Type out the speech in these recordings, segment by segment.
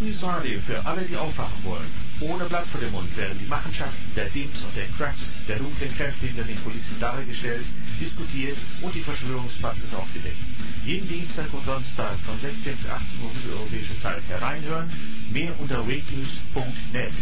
News Radio für alle, die aufwachen wollen. Ohne Blatt vor dem Mund werden die Machenschaften der Dims und der Cracks, der dunklen Kräfte hinter den Kulissen dargestellt, diskutiert und die Verschwörungspraxis aufgedeckt. Jeden Dienstag und Donnerstag von 16 bis 18 Uhr mitteleuropäische Zeit hereinhören. Mehr unter wakenews.net.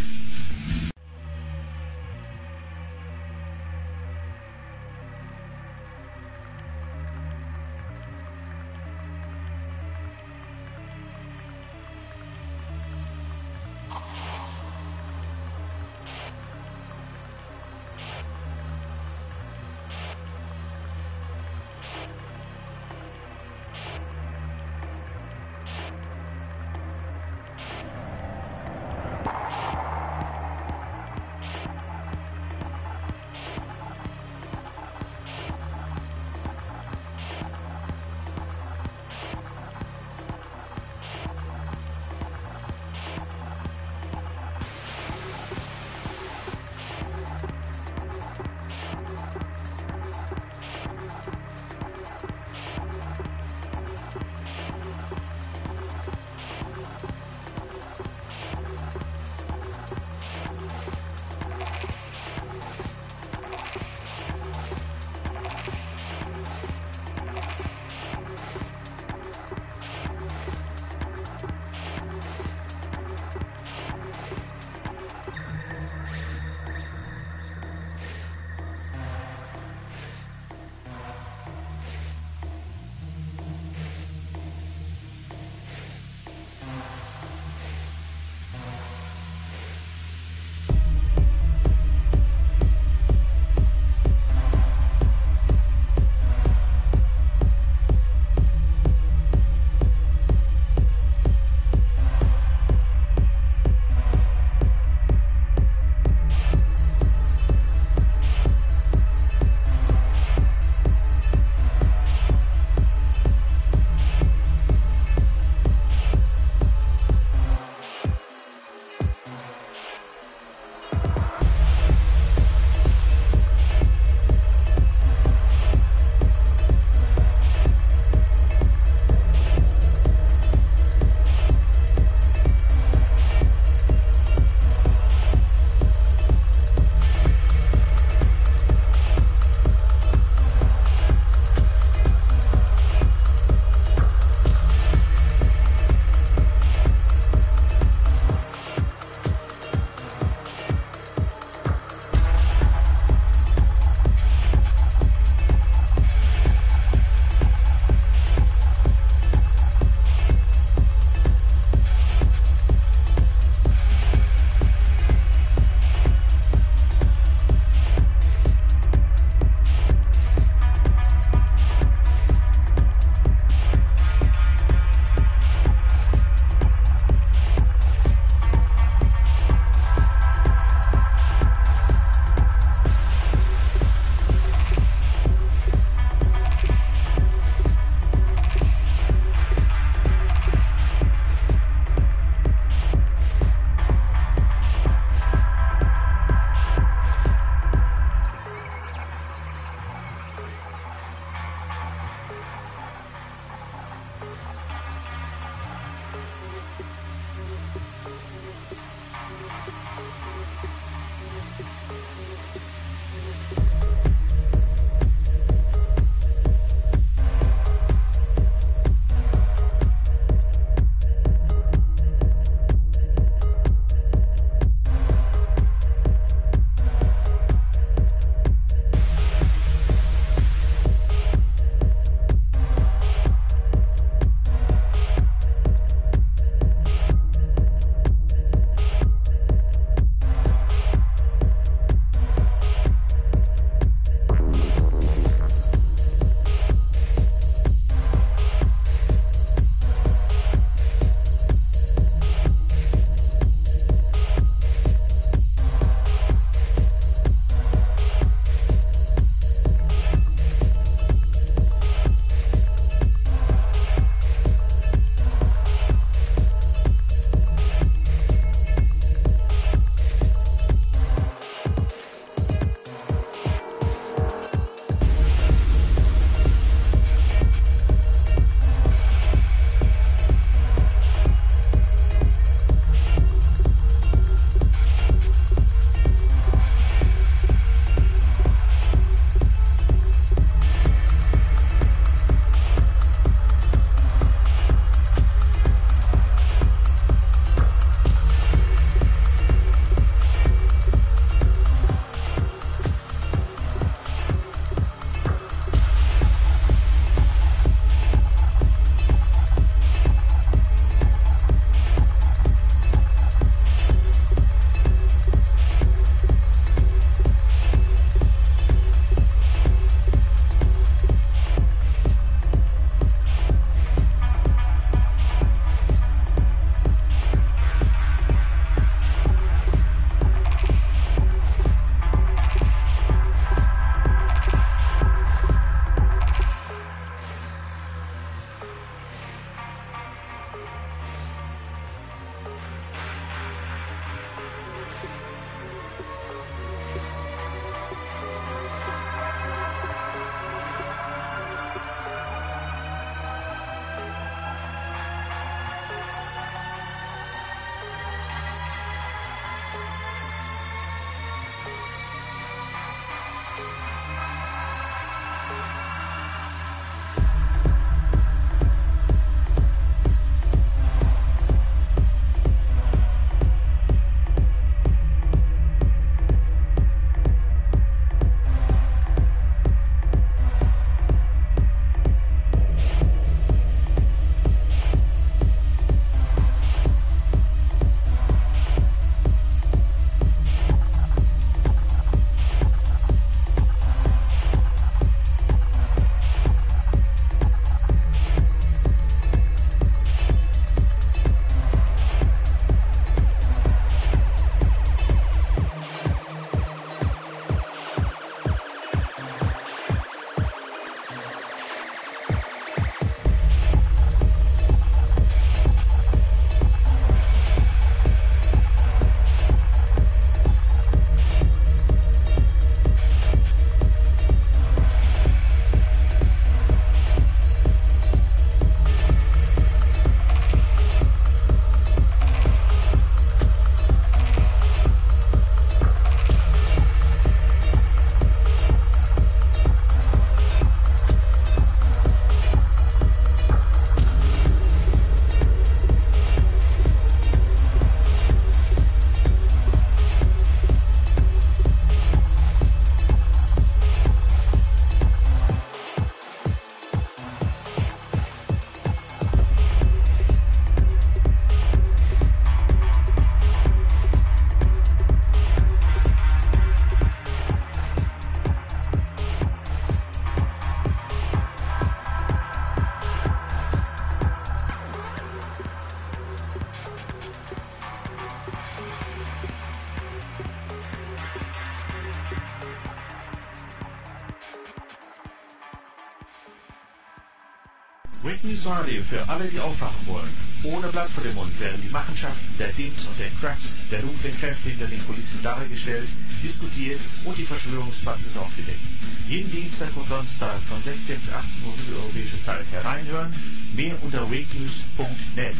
News Radio für alle, die aufwachen wollen. Ohne Blatt vor dem Mund werden die Machenschaften der Dims und der Cracks, der dunklen Kräfte hinter den Kulissen dargestellt, diskutiert und die Verschwörungspraxis aufgedeckt. Jeden Dienstag und Donnerstag von 16 bis 18 Uhr mitteleuropäische Zeit hereinhören. Mehr unter wakenews.net.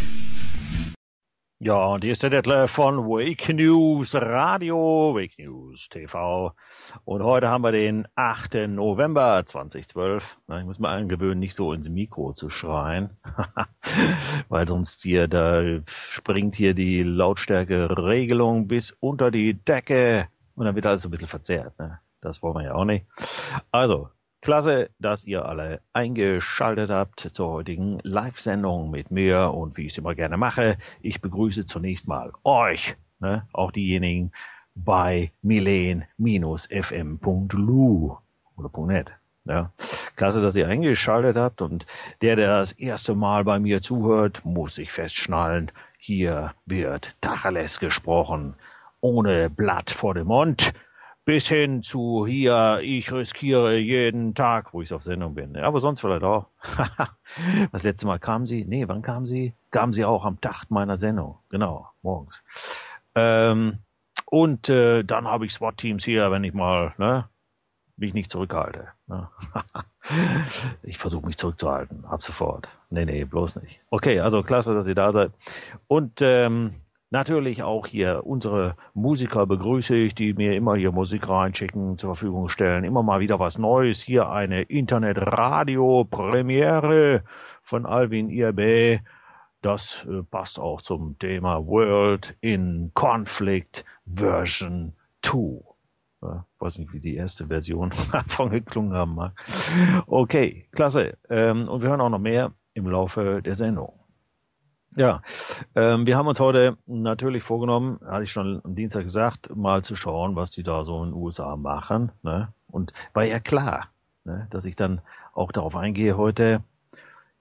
Ja, und hier ist der Detlef von Wake News Radio, Wake News TV. Und heute haben wir den 8. November 2012. Ich muss mir angewöhnen, nicht so ins Mikro zu schreien, weil sonst hier, da springt hier die Lautstärke-Regelung bis unter die Decke und dann wird alles so ein bisschen verzerrt. Ne? Das wollen wir ja auch nicht. Also, Klasse, dass ihr alle eingeschaltet habt zur heutigen Live-Sendung mit mir und wie ich es immer gerne mache. Ich begrüße zunächst mal euch, ne, auch diejenigen bei milen-fm.lu oder .net. Ja. Klasse, dass ihr eingeschaltet habt und der, der das erste Mal bei mir zuhört, muss sich festschnallen, hier wird Tacheles gesprochen, ohne Blatt vor dem Mund bis hin zu hier, ich riskiere jeden Tag, wo ich auf Sendung bin. Aber sonst vielleicht auch. das letzte Mal kam sie, nee, wann kam sie? Kam sie auch am Tag meiner Sendung, genau, morgens. Ähm, und äh, dann habe ich SWAT-Teams hier, wenn ich mal, ne, mich nicht zurückhalte. Ne? ich versuche mich zurückzuhalten, ab sofort. Nee, nee, bloß nicht. Okay, also klasse, dass ihr da seid. Und ähm, Natürlich auch hier unsere Musiker begrüße ich, die mir immer hier Musik reinschicken, zur Verfügung stellen. Immer mal wieder was Neues. Hier eine Internet-Radio-Premiere von Alvin Irbe. Das äh, passt auch zum Thema World in Conflict Version 2. Ja, weiß nicht, wie die erste Version von geklungen haben mag. Okay, klasse. Ähm, und wir hören auch noch mehr im Laufe der Sendung. Ja, ähm, wir haben uns heute natürlich vorgenommen, hatte ich schon am Dienstag gesagt, mal zu schauen, was die da so in den USA machen. Ne? Und war ja klar, ne, dass ich dann auch darauf eingehe heute.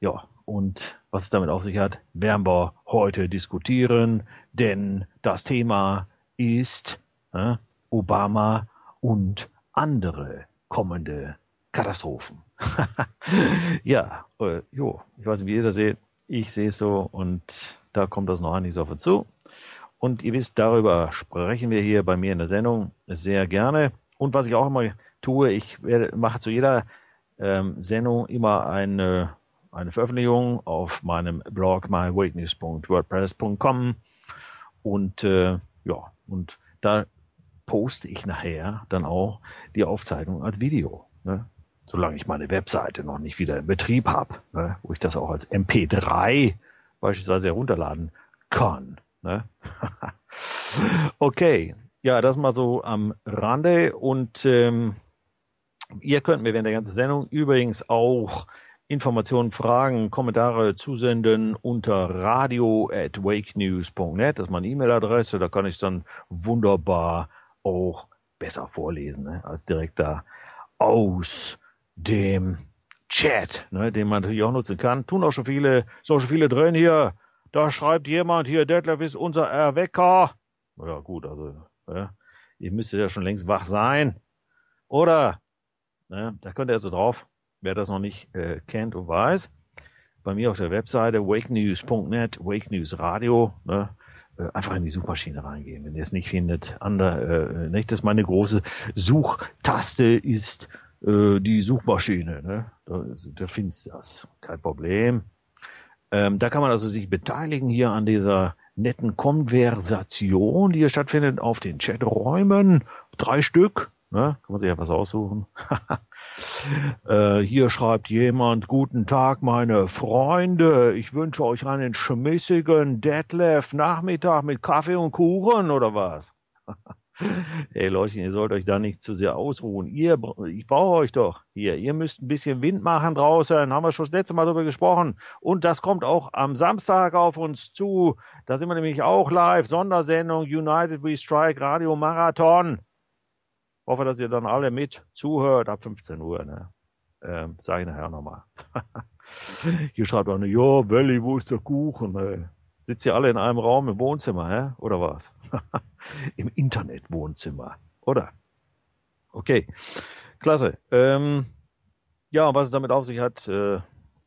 Ja, und was es damit auf sich hat, werden wir heute diskutieren, denn das Thema ist ne, Obama und andere kommende Katastrophen. ja, äh, jo, ich weiß nicht, wie ihr das seht. Ich sehe es so und da kommt das noch einiges auf uns zu. Und ihr wisst, darüber sprechen wir hier bei mir in der Sendung sehr gerne. Und was ich auch immer tue, ich mache zu jeder ähm, Sendung immer eine, eine Veröffentlichung auf meinem Blog mywakeness.wordpress.com und äh, ja, und da poste ich nachher dann auch die Aufzeichnung als Video. Ne? solange ich meine Webseite noch nicht wieder in Betrieb habe, ne, wo ich das auch als MP3 beispielsweise herunterladen kann. Ne? okay, ja, das mal so am Rande und ähm, ihr könnt mir während der ganzen Sendung übrigens auch Informationen, Fragen, Kommentare zusenden unter radio at wakenews.net. Das ist meine E-Mail-Adresse. Da kann ich dann wunderbar auch besser vorlesen, ne, als direkt da aus dem Chat, ne, den man natürlich auch nutzen kann. Tun auch schon viele, so schon viele drin hier. Da schreibt jemand hier, Detlef ist unser Erwecker. Ja gut, also ja, ihr müsstet ja schon längst wach sein. Oder, ne, da könnt ihr also drauf, wer das noch nicht äh, kennt und weiß. Bei mir auf der Webseite wakenews.net, Wake News Radio, ne, äh, einfach in die Suchmaschine reingehen. Wenn ihr es nicht findet, ander, äh, nicht, dass meine große Suchtaste ist äh, die Suchmaschine, ne? da, da findest das, kein Problem. Ähm, da kann man also sich beteiligen hier an dieser netten Konversation, die hier stattfindet auf den Chaträumen. Drei Stück, ne? kann man sich ja was aussuchen. äh, hier schreibt jemand, guten Tag meine Freunde, ich wünsche euch einen schmissigen Detlef Nachmittag mit Kaffee und Kuchen oder was? Ey Leute, ihr sollt euch da nicht zu sehr ausruhen. Ihr, ich brauche euch doch hier. Ihr müsst ein bisschen Wind machen draußen. Haben wir schon das letzte Mal darüber gesprochen. Und das kommt auch am Samstag auf uns zu. Da sind wir nämlich auch live. Sondersendung United We Strike Radio Marathon. Hoffe, dass ihr dann alle mit zuhört ab 15 Uhr. Ne? Ähm, sag ich nachher nochmal. Hier schreibt einer, ja, Welli, wo ist der Kuchen? Ey? Sitzt ihr alle in einem Raum im Wohnzimmer, hä? oder was? Im Internetwohnzimmer, oder? Okay, klasse. Ähm, ja, was es damit auf sich hat, äh,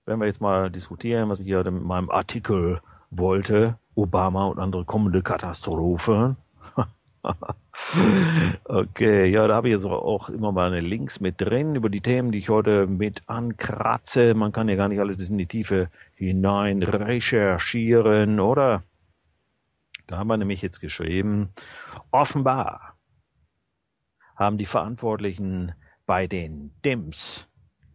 wenn wir jetzt mal diskutieren, was ich hier mit meinem Artikel wollte, Obama und andere kommende Katastrophen. okay, ja, da habe ich jetzt auch immer meine Links mit drin über die Themen, die ich heute mit ankratze. Man kann ja gar nicht alles bis in die Tiefe hinein recherchieren, oder? Da haben wir nämlich jetzt geschrieben, offenbar haben die Verantwortlichen bei den DIMS,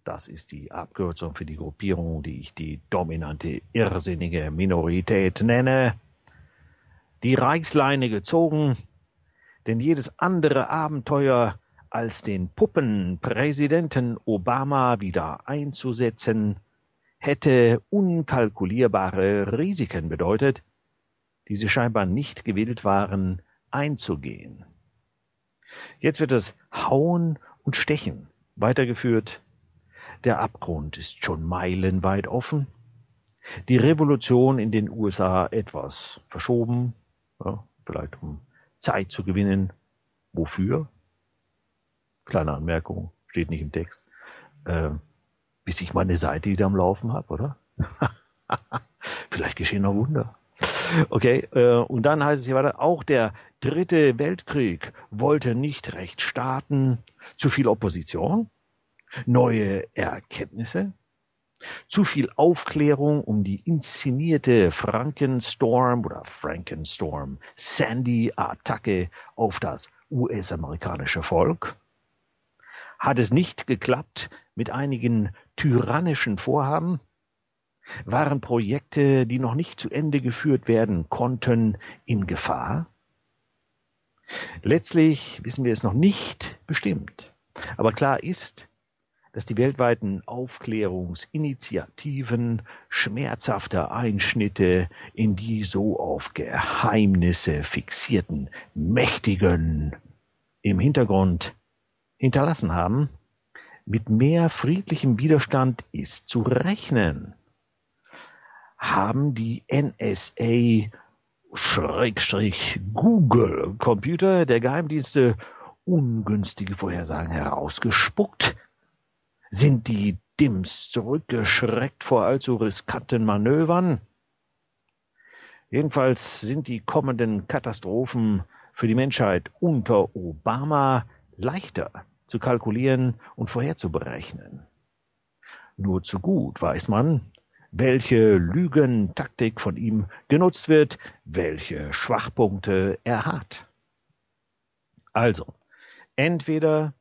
das ist die Abkürzung für die Gruppierung, die ich die dominante irrsinnige Minorität nenne, die Reichsleine gezogen, denn jedes andere Abenteuer als den Puppenpräsidenten Obama wieder einzusetzen, hätte unkalkulierbare Risiken bedeutet, die sie scheinbar nicht gewillt waren einzugehen. Jetzt wird das Hauen und Stechen weitergeführt. Der Abgrund ist schon meilenweit offen. Die Revolution in den USA etwas verschoben, ja, vielleicht um Zeit zu gewinnen. Wofür? Kleine Anmerkung, steht nicht im Text. Äh, bis ich meine Seite wieder am Laufen habe, oder? vielleicht geschehen noch Wunder. Okay, äh, und dann heißt es hier weiter, auch der dritte Weltkrieg wollte nicht recht starten, zu viel Opposition, neue Erkenntnisse, zu viel Aufklärung um die inszenierte Frankenstorm oder Frankenstorm Sandy Attacke auf das US-amerikanische Volk. Hat es nicht geklappt mit einigen tyrannischen Vorhaben? Waren Projekte, die noch nicht zu Ende geführt werden konnten, in Gefahr? Letztlich wissen wir es noch nicht bestimmt. Aber klar ist, dass die weltweiten Aufklärungsinitiativen schmerzhafte Einschnitte in die so auf Geheimnisse fixierten Mächtigen im Hintergrund hinterlassen haben, mit mehr friedlichem Widerstand ist zu rechnen haben die NSA Schrägstrich Google Computer der Geheimdienste ungünstige Vorhersagen herausgespuckt? Sind die DIMS zurückgeschreckt vor allzu riskanten Manövern? Jedenfalls sind die kommenden Katastrophen für die Menschheit unter Obama leichter zu kalkulieren und vorherzuberechnen. Nur zu gut weiß man, welche Lügentaktik von ihm genutzt wird, welche Schwachpunkte er hat. Also, entweder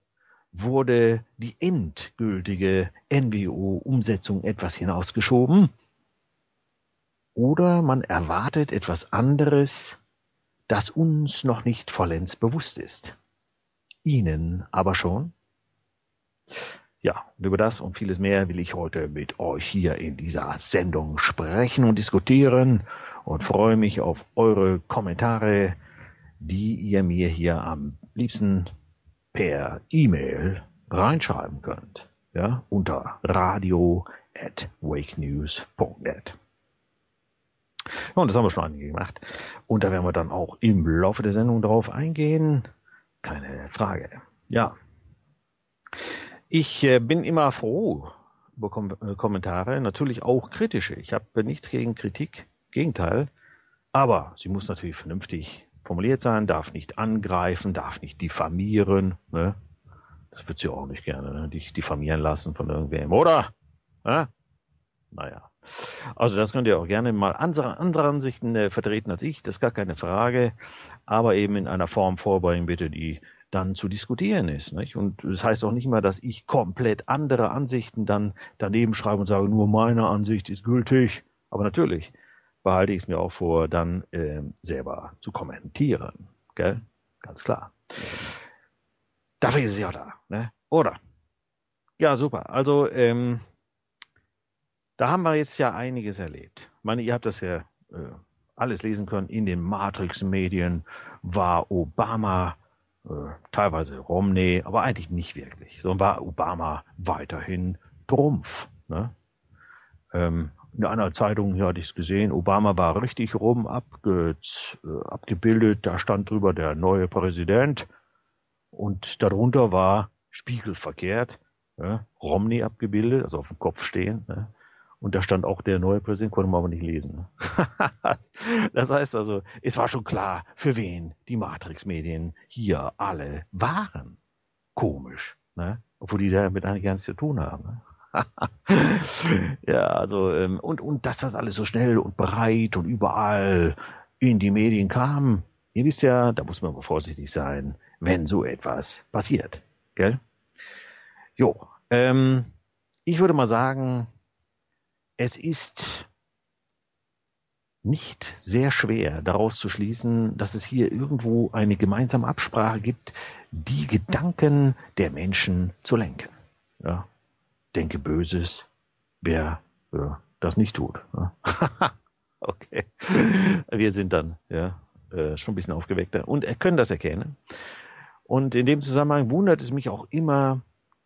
wurde die endgültige NWO-Umsetzung etwas hinausgeschoben, oder man erwartet etwas anderes, das uns noch nicht vollends bewusst ist. Ihnen aber schon? Ja, und über das und vieles mehr will ich heute mit euch hier in dieser Sendung sprechen und diskutieren und freue mich auf eure Kommentare, die ihr mir hier am liebsten per E-Mail reinschreiben könnt. Ja, unter radio at wakenews.net. Und das haben wir schon einige gemacht. Und da werden wir dann auch im Laufe der Sendung darauf eingehen. Keine Frage. Ja. Ich äh, bin immer froh über Kom äh, Kommentare, natürlich auch kritische. Ich habe nichts gegen Kritik, Gegenteil. Aber sie muss natürlich vernünftig formuliert sein, darf nicht angreifen, darf nicht diffamieren. Ne? Das wird sie auch nicht gerne, ne? dich diffamieren lassen von irgendwem, oder? Ja? Naja. Also das könnt ihr auch gerne mal andere, andere Ansichten äh, vertreten als ich, das ist gar keine Frage, aber eben in einer Form vorbringen, bitte, die dann zu diskutieren ist. Nicht? Und das heißt auch nicht mal, dass ich komplett andere Ansichten dann daneben schreibe und sage, nur meine Ansicht ist gültig. Aber natürlich behalte ich es mir auch vor, dann äh, selber zu kommentieren. Gell? Ganz klar. Dafür ist es ja da, ne? Oder? Ja, super. Also, ähm, da haben wir jetzt ja einiges erlebt. Ich meine, ihr habt das ja äh, alles lesen können. In den Matrix-Medien war Obama äh, teilweise Romney, aber eigentlich nicht wirklich, sondern war Obama weiterhin Trumpf. Ne? Ähm, in einer Zeitung hier hatte ich es gesehen, Obama war richtig rum abge, äh, abgebildet, da stand drüber der neue Präsident und darunter war spiegelverkehrt ne? Romney abgebildet, also auf dem Kopf stehen. Ne? Und da stand auch der neue Präsident, konnte man aber nicht lesen. das heißt also, es war schon klar, für wen die Matrix-Medien hier alle waren. Komisch, ne? Obwohl die damit eigentlich gar nichts zu tun haben. Ne? ja, also, ähm, und, und dass das alles so schnell und breit und überall in die Medien kam. Ihr wisst ja, da muss man aber vorsichtig sein, wenn so etwas passiert. Gell? Jo, ähm, ich würde mal sagen, es ist nicht sehr schwer daraus zu schließen, dass es hier irgendwo eine gemeinsame Absprache gibt, die Gedanken der Menschen zu lenken. Ja, denke Böses, wer ja, das nicht tut. Ja. okay, wir sind dann ja äh, schon ein bisschen aufgeweckter und können das erkennen. Und in dem Zusammenhang wundert es mich auch immer,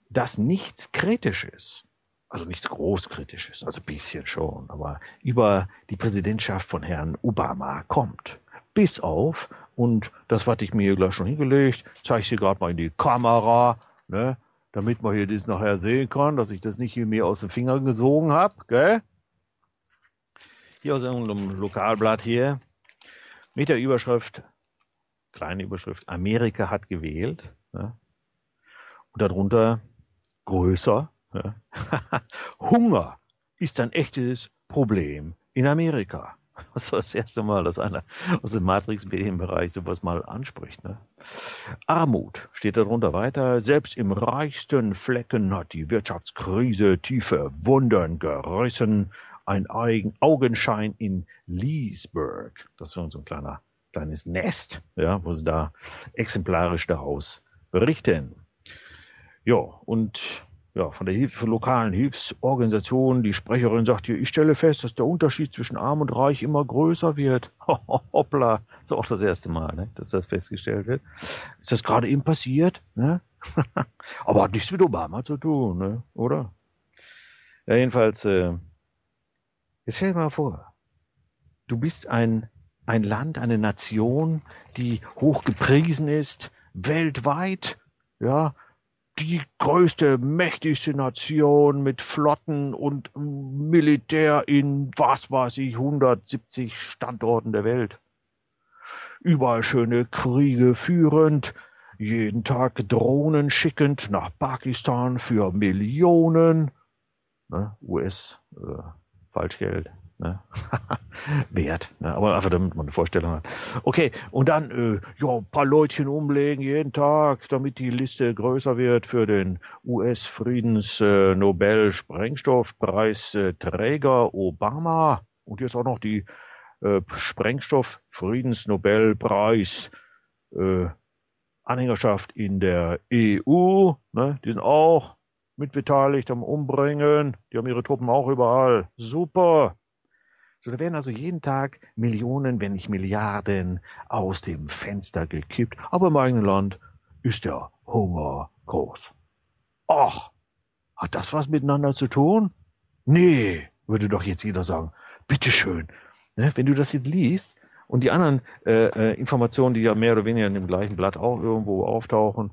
dass nichts kritisch ist. Also nichts Großkritisches, also ein bisschen schon, aber über die Präsidentschaft von Herrn Obama kommt. Bis auf, und das hatte ich mir hier gleich schon hingelegt, zeige ich sie gerade mal in die Kamera, ne, damit man hier das nachher sehen kann, dass ich das nicht hier mir aus den Fingern gesogen habe, gell? Hier aus irgendeinem Lokalblatt hier, mit der Überschrift, kleine Überschrift, Amerika hat gewählt, ne? und darunter größer, ja. Hunger ist ein echtes Problem in Amerika. Das war das erste Mal, dass einer aus dem Matrix-Medienbereich sowas mal anspricht. Ne? Armut steht darunter weiter. Selbst im reichsten Flecken hat die Wirtschaftskrise tiefe Wunden gerissen. Ein Augenschein in Leesburg. Das war so ein kleiner, kleines Nest, ja, wo sie da exemplarisch daraus berichten. Ja, und ja, von der Hilfe, von lokalen Hilfsorganisationen. Die Sprecherin sagt hier, ich stelle fest, dass der Unterschied zwischen Arm und Reich immer größer wird. Hoppla, das ist auch das erste Mal, ne, dass das festgestellt wird. Ist das gerade eben passiert? Ne? Aber hat nichts mit Obama zu tun, ne? oder? Ja, jedenfalls, äh, jetzt stell dir mal vor, du bist ein, ein Land, eine Nation, die hoch gepriesen ist, weltweit, ja, die größte, mächtigste Nation mit Flotten und Militär in, was weiß ich, 170 Standorten der Welt. Überall schöne Kriege führend, jeden Tag Drohnen schickend nach Pakistan für Millionen. Ne, US, äh, Falschgeld. Ne? Wert. Ne? Aber einfach damit man eine Vorstellung hat. Okay, und dann äh, ja, ein paar Leutchen umlegen jeden Tag, damit die Liste größer wird für den US-Friedens-Nobel-Sprengstoffpreisträger äh, Obama. Und jetzt auch noch die äh, Sprengstoff-Friedens-Nobelpreis äh, Anhängerschaft in der EU. Ne? Die sind auch mitbeteiligt am Umbringen. Die haben ihre Truppen auch überall. Super. So, da werden also jeden Tag Millionen, wenn nicht Milliarden aus dem Fenster gekippt. Aber im eigenen Land ist der Hunger groß. Ach, hat das was miteinander zu tun? Nee, würde doch jetzt jeder sagen. Bitteschön. Ne, wenn du das jetzt liest und die anderen äh, äh, Informationen, die ja mehr oder weniger in dem gleichen Blatt auch irgendwo auftauchen,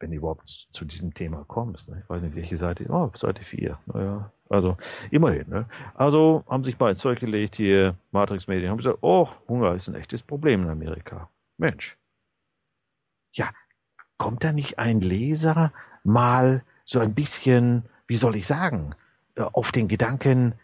wenn du überhaupt zu diesem Thema kommst. Ne? Ich weiß nicht, welche Seite. Oh, Seite 4. Naja, also immerhin. Ne? Also haben sich mal ins Zeug gelegt hier, Matrix Medien, haben gesagt, oh, Hunger ist ein echtes Problem in Amerika. Mensch. Ja, kommt da nicht ein Leser mal so ein bisschen, wie soll ich sagen, äh, auf den Gedanken,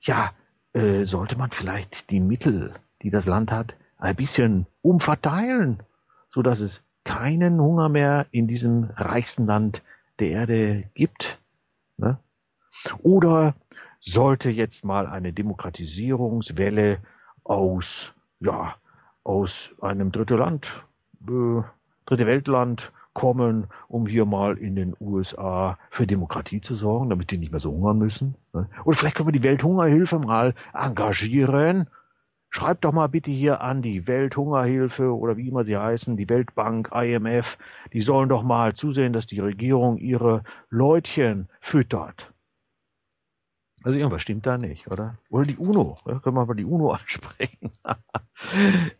ja, äh, sollte man vielleicht die Mittel, die das Land hat, ein bisschen umverteilen, so dass es keinen Hunger mehr in diesem reichsten Land der Erde gibt? Ne? Oder sollte jetzt mal eine Demokratisierungswelle aus, ja, aus einem Dritte Land, äh, Dritte Weltland kommen, um hier mal in den USA für Demokratie zu sorgen, damit die nicht mehr so hungern müssen. Ne? Oder vielleicht können wir die Welthungerhilfe mal engagieren Schreibt doch mal bitte hier an die Welthungerhilfe oder wie immer sie heißen, die Weltbank, IMF. Die sollen doch mal zusehen, dass die Regierung ihre Leutchen füttert. Also irgendwas stimmt da nicht, oder? Oder die UNO. Ja, können wir mal die UNO ansprechen.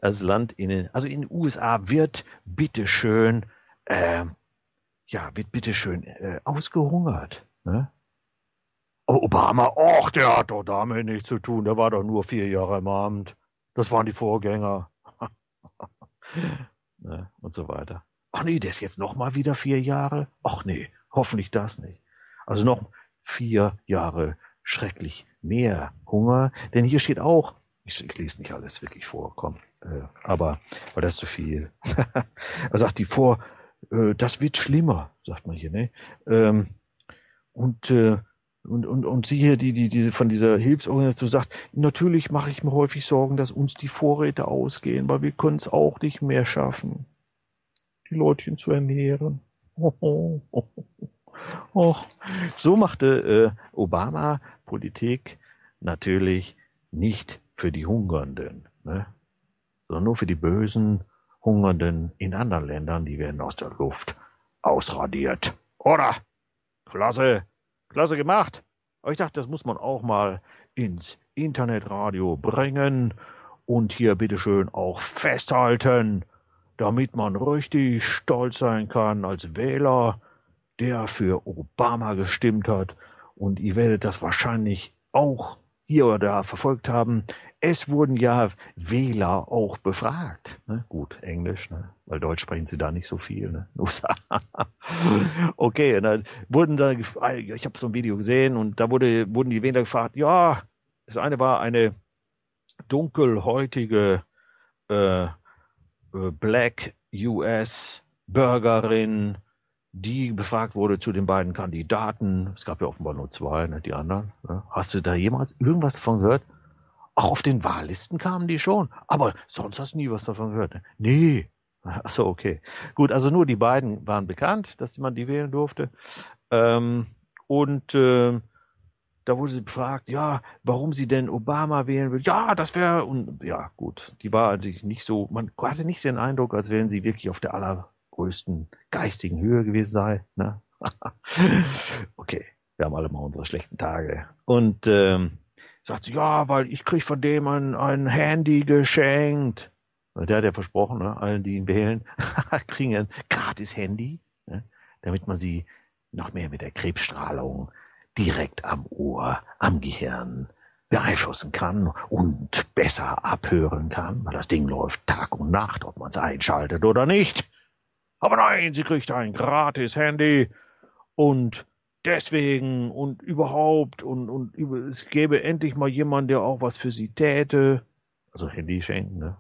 das Land in also in den USA wird bitteschön, äh, ja, wird bitteschön äh, ausgehungert. Ne? Obama, ach, der hat doch damit nichts zu tun, der war doch nur vier Jahre im Amt. Das waren die Vorgänger. ne, und so weiter. Ach nee, der ist jetzt noch mal wieder vier Jahre? Ach nee, hoffentlich das nicht. Also noch vier Jahre schrecklich mehr Hunger, denn hier steht auch, ich, ich lese nicht alles wirklich vor, komm, äh, aber, weil das zu viel. er sagt die vor, äh, das wird schlimmer, sagt man hier, ne? Ähm, und äh, und, und, und sie hier, die, die, die von dieser Hilfsorganisation sagt, natürlich mache ich mir häufig Sorgen, dass uns die Vorräte ausgehen, weil wir können es auch nicht mehr schaffen, die Leutchen zu ernähren. Oh. So machte äh, Obama Politik natürlich nicht für die Hungernden, ne? sondern nur für die bösen Hungernden in anderen Ländern, die werden aus der Luft ausradiert. Oder? Klasse, klasse gemacht. Aber ich dachte, das muss man auch mal ins Internetradio bringen und hier bitteschön auch festhalten, damit man richtig stolz sein kann als Wähler, der für Obama gestimmt hat. Und ihr werdet das wahrscheinlich auch hier oder da verfolgt haben. Es wurden ja Wähler auch befragt. Ne? Gut, Englisch, ne? weil Deutsch sprechen sie da nicht so viel. Ne? okay, dann wurden da, ich habe so ein Video gesehen und da wurde, wurden die Wähler gefragt, ja, das eine war eine dunkelhäutige äh, äh Black US Bürgerin, die befragt wurde zu den beiden Kandidaten. Es gab ja offenbar nur zwei, ne, die anderen. Ne? Hast du da jemals irgendwas davon gehört? Ach, auf den Wahllisten kamen die schon. Aber sonst hast du nie was davon gehört. Ne? Nee. Achso, okay. Gut, also nur die beiden waren bekannt, dass man die wählen durfte. Ähm, und äh, da wurde sie befragt, ja, warum sie denn Obama wählen will. Ja, das wäre, ja, gut, die war eigentlich nicht so, man quasi nicht den Eindruck, als wären sie wirklich auf der allergrößten geistigen Höhe gewesen sei. Ne? okay, wir haben alle mal unsere schlechten Tage. Und ähm, sagt sie, ja, weil ich krieg von dem ein, ein Handy geschenkt. Der hat ja versprochen, ne, allen, die ihn wählen, kriegen ein gratis Handy, ne, damit man sie noch mehr mit der Krebsstrahlung direkt am Ohr, am Gehirn beeinflussen kann und besser abhören kann, weil das Ding läuft Tag und Nacht, ob man es einschaltet oder nicht. Aber nein, sie kriegt ein gratis Handy und deswegen und überhaupt und, und es gäbe endlich mal jemand, der auch was für sie täte. Also Handy schenken, ne?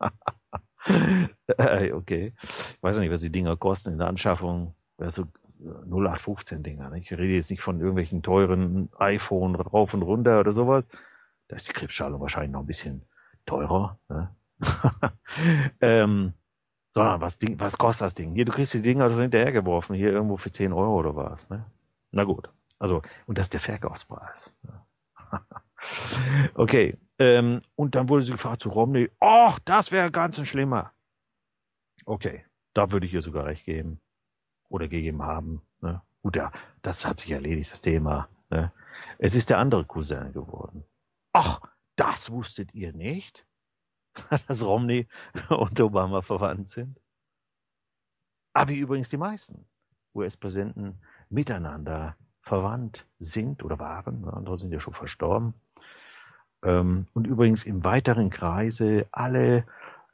okay. Ich weiß nicht, was die Dinger kosten in der Anschaffung. Also 0815 Dinger. Ne? Ich rede jetzt nicht von irgendwelchen teuren iPhone rauf und runter oder sowas. Da ist die Krebsschalung wahrscheinlich noch ein bisschen teurer. Ne? ähm, sondern was, was kostet das Ding? Hier, du kriegst die Dinger hinterhergeworfen, hier irgendwo für 10 Euro oder was. Ne? Na gut. Also, und das ist der Verkaufspreis. okay. Ähm, und dann wurde sie gefragt zu Romney, ach, das wäre ganz ein schlimmer. Okay, da würde ich ihr sogar recht geben. Oder gegeben haben. Ne? Gut, ja, das hat sich erledigt, das Thema. Ne? Es ist der andere Cousin geworden. Ach, das wusstet ihr nicht? Dass Romney und Obama verwandt sind? Aber wie übrigens die meisten US-Präsidenten miteinander verwandt sind oder waren. Andere sind ja schon verstorben. Ähm, und übrigens im weiteren Kreise alle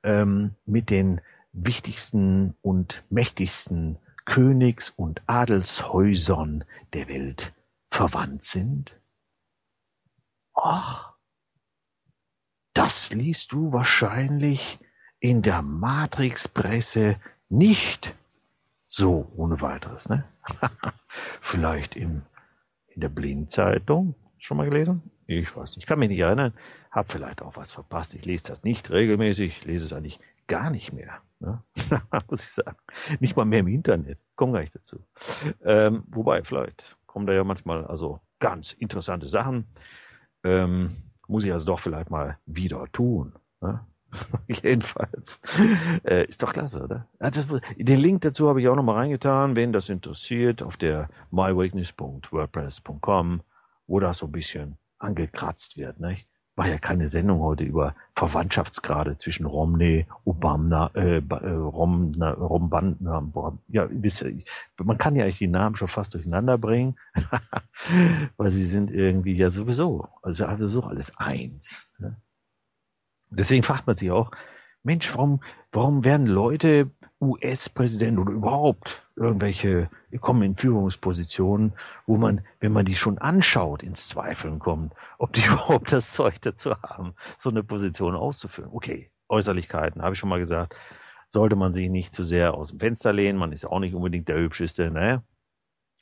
ähm, mit den wichtigsten und mächtigsten Königs- und Adelshäusern der Welt verwandt sind? Ach, das liest du wahrscheinlich in der Matrixpresse nicht so ohne weiteres, ne? Vielleicht im, in der Blindzeitung. Schon mal gelesen? Ich weiß nicht. Ich kann mich nicht erinnern. Hab vielleicht auch was verpasst. Ich lese das nicht regelmäßig. Ich lese es eigentlich gar nicht mehr. Ne? Muss ich sagen. Nicht mal mehr im Internet. Komm gar nicht dazu. Ähm, wobei, vielleicht kommen da ja manchmal also ganz interessante Sachen. Ähm, muss ich also doch vielleicht mal wieder tun. Ne? Jedenfalls. Äh, ist doch klasse, oder? Ja, das, den Link dazu habe ich auch nochmal reingetan, wen das interessiert, auf der myweakness.wordpress.com, wo das so ein bisschen angekratzt wird. Nicht? War ja keine Sendung heute über Verwandtschaftsgrade zwischen Romney, Obama, äh, äh Romna, Rombanda, ja, man kann ja eigentlich die Namen schon fast durcheinander bringen, weil sie sind irgendwie ja sowieso, also sowieso alles eins. Ne? Deswegen fragt man sich auch, Mensch, warum, warum werden Leute US-Präsident oder überhaupt irgendwelche kommen in Führungspositionen, wo man, wenn man die schon anschaut, ins Zweifeln kommt, ob die überhaupt das Zeug dazu haben, so eine Position auszuführen. Okay, Äußerlichkeiten, habe ich schon mal gesagt, sollte man sich nicht zu sehr aus dem Fenster lehnen, man ist ja auch nicht unbedingt der Hübscheste, ne?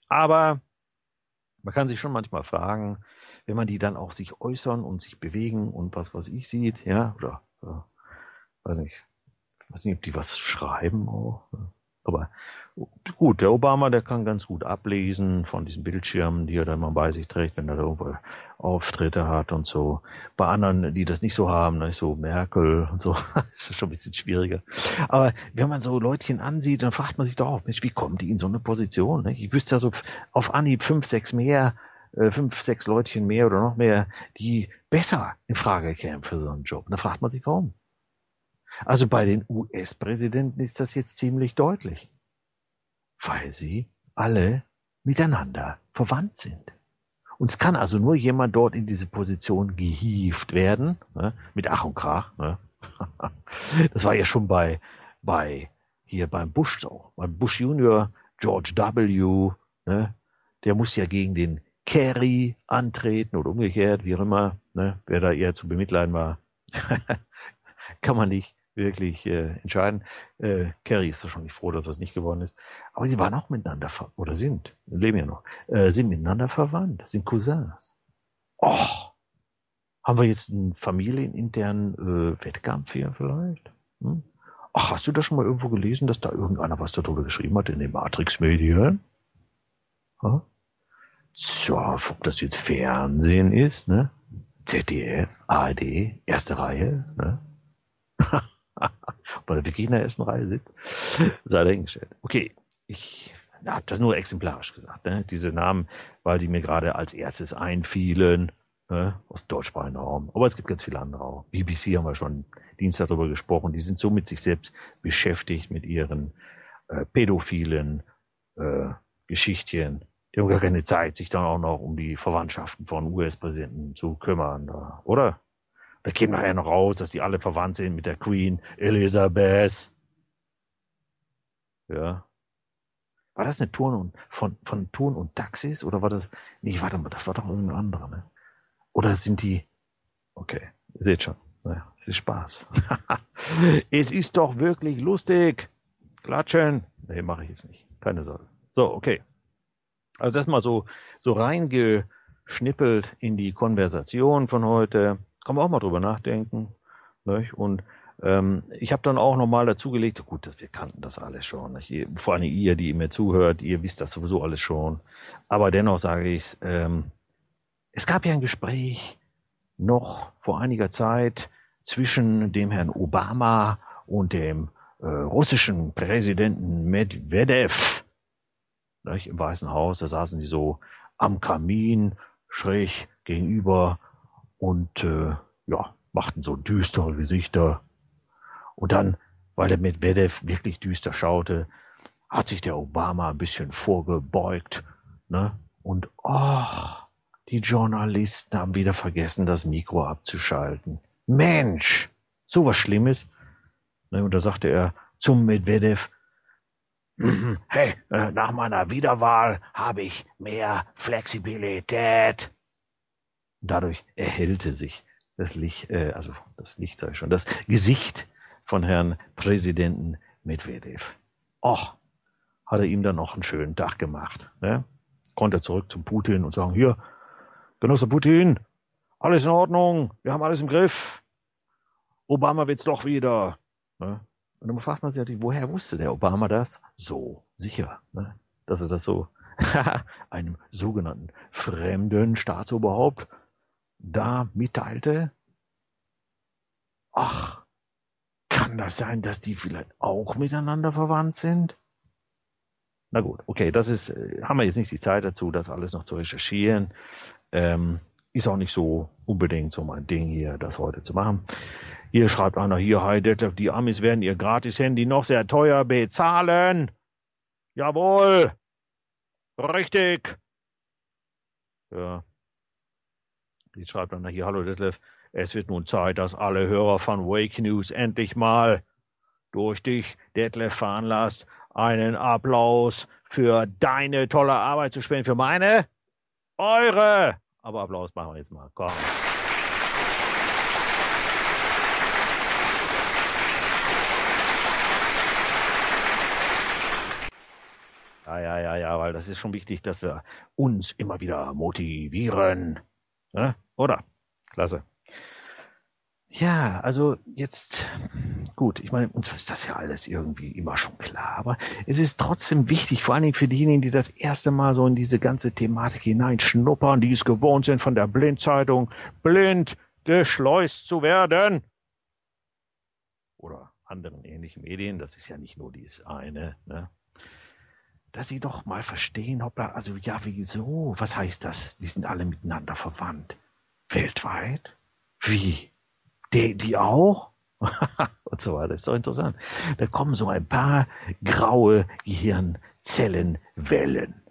Aber man kann sich schon manchmal fragen, wenn man die dann auch sich äußern und sich bewegen und was was ich sieht, ja, oder, oder weiß nicht, weiß nicht, ob die was schreiben auch. Aber gut, der Obama, der kann ganz gut ablesen von diesen Bildschirmen, die er dann mal bei sich trägt, wenn er da irgendwo Auftritte hat und so. Bei anderen, die das nicht so haben, ne, so Merkel und so, ist schon ein bisschen schwieriger. Aber wenn man so Leutchen ansieht, dann fragt man sich doch Mensch, wie kommen die in so eine Position? Ne? Ich wüsste ja so auf Anhieb fünf, sechs mehr, äh, fünf, sechs Leutchen mehr oder noch mehr, die besser in Frage kämen für so einen Job. Und da fragt man sich, warum? Also bei den US-Präsidenten ist das jetzt ziemlich deutlich, weil sie alle miteinander verwandt sind. Und es kann also nur jemand dort in diese Position gehievt werden, ne, mit Ach und Krach. Ne. Das war ja schon bei, bei hier beim Bush so. Beim Bush Junior, George W., ne, der muss ja gegen den Kerry antreten oder umgekehrt, wie auch immer, ne, wer da eher zu bemitleiden war, kann man nicht wirklich äh, entscheiden. Äh, Kerry ist doch schon nicht froh, dass das nicht geworden ist. Aber sie waren auch miteinander ver oder sind, leben ja noch, äh, sind miteinander verwandt, sind Cousins. Och, haben wir jetzt einen familieninternen äh, Wettkampf hier vielleicht? Hm? Ach, hast du das schon mal irgendwo gelesen, dass da irgendeiner was darüber geschrieben hat in den Matrix-Medien? Hm? So, ob das jetzt Fernsehen ist, ne? ZDF, ARD, erste Reihe, ne? Ob er wirklich in der ersten Reihe sitzt, sei dahingestellt. Okay, ich habe das nur exemplarisch gesagt, ne? diese Namen, weil die mir gerade als erstes einfielen, ne? aus deutschsprachigen Raum. Aber es gibt ganz viele andere auch. BBC haben wir schon Dienstag darüber gesprochen, die sind so mit sich selbst beschäftigt, mit ihren äh, pädophilen äh, Geschichtchen. Die haben gar keine Zeit, sich dann auch noch um die Verwandtschaften von US-Präsidenten zu kümmern, oder? Da käme nachher noch raus, dass die alle verwandt sind mit der Queen Elizabeth. Ja. War das eine Turn und, von, von Turn und Taxis? Oder war das, nee, warte mal, das war doch irgendein anderer, ne? Oder sind die, okay, ihr seht schon, naja, es ist Spaß. es ist doch wirklich lustig. Klatschen. Nee, mache ich jetzt nicht. Keine Sorge. So, okay. Also das mal so, so reingeschnippelt in die Konversation von heute kann man auch mal drüber nachdenken. Nicht? Und ähm, ich habe dann auch nochmal dazugelegt, gut, dass wir kannten das alles schon. Nicht? Vor allem ihr, die mir zuhört, ihr wisst das sowieso alles schon. Aber dennoch sage ich, ähm, es gab ja ein Gespräch noch vor einiger Zeit zwischen dem Herrn Obama und dem äh, russischen Präsidenten Medvedev nicht? im Weißen Haus. Da saßen die so am Kamin schräg gegenüber und äh, ja, machten so düstere Gesichter. Und dann, weil der Medvedev wirklich düster schaute, hat sich der Obama ein bisschen vorgebeugt, ne? Und oh, die Journalisten haben wieder vergessen, das Mikro abzuschalten. Mensch, so was Schlimmes. Ne, und da sagte er zum Medvedev, hey, äh, nach meiner Wiederwahl habe ich mehr Flexibilität dadurch erhellte sich das Licht, äh, also das Licht sage schon, das Gesicht von Herrn Präsidenten Medvedev. Och, hat er ihm dann noch einen schönen Tag gemacht. Ne? Konnte zurück zum Putin und sagen, hier, Genosse Putin, alles in Ordnung, wir haben alles im Griff. Obama wird's doch wieder. Ne? Und dann fragt man sich natürlich, woher wusste der Obama das? So sicher, ne? dass er das so einem sogenannten fremden Staatsoberhaupt da mitteilte, ach, kann das sein, dass die vielleicht auch miteinander verwandt sind? Na gut, okay, das ist, äh, haben wir jetzt nicht die Zeit dazu, das alles noch zu recherchieren. Ähm, ist auch nicht so unbedingt so mein Ding hier, das heute zu machen. Hier schreibt einer hier, hi Detlef, die Amis werden ihr Gratis-Handy noch sehr teuer bezahlen. Jawohl. Richtig. Ja. Jetzt schreibt einer hier, hallo Detlef, es wird nun Zeit, dass alle Hörer von Wake News endlich mal durch dich, Detlef, veranlasst, einen Applaus für deine tolle Arbeit zu spenden. Für meine? Eure! Aber Applaus machen wir jetzt mal. Komm. Ja, ja, ja, ja, weil das ist schon wichtig, dass wir uns immer wieder motivieren. Ne? Oder? Klasse. Ja, also jetzt, gut, ich meine, uns ist das ja alles irgendwie immer schon klar, aber es ist trotzdem wichtig, vor allen Dingen für diejenigen, die das erste Mal so in diese ganze Thematik hineinschnuppern, die es gewohnt sind, von der Blindzeitung blind geschleust zu werden. Oder anderen ähnlichen Medien, das ist ja nicht nur dieses eine, ne? dass sie doch mal verstehen, hoppla, also ja, wieso? Was heißt das? Die sind alle miteinander verwandt. Weltweit? Wie? Die, die auch? und so weiter. Ist doch interessant. Da kommen so ein paar graue Gehirnzellenwellen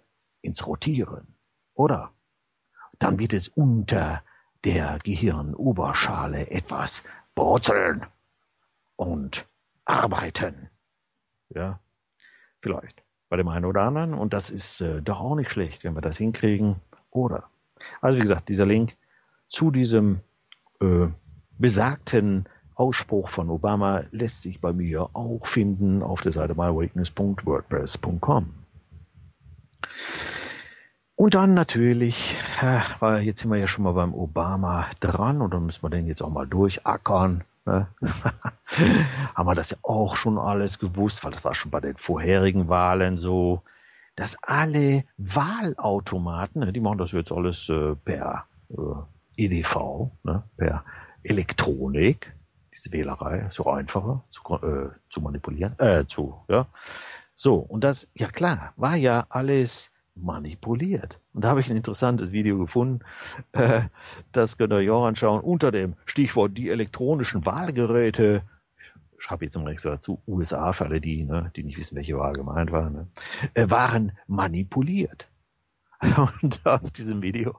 ins Rotieren. Oder? Dann wird es unter der Gehirnoberschale etwas brutzeln und arbeiten. Ja, vielleicht bei dem einen oder anderen. Und das ist äh, doch auch nicht schlecht, wenn wir das hinkriegen. Oder. Also wie gesagt, dieser Link zu diesem äh, besagten Ausspruch von Obama lässt sich bei mir auch finden auf der Seite mywitness.wordpress.com. Und dann natürlich, weil jetzt sind wir ja schon mal beim Obama dran und dann müssen wir den jetzt auch mal durchackern. Ne? haben wir das ja auch schon alles gewusst, weil das war schon bei den vorherigen Wahlen so, dass alle Wahlautomaten, ne, die machen das jetzt alles äh, per äh, EDV, ne, per Elektronik, diese Wählerei, so einfacher zu, äh, zu manipulieren, äh, zu, ja. So, und das, ja klar, war ja alles manipuliert. Und da habe ich ein interessantes Video gefunden, äh, das könnt ihr euch auch anschauen, unter dem Stichwort die elektronischen Wahlgeräte. Ich habe jetzt im extra dazu USA für alle die, ne, die nicht wissen, welche Wahl gemeint war, ne, äh, waren manipuliert. Und auf diesem Video,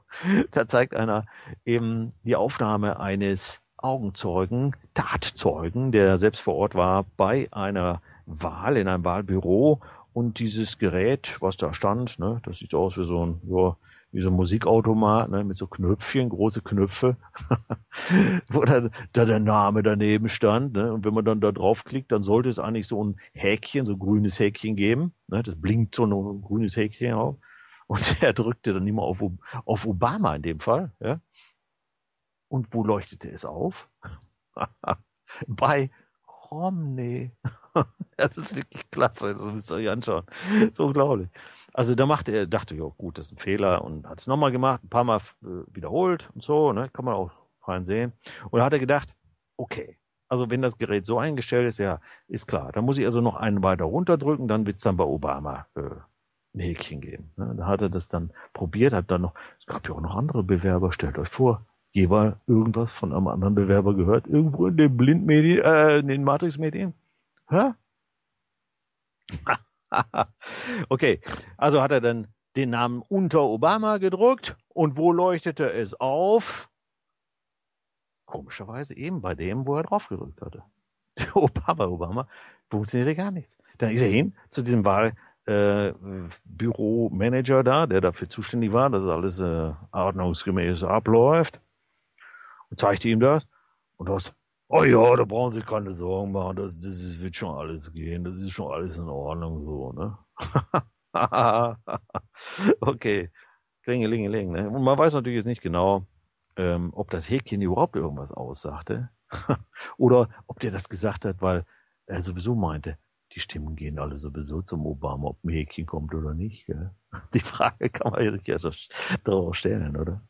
da zeigt einer eben die Aufnahme eines Augenzeugen, Tatzeugen, der selbst vor Ort war bei einer Wahl in einem Wahlbüro. Und dieses Gerät, was da stand, ne, das sieht aus wie so ein, ja, wie so ein Musikautomat, ne, mit so Knöpfchen, große Knöpfe, wo dann da der Name daneben stand, ne, und wenn man dann da draufklickt, dann sollte es eigentlich so ein Häkchen, so ein grünes Häkchen geben, ne, das blinkt so ein grünes Häkchen auf, und er drückte dann immer auf, auf Obama in dem Fall, ja. Und wo leuchtete es auf? Bei Romney. das ist wirklich klasse, das müsst ihr euch anschauen. So unglaublich. Also da machte er, dachte ich, ja gut, das ist ein Fehler und hat es nochmal gemacht, ein paar Mal äh, wiederholt und so, ne, kann man auch fein sehen. Und da hat er gedacht, okay, also wenn das Gerät so eingestellt ist, ja, ist klar, dann muss ich also noch einen weiter runterdrücken, dann wird es dann bei Obama äh, ein Häkchen geben. Ne? Da hat er das dann probiert, hat dann noch, es gab ja auch noch andere Bewerber, stellt euch vor, jeweils irgendwas von einem anderen Bewerber gehört, irgendwo in den Blindmedien, äh, in den Matrix-Medien. Hä? okay, also hat er dann den Namen unter Obama gedruckt und wo leuchtete es auf? Komischerweise eben bei dem, wo er drauf gedrückt hatte. Obama, Obama, funktionierte gar nichts. Dann ist er hin zu diesem Wahlbüromanager äh, da, der dafür zuständig war, dass alles äh, ordnungsgemäß abläuft. Und zeigte ihm das. Und das Oh ja, da brauchen Sie keine Sorgen machen, das, das wird schon alles gehen, das ist schon alles in Ordnung so, ne? okay, klingelingeling, ne? Und man weiß natürlich jetzt nicht genau, ähm, ob das Häkchen überhaupt irgendwas aussagte. Oder ob der das gesagt hat, weil er sowieso meinte, die Stimmen gehen alle sowieso zum Obama, ob ein Häkchen kommt oder nicht. Gell? Die Frage kann man sich ja darauf stellen, oder?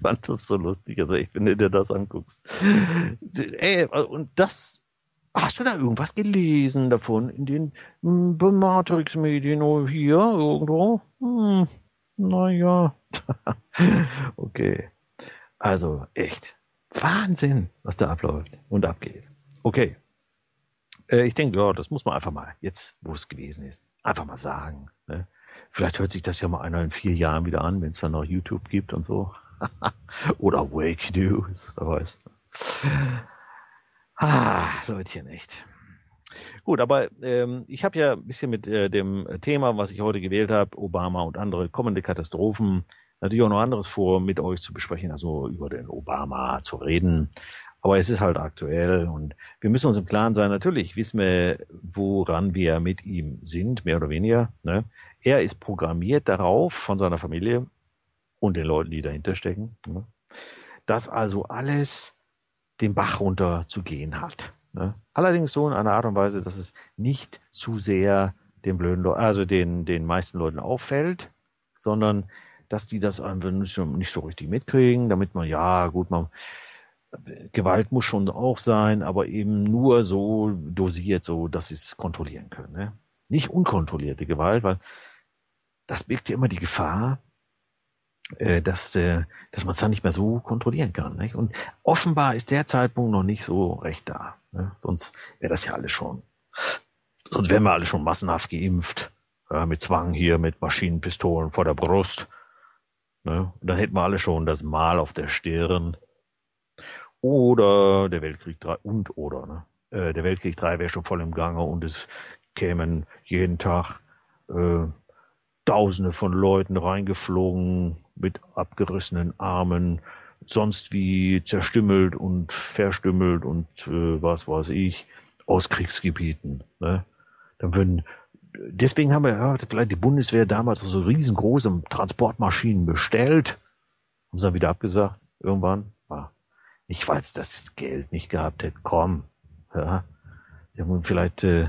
fand das so lustig, also echt, wenn du dir das anguckst. Ey, und das, hast du da irgendwas gelesen davon in den hm, Matrix-Medien oder hier irgendwo? Hm, naja. okay. Also echt Wahnsinn, was da abläuft und abgeht. Okay. Äh, ich denke, ja, das muss man einfach mal, jetzt wo es gewesen ist, einfach mal sagen. Ne? Vielleicht hört sich das ja mal einer in vier Jahren wieder an, wenn es dann noch YouTube gibt und so. Oder Wake News, wer weiß. Ah, Leutchen, echt. Gut, aber ähm, ich habe ja ein bisschen mit äh, dem Thema, was ich heute gewählt habe, Obama und andere kommende Katastrophen, natürlich auch noch anderes vor, mit euch zu besprechen, also über den Obama zu reden. Aber es ist halt aktuell und wir müssen uns im Klaren sein, natürlich wissen wir, woran wir mit ihm sind, mehr oder weniger. Ne? Er ist programmiert darauf von seiner Familie und den Leuten, die dahinter stecken, ne? dass also alles den Bach runter zu gehen hat. Ne? Allerdings so in einer Art und Weise, dass es nicht zu sehr den blöden Le also den, den meisten Leuten auffällt, sondern dass die das einfach nicht so, richtig mitkriegen, damit man, ja, gut, man, Gewalt muss schon auch sein, aber eben nur so dosiert, so dass sie es kontrollieren können. Ne? Nicht unkontrollierte Gewalt, weil das birgt ja immer die Gefahr, äh, dass, äh, dass man es dann nicht mehr so kontrollieren kann. Nicht? Und offenbar ist der Zeitpunkt noch nicht so recht da. Ne? Sonst wäre das ja alles schon, sonst wären wir alle schon massenhaft geimpft, ja, mit Zwang hier, mit Maschinenpistolen vor der Brust. Ne? Und dann hätten wir alle schon das Mal auf der Stirn. Oder der Weltkrieg 3 und oder, ne? Äh, der Weltkrieg 3 wäre schon voll im Gange und es kämen jeden Tag äh, Tausende von Leuten reingeflogen mit abgerissenen Armen, sonst wie zerstümmelt und verstümmelt und äh, was weiß ich, aus Kriegsgebieten. Ne? Dann würden deswegen haben wir ja, vielleicht die Bundeswehr damals so riesengroße Transportmaschinen bestellt. Haben sie dann wieder abgesagt, irgendwann. Ja. Nicht, weil es das Geld nicht gehabt hätte. Komm. Ja. Die haben vielleicht äh,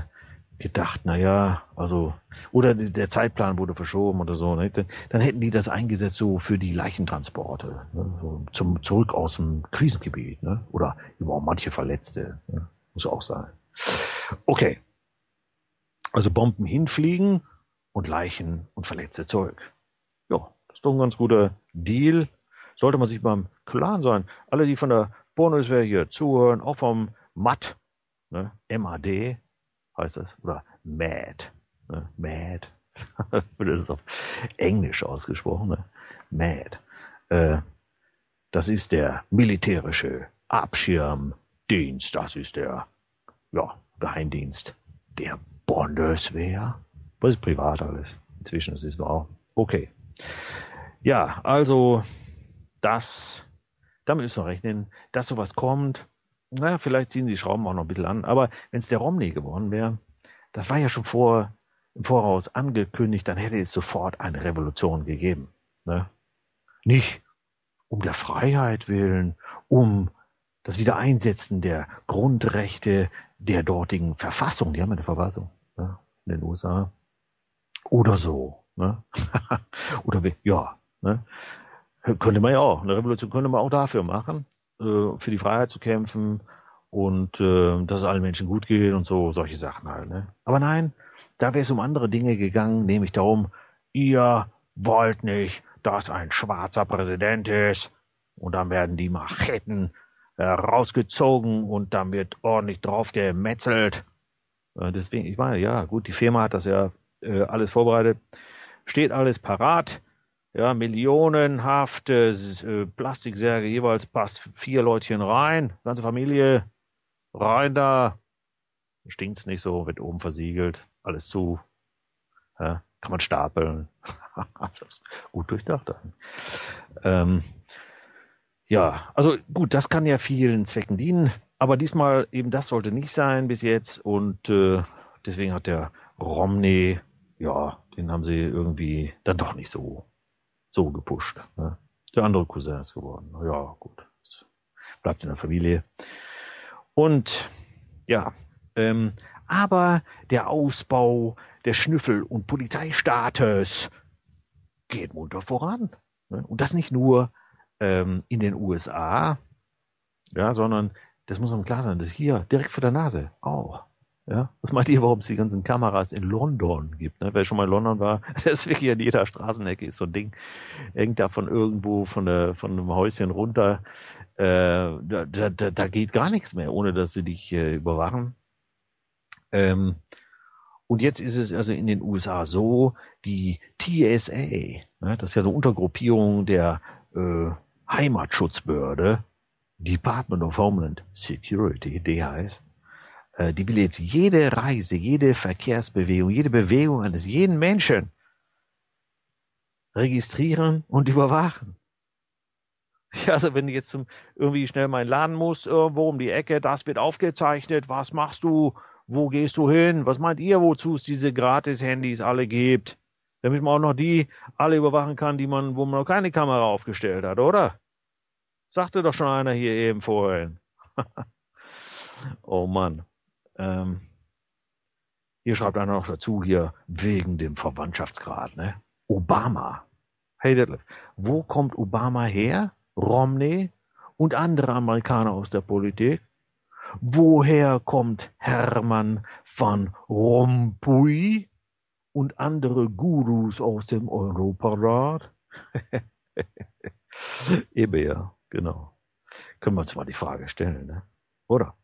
gedacht, na ja, also, oder der Zeitplan wurde verschoben oder so, ne? dann, dann hätten die das eingesetzt so für die Leichentransporte, ne? so zum, zurück aus dem Krisengebiet, ne? oder überhaupt manche Verletzte, ne? muss auch sein. Okay, also Bomben hinfliegen und Leichen und Verletzte zurück. Ja, das ist doch ein ganz guter Deal. Sollte man sich beim Klaren sein. Alle, die von der Bundeswehr hier zuhören, auch vom MAD, ne, MAD heißt das, oder MAD, ne, MAD, das ist auf Englisch ausgesprochen, ne, MAD. Äh, das ist der militärische Abschirmdienst, das ist der ja, Geheimdienst der Bundeswehr. Was ist privat alles? Inzwischen ist es wahr. Okay. Ja, also das, damit müssen wir rechnen, dass sowas kommt. Naja, vielleicht ziehen sie die Schrauben auch noch ein bisschen an. Aber wenn es der Romney geworden wäre, das war ja schon vor, im Voraus angekündigt, dann hätte es sofort eine Revolution gegeben. Ne? Nicht um der Freiheit willen, um das Wiedereinsetzen der Grundrechte der dortigen Verfassung. Die haben eine Verfassung ne, in den USA. Oder so. Ne? Oder wie, ja. Ne? Könnte man ja auch. Eine Revolution könnte man auch dafür machen, äh, für die Freiheit zu kämpfen und äh, dass es allen Menschen gut geht und so, solche Sachen halt. Ne? Aber nein, da wäre es um andere Dinge gegangen, nämlich darum, ihr wollt nicht, dass ein schwarzer Präsident ist und dann werden die Macheten äh, rausgezogen und dann wird ordentlich drauf gemetzelt äh, deswegen, ich meine, ja, gut, die Firma hat das ja äh, alles vorbereitet. Steht alles parat. Ja, millionenhafte äh, Plastiksärge, jeweils passt vier Leutchen rein, ganze Familie rein da. Stinkt's nicht so, wird oben versiegelt, alles zu. Ja, kann man stapeln. ist gut durchdacht. Ähm, ja, also gut, das kann ja vielen Zwecken dienen. Aber diesmal eben das sollte nicht sein bis jetzt und äh, deswegen hat der Romney, ja, den haben sie irgendwie dann doch nicht so so gepusht. Ne? Der andere Cousin ist geworden. Ja, gut, bleibt in der Familie. Und ja, ähm, aber der Ausbau des Schnüffel- und Polizeistaates geht munter voran. Ne? Und das nicht nur ähm, in den USA, ja, sondern das muss einem klar sein, das ist hier direkt vor der Nase auch. Ja, was meint ihr, warum es die ganzen Kameras in London gibt? Ne? Wer schon mal in London war, das ist wirklich an jeder Straßenecke ist so ein Ding. Hängt da von irgendwo von, der, von einem Häuschen runter. Äh, da, da, da geht gar nichts mehr, ohne dass sie dich äh, überwachen. Ähm, und jetzt ist es also in den USA so, die TSA, ne, das ist ja eine Untergruppierung der äh, Heimatschutzbehörde, Department of Homeland Security, DHS, die will jetzt jede Reise, jede Verkehrsbewegung, jede Bewegung eines jeden Menschen registrieren und überwachen. Ja, also wenn du jetzt zum, irgendwie schnell mal in den Laden musst, irgendwo um die Ecke, das wird aufgezeichnet, was machst du, wo gehst du hin, was meint ihr, wozu es diese Gratis-Handys alle gibt? Damit man auch noch die alle überwachen kann, die man, wo man noch keine Kamera aufgestellt hat, oder? Sagte doch schon einer hier eben vorhin. oh Mann. Ähm, hier schreibt einer noch dazu, hier wegen dem Verwandtschaftsgrad, ne? Obama. Hey Detlef, wo kommt Obama her? Romney und andere Amerikaner aus der Politik? Woher kommt Hermann van Rompuy und andere Gurus aus dem Europarat? Eben ja, genau. Können wir uns mal die Frage stellen, ne? Oder?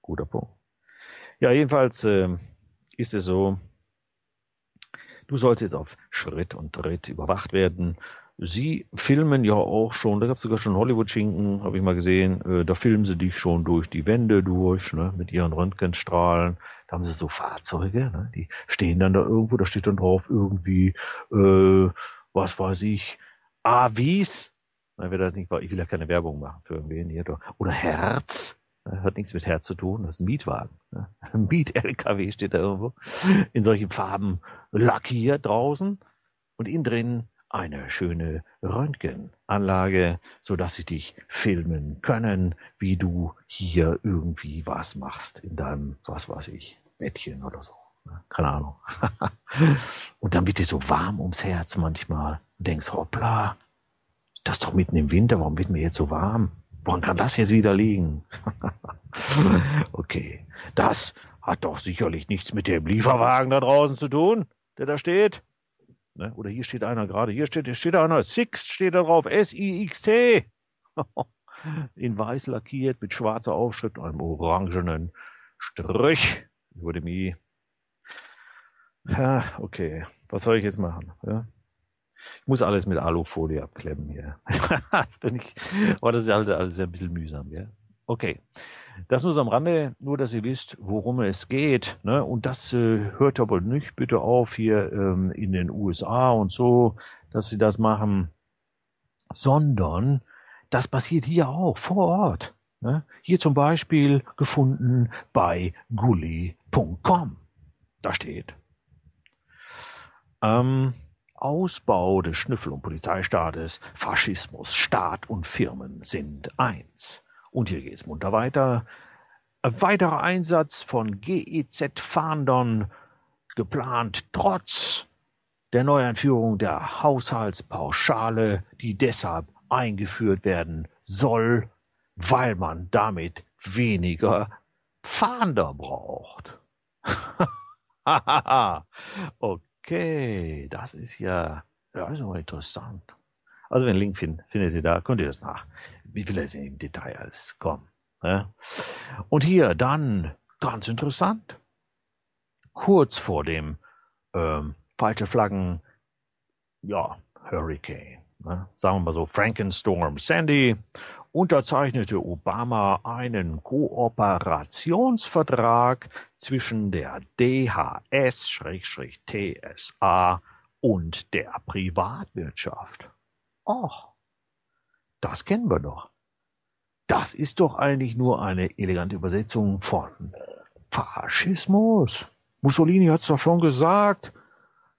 Guter Punkt. Ja, jedenfalls äh, ist es so, du sollst jetzt auf Schritt und Tritt überwacht werden. Sie filmen ja auch schon, da gab es sogar schon Hollywood-Schinken, habe ich mal gesehen, äh, da filmen sie dich schon durch die Wände durch, ne, mit ihren Röntgenstrahlen. Da haben sie so Fahrzeuge, ne, die stehen dann da irgendwo, da steht dann drauf irgendwie, äh, was weiß ich, Avis. Na, ich will ja keine Werbung machen für irgendwen hier. Oder Herz. Hat nichts mit Herz zu tun, das ist ein Mietwagen. Ein Miet-LKW steht da irgendwo. In solchen Farben lackiert draußen. Und innen drin eine schöne Röntgenanlage, so dass sie dich filmen können, wie du hier irgendwie was machst in deinem, was weiß ich, Bettchen oder so. Keine Ahnung. Und dann wird dir so warm ums Herz manchmal. Du denkst, hoppla, das ist doch mitten im Winter, warum wird mir jetzt so warm? Woran kann das jetzt wieder liegen? okay, das hat doch sicherlich nichts mit dem Lieferwagen da draußen zu tun, der da steht. Ne? Oder hier steht einer gerade, hier steht, hier steht einer, Sixt steht da drauf, S-I-X-T. In weiß lackiert mit schwarzer Aufschrift, einem orangenen Strich über dem I. Ja, okay, was soll ich jetzt machen? Ja? Ich muss alles mit Alufolie abklemmen hier. aber das ist halt alles ein bisschen mühsam, ja. Okay. Das nur so am Rande, nur dass ihr wisst, worum es geht. Ne? Und das äh, hört aber nicht bitte auf hier ähm, in den USA und so, dass sie das machen, sondern das passiert hier auch vor Ort. Ne? Hier zum Beispiel gefunden bei gully.com. Da steht. Ähm, Ausbau des Schnüffel- und Polizeistaates, Faschismus, Staat und Firmen sind eins. Und hier geht's munter weiter. Weiterer Einsatz von GEZ-Fahndern geplant trotz der Neueinführung der Haushaltspauschale, die deshalb eingeführt werden soll, weil man damit weniger Fahnder braucht. okay. Okay, das ist ja, ja, ist aber interessant. Also wenn Link find, findet ihr da, könnt ihr das nach. Wie will es im Detail alles kommen. Ja? Und hier dann, ganz interessant, kurz vor dem ähm, falsche Flaggen, ja, Hurricane, ne? sagen wir mal so, Frankenstorm Sandy unterzeichnete Obama einen Kooperationsvertrag zwischen der DHS-TSA und der Privatwirtschaft. Och, das kennen wir doch. Das ist doch eigentlich nur eine elegante Übersetzung von Faschismus. Mussolini hat's doch schon gesagt.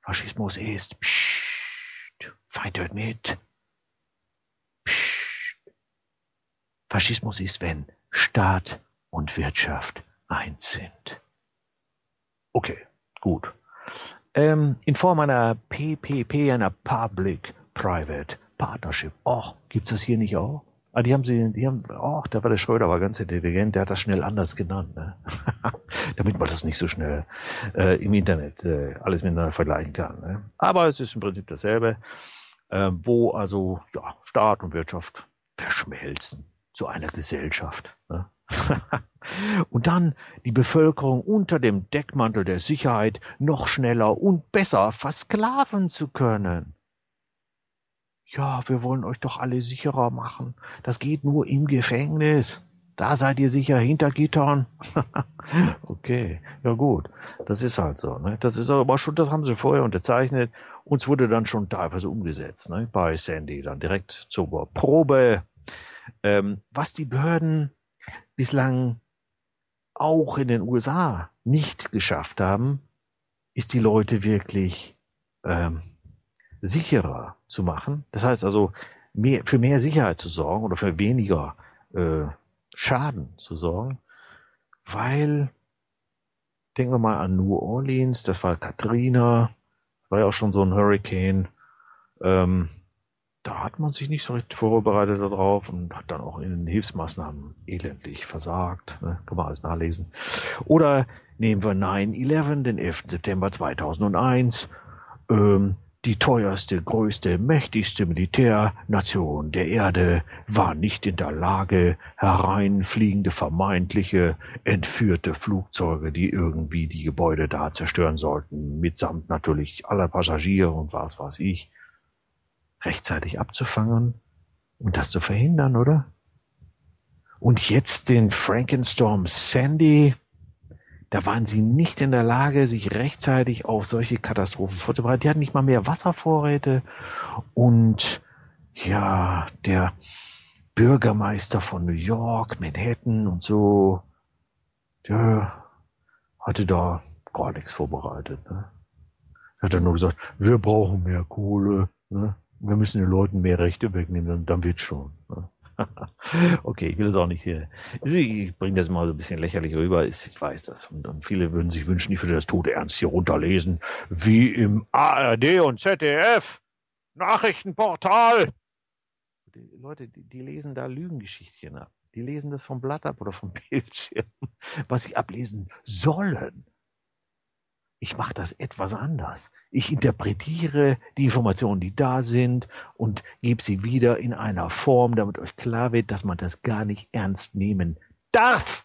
Faschismus ist, pssst, Feind hört mit, Faschismus ist, wenn Staat und Wirtschaft eins sind. Okay, gut. Ähm, in Form einer PPP, einer Public-Private Partnership. Och, gibt's das hier nicht auch? Ah, die haben sie, die haben, oh, da war der Schröder war ganz intelligent, der hat das schnell anders genannt, ne? damit man das nicht so schnell äh, im Internet äh, alles miteinander vergleichen kann. Ne? Aber es ist im Prinzip dasselbe, äh, wo also ja, Staat und Wirtschaft verschmelzen zu einer Gesellschaft. Ne? und dann die Bevölkerung unter dem Deckmantel der Sicherheit noch schneller und besser versklaven zu können ja, wir wollen euch doch alle sicherer machen. Das geht nur im Gefängnis. Da seid ihr sicher hinter Gittern. okay, ja gut, das ist halt so. Ne? Das ist aber schon, das haben sie vorher unterzeichnet. Uns wurde dann schon teilweise umgesetzt, ne? bei Sandy, dann direkt zur Probe. Ähm, was die Behörden bislang auch in den USA nicht geschafft haben, ist die Leute wirklich ähm, sicherer zu machen. Das heißt also, mehr, für mehr Sicherheit zu sorgen oder für weniger äh, Schaden zu sorgen, weil denken wir mal an New Orleans, das war Katrina, war ja auch schon so ein Hurricane. Ähm, da hat man sich nicht so richtig vorbereitet darauf und hat dann auch in den Hilfsmaßnahmen elendlich versagt. Ne? Kann man alles nachlesen. Oder nehmen wir 9-11, den 11. September 2001. Ähm, die teuerste, größte, mächtigste Militärnation der Erde war nicht in der Lage, hereinfliegende, vermeintliche, entführte Flugzeuge, die irgendwie die Gebäude da zerstören sollten, mitsamt natürlich aller Passagiere und was weiß ich, rechtzeitig abzufangen und das zu verhindern, oder? Und jetzt den Frankenstorm Sandy, da waren sie nicht in der Lage, sich rechtzeitig auf solche Katastrophen vorzubereiten. Die hatten nicht mal mehr Wasservorräte und ja, der Bürgermeister von New York, Manhattan und so, der hatte da gar nichts vorbereitet. Ne? Er hat dann nur gesagt, wir brauchen mehr Kohle, ne? wir müssen den Leuten mehr Rechte wegnehmen, dann, dann wird's schon. Ne? okay, ich will es auch nicht hier. Ich bringe das mal so ein bisschen lächerlich rüber. Ich weiß das. Und, und viele würden sich wünschen, ich würde das Tote Ernst hier runterlesen. Wie im ARD und ZDF. Nachrichtenportal. Die Leute, die, die lesen da Lügengeschichtchen ab. Die lesen das vom Blatt ab oder vom Bildschirm, was sie ablesen sollen. Ich mache das etwas anders. Ich interpretiere die Informationen, die da sind und gebe sie wieder in einer Form, damit euch klar wird, dass man das gar nicht ernst nehmen darf.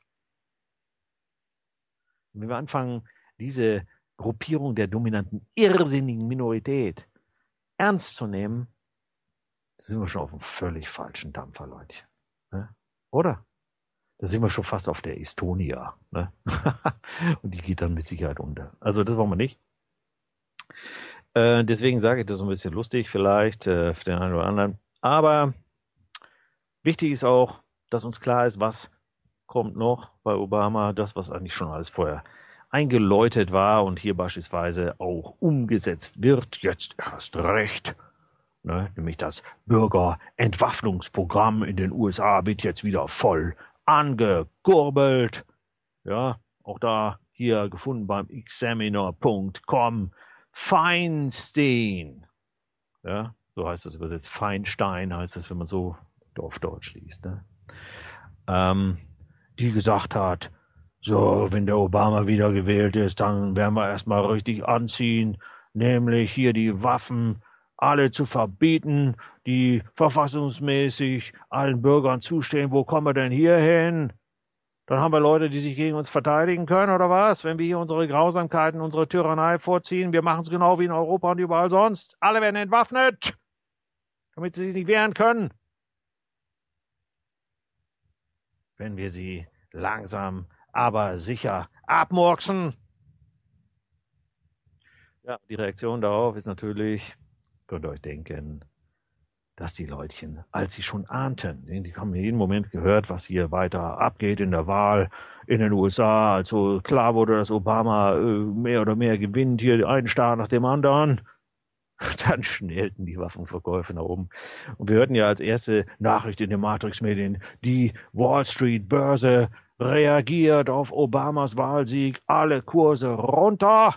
wenn wir anfangen, diese Gruppierung der dominanten irrsinnigen Minorität ernst zu nehmen, sind wir schon auf einem völlig falschen Dampfer, Leute. Oder? Da sind wir schon fast auf der Estonia. Ne? und die geht dann mit Sicherheit unter. Also das wollen wir nicht. Äh, deswegen sage ich das so ein bisschen lustig vielleicht äh, für den einen oder anderen. Aber wichtig ist auch, dass uns klar ist, was kommt noch bei Obama, das, was eigentlich schon alles vorher eingeläutet war und hier beispielsweise auch umgesetzt wird, jetzt erst recht. Ne, nämlich das Bürgerentwaffnungsprogramm in den USA wird jetzt wieder voll angekurbelt. Ja, auch da hier gefunden beim examiner.com. Feinstein. Ja, so heißt das übersetzt. Feinstein heißt das, wenn man so auf Deutsch liest. Ne? Ähm, die gesagt hat, so, wenn der Obama wieder gewählt ist, dann werden wir erstmal richtig anziehen, nämlich hier die Waffen alle zu verbieten, die verfassungsmäßig allen Bürgern zustehen. Wo kommen wir denn hier hin? Dann haben wir Leute, die sich gegen uns verteidigen können, oder was? Wenn wir hier unsere Grausamkeiten, unsere Tyrannei vorziehen, wir machen es genau wie in Europa und überall sonst. Alle werden entwaffnet, damit sie sich nicht wehren können. Wenn wir sie langsam, aber sicher abmurksen. Ja, die Reaktion darauf ist natürlich, könnt ihr euch denken, dass die Leutchen, als sie schon ahnten, die haben jeden Moment gehört, was hier weiter abgeht in der Wahl in den USA, also klar wurde, dass Obama äh, mehr oder mehr gewinnt, hier einen Staat nach dem anderen, dann schnellten die Waffenverkäufe nach oben. Und wir hörten ja als erste Nachricht in den Matrix-Medien, die Wall Street Börse reagiert auf Obamas Wahlsieg, alle Kurse runter.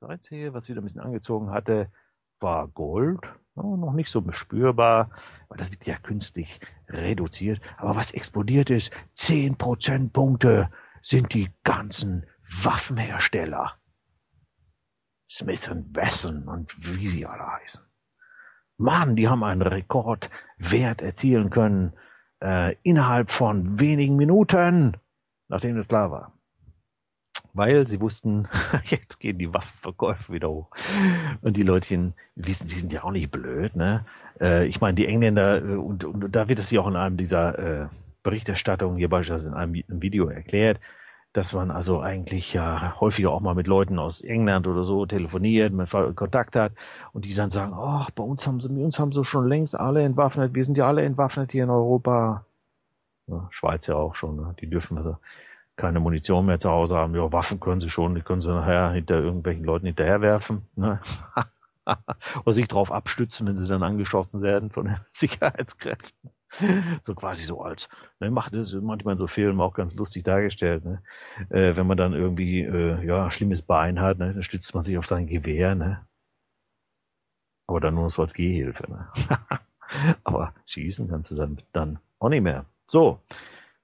Das Einzige, was wieder ein bisschen angezogen hatte, war Gold. Oh, noch nicht so spürbar, weil das wird ja künstlich reduziert. Aber was explodiert ist, 10 Prozentpunkte sind die ganzen Waffenhersteller. Smith Wesson und wie sie alle heißen. Mann, die haben einen Rekordwert erzielen können äh, innerhalb von wenigen Minuten, nachdem es klar war. Weil sie wussten, jetzt gehen die Waffenverkäufe wieder hoch. Und die Leutchen wissen, sie sind ja auch nicht blöd. Ne? Äh, ich meine, die Engländer, äh, und, und da wird es ja auch in einem dieser äh, Berichterstattungen hier beispielsweise in einem Video erklärt, dass man also eigentlich ja häufiger auch mal mit Leuten aus England oder so telefoniert, mit Kontakt hat und die dann sagen, ach, bei uns haben sie, uns haben sie schon längst alle entwaffnet, wir sind ja alle entwaffnet hier in Europa. Ja, Schweiz ja auch schon, ne? die dürfen also keine Munition mehr zu Hause haben. Ja, Waffen können sie schon, die können sie nachher hinter irgendwelchen Leuten hinterherwerfen. Ne? oder sich drauf abstützen, wenn sie dann angeschossen werden von den Sicherheitskräften. so quasi so als, ne, macht es manchmal so Filmen auch ganz lustig dargestellt, ne? Äh, wenn man dann irgendwie, äh, ja, schlimmes Bein hat, ne, dann stützt man sich auf sein Gewehr, ne? Aber dann nur so als Gehhilfe, ne? Aber schießen kannst du dann, dann auch nicht mehr. So.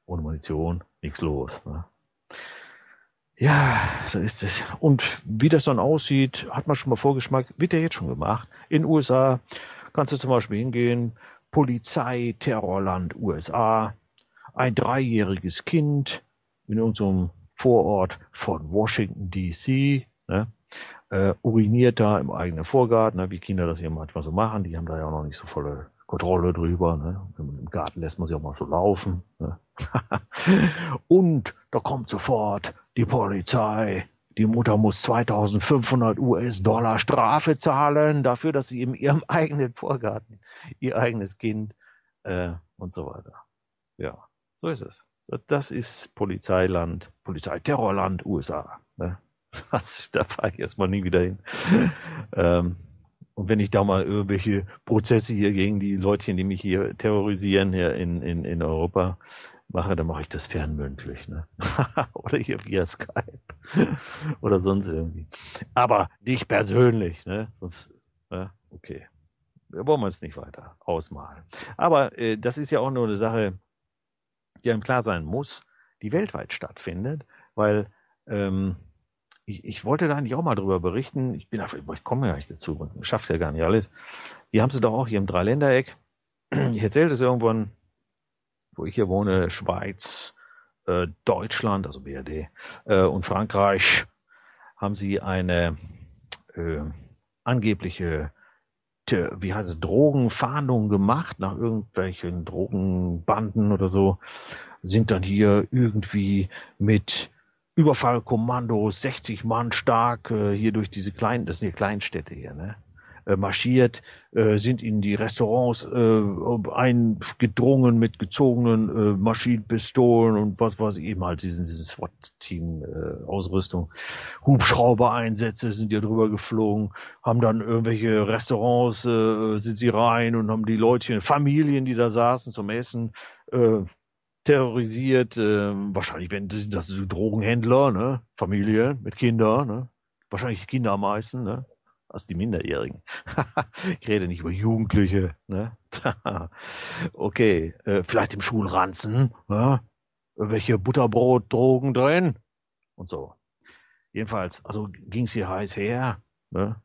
Ohne Munition, nichts los, ne? Ja, so ist es. Und wie das dann aussieht, hat man schon mal Vorgeschmack, wird ja jetzt schon gemacht. In den USA kannst du zum Beispiel hingehen, Polizei, Terrorland USA, ein dreijähriges Kind in unserem Vorort von Washington DC, ne, äh, uriniert da im eigenen Vorgarten, ne, wie Kinder das hier manchmal so machen, die haben da ja auch noch nicht so volle Kontrolle drüber. Ne? Im Garten lässt man sie auch mal so laufen. Ne? Und da kommt sofort die Polizei die Mutter muss 2500 US-Dollar Strafe zahlen dafür, dass sie in ihrem eigenen Vorgarten ihr eigenes Kind äh, und so weiter. Ja, so ist es. Das ist Polizeiland, Polizeiterrorland USA. Ne? Da fahre ich erstmal nie wieder hin. ähm, und wenn ich da mal irgendwelche Prozesse hier gegen die Leutchen, die mich hier terrorisieren hier in, in, in Europa, mache, dann mache ich das fernmündlich, ne? Oder hier via Skype. Oder sonst irgendwie. Aber nicht persönlich, ne? Sonst, ja, okay. Wir wollen uns nicht weiter ausmalen. Aber äh, das ist ja auch nur eine Sache, die einem klar sein muss, die weltweit stattfindet, weil ähm, ich, ich wollte da eigentlich auch mal drüber berichten. Ich bin einfach, ich komme ja nicht dazu, schaff's ja gar nicht alles. Die haben sie doch auch hier im Dreiländereck. Ich erzählte es irgendwann, wo ich hier wohne, Schweiz, äh, Deutschland, also BRD, äh, und Frankreich, haben sie eine äh, angebliche wie heißt es, Drogenfahndung gemacht nach irgendwelchen Drogenbanden oder so, sind dann hier irgendwie mit Überfallkommandos, 60 Mann stark, äh, hier durch diese kleinen, das sind hier Kleinstädte hier, ne? Äh, marschiert, äh, sind in die Restaurants äh, eingedrungen mit gezogenen äh, Maschinenpistolen und was weiß ich eben halt diesen, diese SWAT-Team-Ausrüstung. Hubschrauber-Einsätze sind ja drüber geflogen, haben dann irgendwelche Restaurants, äh, sind sie rein und haben die Leute, Familien, die da saßen zum Essen, äh, terrorisiert, äh, wahrscheinlich wenn das sind Drogenhändler, ne, Familie mit Kindern, ne, wahrscheinlich Kinder am meisten, ne, als die Minderjährigen. ich rede nicht über Jugendliche. Ne? okay, äh, vielleicht im Schulranzen. Ne? Welche Butterbrotdrogen drin? Und so. Jedenfalls, also ging es hier heiß her. Ne?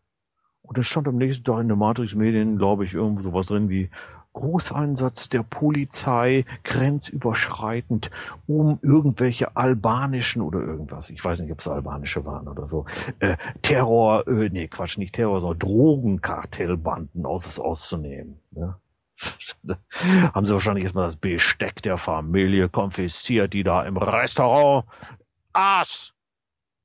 Und es stand am nächsten Tag in den Matrix-Medien, glaube ich, irgendwo sowas drin wie Großeinsatz der Polizei grenzüberschreitend, um irgendwelche albanischen oder irgendwas, ich weiß nicht, ob es albanische waren oder so, äh, Terror, äh, nee, Quatsch, nicht Terror, sondern Drogenkartellbanden aus, auszunehmen. Ne? Haben sie wahrscheinlich erstmal das Besteck der Familie konfisziert, die da im Restaurant aß.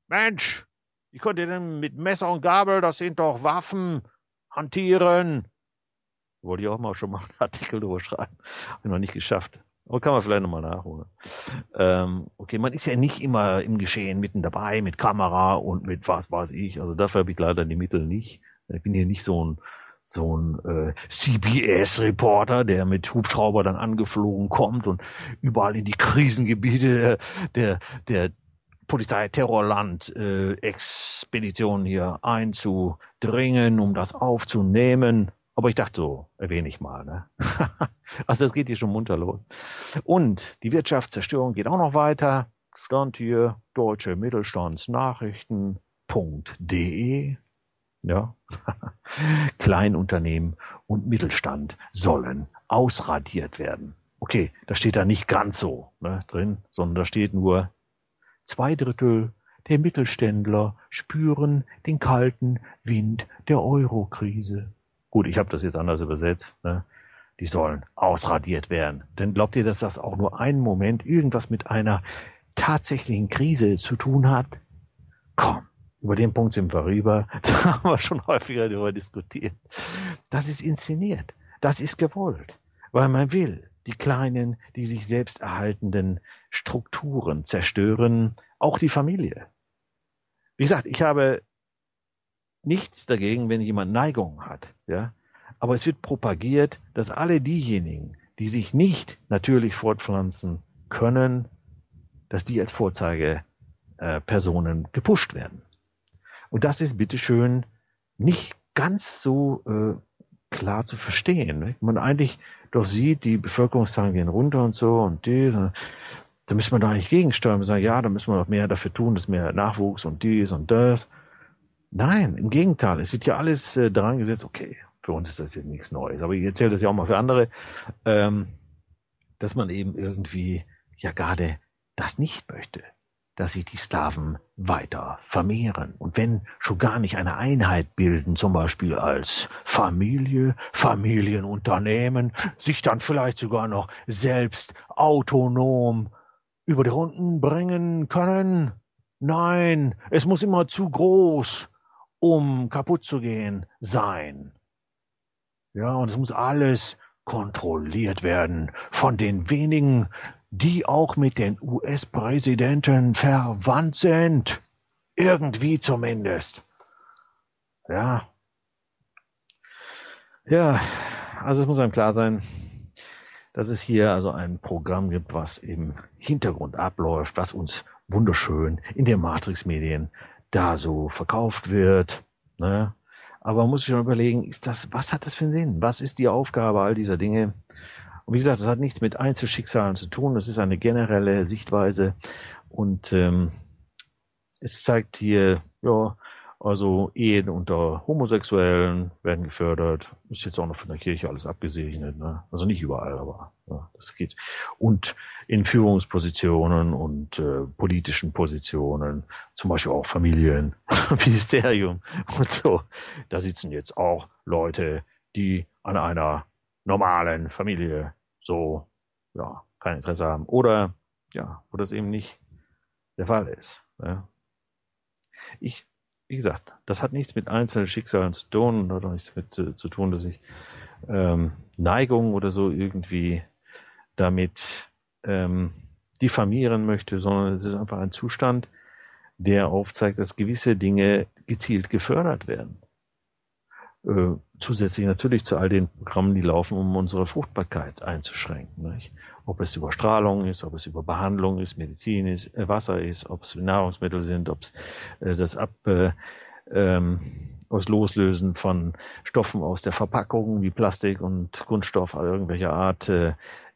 Mensch, wie könnt ihr denn mit Messer und Gabel, das sind doch Waffen, hantieren? Wollte ich auch mal schon mal einen Artikel drüber schreiben. Habe ich noch nicht geschafft. Aber kann man vielleicht nochmal nachholen. Ähm, okay, man ist ja nicht immer im Geschehen mitten dabei mit Kamera und mit was weiß ich. Also dafür habe ich leider die Mittel nicht. Ich bin hier nicht so ein so ein äh, CBS-Reporter, der mit Hubschrauber dann angeflogen kommt und überall in die Krisengebiete der, der, der Polizei-Terrorland-Expedition äh, hier einzudringen, um das aufzunehmen. Aber ich dachte so, erwähne ich mal. Ne? also das geht hier schon munter los. Und die Wirtschaftszerstörung geht auch noch weiter. Stand hier deutsche Mittelstandsnachrichten.de. Ja. Kleinunternehmen und Mittelstand sollen ausradiert werden. Okay, da steht da nicht ganz so ne, drin, sondern da steht nur zwei Drittel der Mittelständler spüren den kalten Wind der Eurokrise. Gut, ich habe das jetzt anders übersetzt. Ne? Die sollen ausradiert werden. Denn glaubt ihr, dass das auch nur einen Moment irgendwas mit einer tatsächlichen Krise zu tun hat? Komm, über den Punkt sind wir rüber. Da haben wir schon häufiger darüber diskutiert. Das ist inszeniert. Das ist gewollt. Weil man will die kleinen, die sich selbst erhaltenden Strukturen zerstören, auch die Familie. Wie gesagt, ich habe nichts dagegen, wenn jemand Neigung hat, ja. Aber es wird propagiert, dass alle diejenigen, die sich nicht natürlich fortpflanzen können, dass die als Vorzeigepersonen äh, gepusht werden. Und das ist bitteschön nicht ganz so äh, klar zu verstehen. Ne? Man eigentlich doch sieht, die Bevölkerungszahlen gehen runter und so und die, da müssen wir da nicht gegensteuern und sagen, ja, da müssen wir noch mehr dafür tun, dass mehr Nachwuchs und dies und das. Nein, im Gegenteil, es wird ja alles äh, daran gesetzt, okay, für uns ist das jetzt nichts Neues, aber ich erzähle das ja auch mal für andere, ähm, dass man eben irgendwie ja gerade das nicht möchte, dass sich die Sklaven weiter vermehren. Und wenn schon gar nicht eine Einheit bilden, zum Beispiel als Familie, Familienunternehmen, sich dann vielleicht sogar noch selbst autonom über die Runden bringen können. Nein, es muss immer zu groß, um kaputt zu gehen, sein. Ja, und es muss alles kontrolliert werden von den wenigen, die auch mit den US-Präsidenten verwandt sind. Irgendwie zumindest. Ja. Ja, also es muss einem klar sein, dass es hier also ein Programm gibt, was im Hintergrund abläuft, was uns wunderschön in den Matrix-Medien da so verkauft wird. Ne? Aber man muss sich schon überlegen, ist das, was hat das für einen Sinn? Was ist die Aufgabe all dieser Dinge? Und wie gesagt, das hat nichts mit Einzelschicksalen zu tun. Das ist eine generelle Sichtweise. Und ähm, es zeigt hier, ja, also Ehen unter Homosexuellen werden gefördert. Ist jetzt auch noch von der Kirche alles abgesegnet. Ne? Also nicht überall, aber ja, das geht. Und in Führungspositionen und äh, politischen Positionen, zum Beispiel auch Familien, Ministerium und so. Da sitzen jetzt auch Leute, die an einer normalen Familie so ja kein Interesse haben. Oder ja, wo das eben nicht der Fall ist. Ja. Ich wie gesagt, das hat nichts mit einzelnen Schicksalen zu tun oder nichts mit zu, zu tun, dass ich ähm, Neigung oder so irgendwie damit ähm, diffamieren möchte, sondern es ist einfach ein Zustand, der aufzeigt, dass gewisse Dinge gezielt gefördert werden. Äh, zusätzlich natürlich zu all den Programmen, die laufen, um unsere Fruchtbarkeit einzuschränken. Nicht? Ob es über Strahlung ist, ob es über Behandlung ist, Medizin ist, äh, Wasser ist, ob es Nahrungsmittel sind, ob es äh, das Ab äh, ähm, aus Loslösen von Stoffen aus der Verpackung wie Plastik und Kunststoff irgendwelcher Art, äh,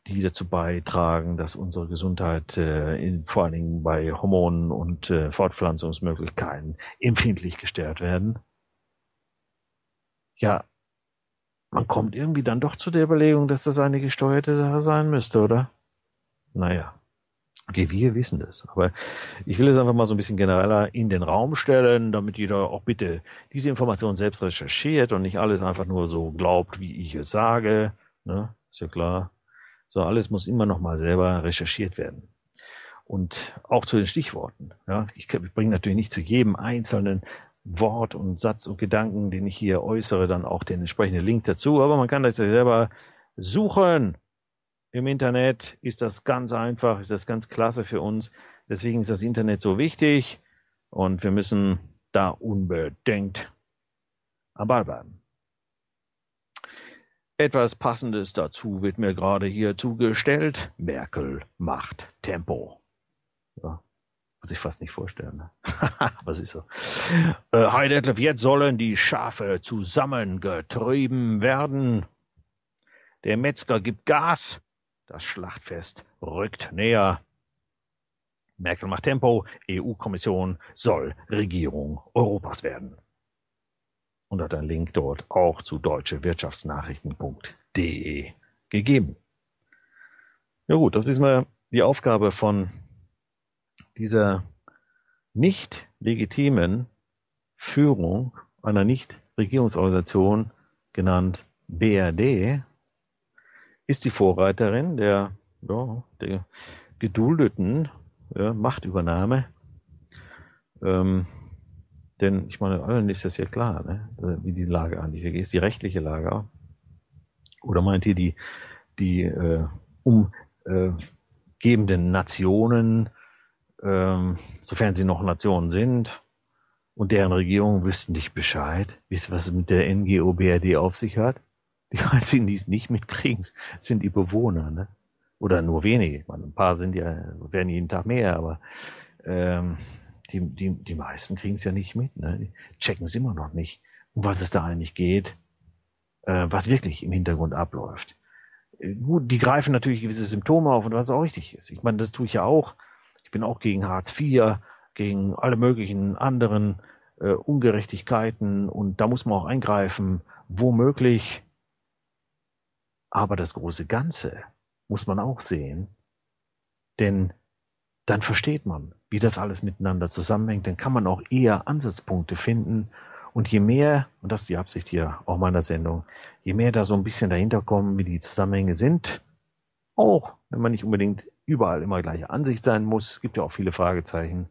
die dazu beitragen, dass unsere Gesundheit äh, in, vor allen Dingen bei Hormonen und äh, Fortpflanzungsmöglichkeiten empfindlich gestört werden ja, man kommt irgendwie dann doch zu der Überlegung, dass das eine gesteuerte Sache sein müsste, oder? Naja. Okay, wir wissen das. Aber ich will es einfach mal so ein bisschen genereller in den Raum stellen, damit jeder auch bitte diese Information selbst recherchiert und nicht alles einfach nur so glaubt, wie ich es sage. Ne? Ist ja klar. So, alles muss immer noch mal selber recherchiert werden. Und auch zu den Stichworten. Ja, ich bringe natürlich nicht zu jedem einzelnen Wort und Satz und Gedanken, den ich hier äußere, dann auch den entsprechenden Link dazu. Aber man kann das ja selber suchen. Im Internet ist das ganz einfach, ist das ganz klasse für uns. Deswegen ist das Internet so wichtig und wir müssen da unbedingt am Ball bleiben. Etwas Passendes dazu wird mir gerade hier zugestellt. Merkel macht Tempo. Ja, sich fast nicht vorstellen. Ne? Aber es ist so. Äh, Hi jetzt sollen die Schafe zusammengetrieben werden. Der Metzger gibt Gas. Das Schlachtfest rückt näher. Merkel macht Tempo. EU-Kommission soll Regierung Europas werden. Und hat einen Link dort auch zu deutschewirtschaftsnachrichten.de gegeben. Ja gut, das wissen wir. Die Aufgabe von dieser nicht legitimen Führung einer Nichtregierungsorganisation genannt BRD ist die Vorreiterin der, ja, der geduldeten ja, Machtübernahme. Ähm, denn ich meine, allen ist das ja klar, ne, wie die Lage eigentlich ist, die rechtliche Lage. Oder meint ihr die, die äh, umgebenden Nationen ähm, sofern sie noch Nationen sind, und deren Regierungen wüssten nicht Bescheid, wisst was es mit der NGO BRD auf sich hat? Die einzigen, die es nicht mitkriegen, sind die Bewohner, ne? Oder nur wenige. Ich meine, ein paar sind ja, werden jeden Tag mehr, aber ähm, die, die, die meisten kriegen es ja nicht mit, ne? Die checken es immer noch nicht, um was es da eigentlich geht, äh, was wirklich im Hintergrund abläuft. Äh, gut, die greifen natürlich gewisse Symptome auf und was auch richtig ist. Ich meine, das tue ich ja auch ich bin auch gegen Hartz IV, gegen alle möglichen anderen äh, Ungerechtigkeiten und da muss man auch eingreifen, womöglich. Aber das große Ganze muss man auch sehen, denn dann versteht man, wie das alles miteinander zusammenhängt, dann kann man auch eher Ansatzpunkte finden und je mehr, und das ist die Absicht hier auch meiner Sendung, je mehr da so ein bisschen dahinter kommen, wie die Zusammenhänge sind, auch wenn man nicht unbedingt überall immer gleiche Ansicht sein muss. Es gibt ja auch viele Fragezeichen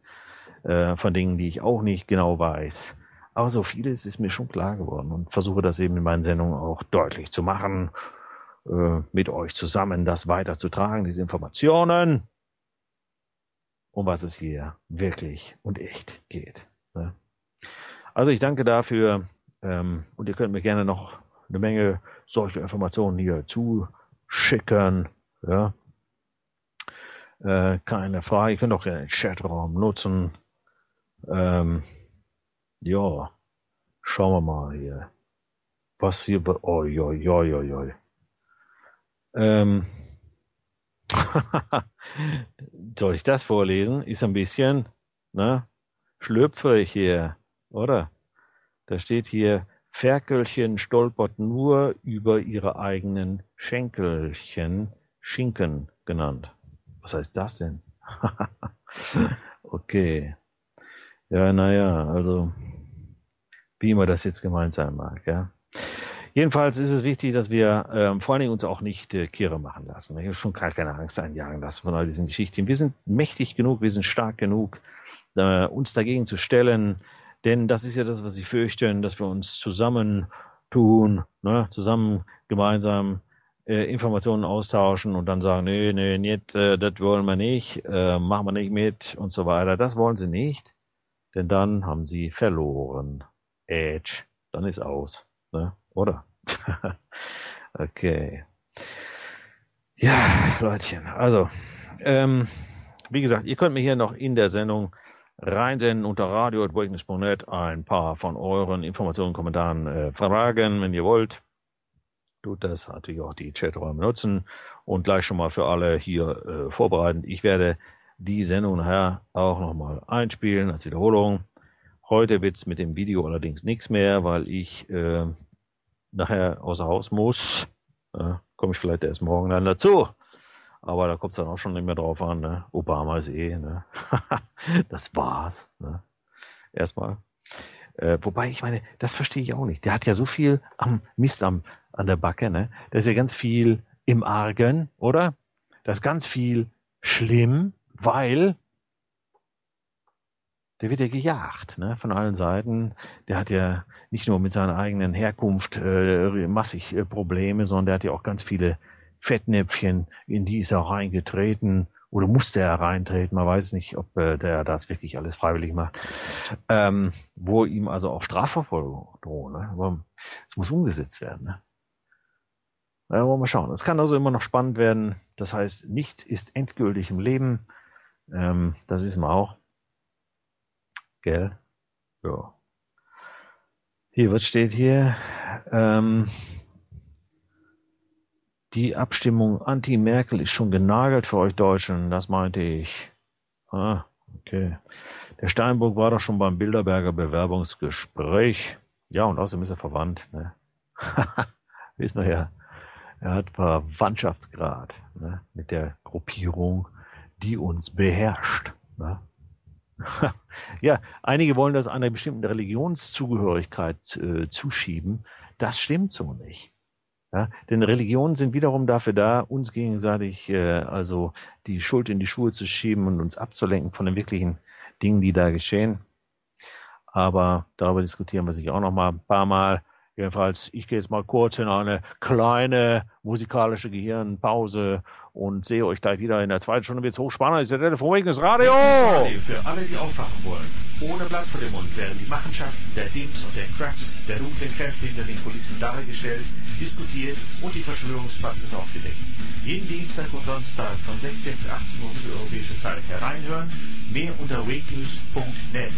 äh, von Dingen, die ich auch nicht genau weiß. Aber so vieles ist mir schon klar geworden und versuche das eben in meinen Sendungen auch deutlich zu machen, äh, mit euch zusammen das weiterzutragen, diese Informationen, um was es hier wirklich und echt geht. Ne? Also ich danke dafür ähm, und ihr könnt mir gerne noch eine Menge solcher Informationen hier zuschicken. Ja, äh, keine Frage. Ihr könnt auch den Chatraum nutzen. Ähm, ja, schauen wir mal hier. Was hier bei. Oi, oi, oi, oi, oi. Ähm, soll ich das vorlesen? Ist ein bisschen, ne? Schlüpferig hier, oder? Da steht hier, Ferkelchen stolpert nur über ihre eigenen Schenkelchen, Schinken genannt. Was heißt das denn? okay. Ja, naja, also wie immer das jetzt gemeint sein mag, ja. Jedenfalls ist es wichtig, dass wir ähm, vor allen Dingen uns auch nicht äh, Kirre machen lassen. Ich habe schon gar keine Angst einjagen lassen von all diesen Geschichten. Wir sind mächtig genug, wir sind stark genug, äh, uns dagegen zu stellen, denn das ist ja das, was sie fürchten, dass wir uns zusammen tun, ne, zusammen gemeinsam äh, Informationen austauschen und dann sagen, nee, nee, nicht, äh, das wollen wir nicht, äh, machen wir nicht mit und so weiter. Das wollen sie nicht, denn dann haben sie verloren. Edge, dann ist aus, ne? oder? okay. Ja, Leutchen, also, ähm, wie gesagt, ihr könnt mir hier noch in der Sendung reinsenden unter radio.witness.net ein paar von euren Informationen, Kommentaren, äh, Fragen, wenn ihr wollt tut das natürlich auch die Chaträume nutzen und gleich schon mal für alle hier äh, vorbereiten. Ich werde die Sendung nachher auch nochmal einspielen als Wiederholung. Heute wird es mit dem Video allerdings nichts mehr, weil ich äh, nachher außer Haus muss. Äh, Komme ich vielleicht erst morgen dann dazu. Aber da kommt es dann auch schon nicht mehr drauf an. Ne? Obama ist eh. Ne? das war's. Ne? Erstmal. Äh, wobei, ich meine, das verstehe ich auch nicht. Der hat ja so viel am Mist am, an der Backe, ne? Da ist ja ganz viel im Argen, oder? Da ist ganz viel schlimm, weil der wird ja gejagt, ne, von allen Seiten. Der hat ja nicht nur mit seiner eigenen Herkunft äh, massig äh, Probleme, sondern der hat ja auch ganz viele Fettnäpfchen, in die ist er reingetreten oder musste er reintreten, man weiß nicht, ob äh, der das wirklich alles freiwillig macht, ähm, wo ihm also auch Strafverfolgung drohen. Ne? Aber es muss umgesetzt werden. Ne? Ja, wollen wir schauen. Es kann also immer noch spannend werden. Das heißt, nichts ist endgültig im Leben. Ähm, das wissen wir auch. gell? Ja. Hier, was steht hier? Ähm, die Abstimmung anti-Merkel ist schon genagelt für euch Deutschen, das meinte ich. Ah, okay. Der Steinburg war doch schon beim Bilderberger Bewerbungsgespräch. Ja, und außerdem ist er verwandt. Ne? Wissen wir ja. Er hat Verwandtschaftsgrad ne? mit der Gruppierung, die uns beherrscht. Ne? ja, einige wollen das einer bestimmten Religionszugehörigkeit äh, zuschieben. Das stimmt so nicht. Ja, denn Religionen sind wiederum dafür da, uns gegenseitig äh, also die Schuld in die Schuhe zu schieben und uns abzulenken von den wirklichen Dingen, die da geschehen. Aber darüber diskutieren wir sich auch noch mal ein paar Mal. Jedenfalls, ich gehe jetzt mal kurz in eine kleine musikalische Gehirnpause und sehe euch gleich wieder in der zweiten Stunde. Wird's hochspannend. Ist der Telefon das Radio. Für alle, die aufwachen wollen. Ohne Blatt vor dem Mund werden die Machenschaften der Dims und der Cracks, der dunklen Kräfte hinter den Kulissen dargestellt, diskutiert und die Verschwörungspraxis aufgedeckt. Jeden Dienstag und Donnerstag von 16 bis 18 Uhr mitteleuropäische Zeit hereinhören. Mehr unter wakenews.net.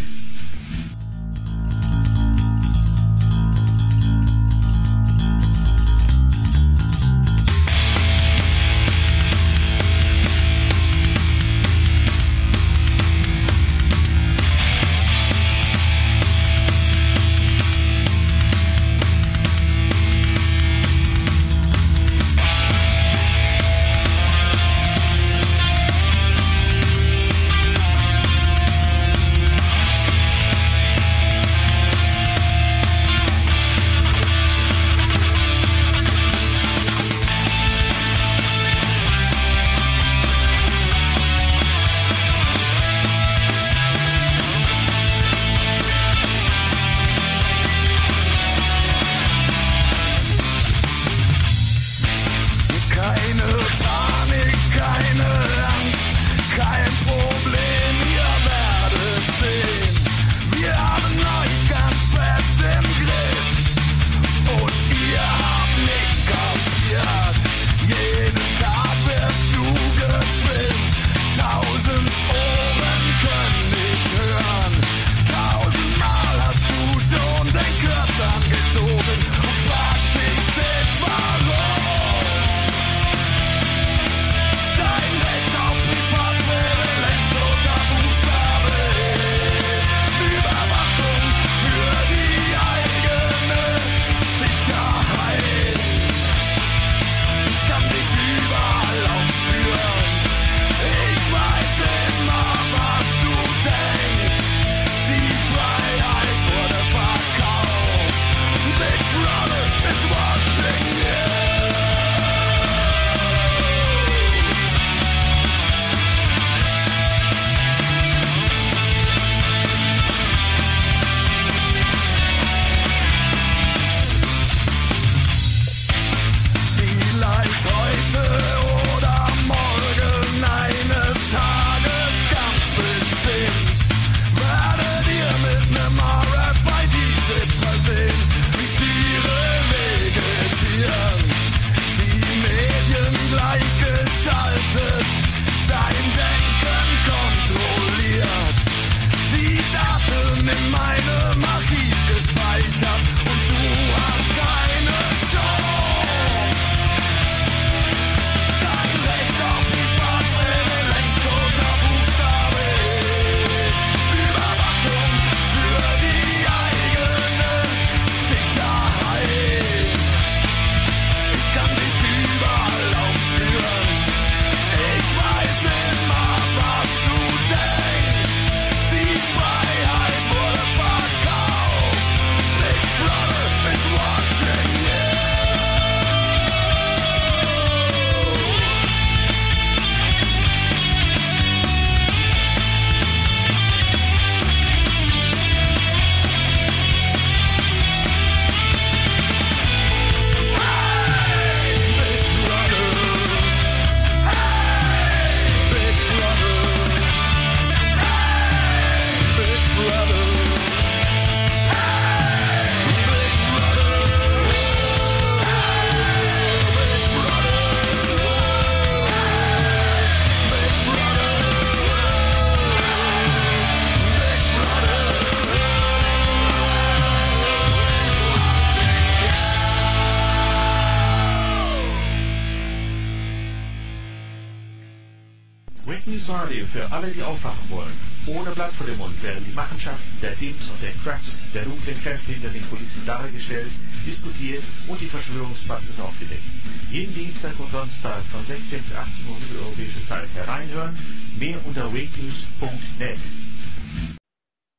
alle, die aufwachen wollen. Ohne Blatt vor dem Mund werden die Machenschaften der Dims und der Cracks, der dunklen Kräfte hinter den Kulissen dargestellt, diskutiert und die Verschwörungspraxis aufgedeckt. Jeden Dienstag und Donnerstag von 16 bis 18 Uhr mitteleuropäische Zeit hereinhören. Mehr unter wakenews.net.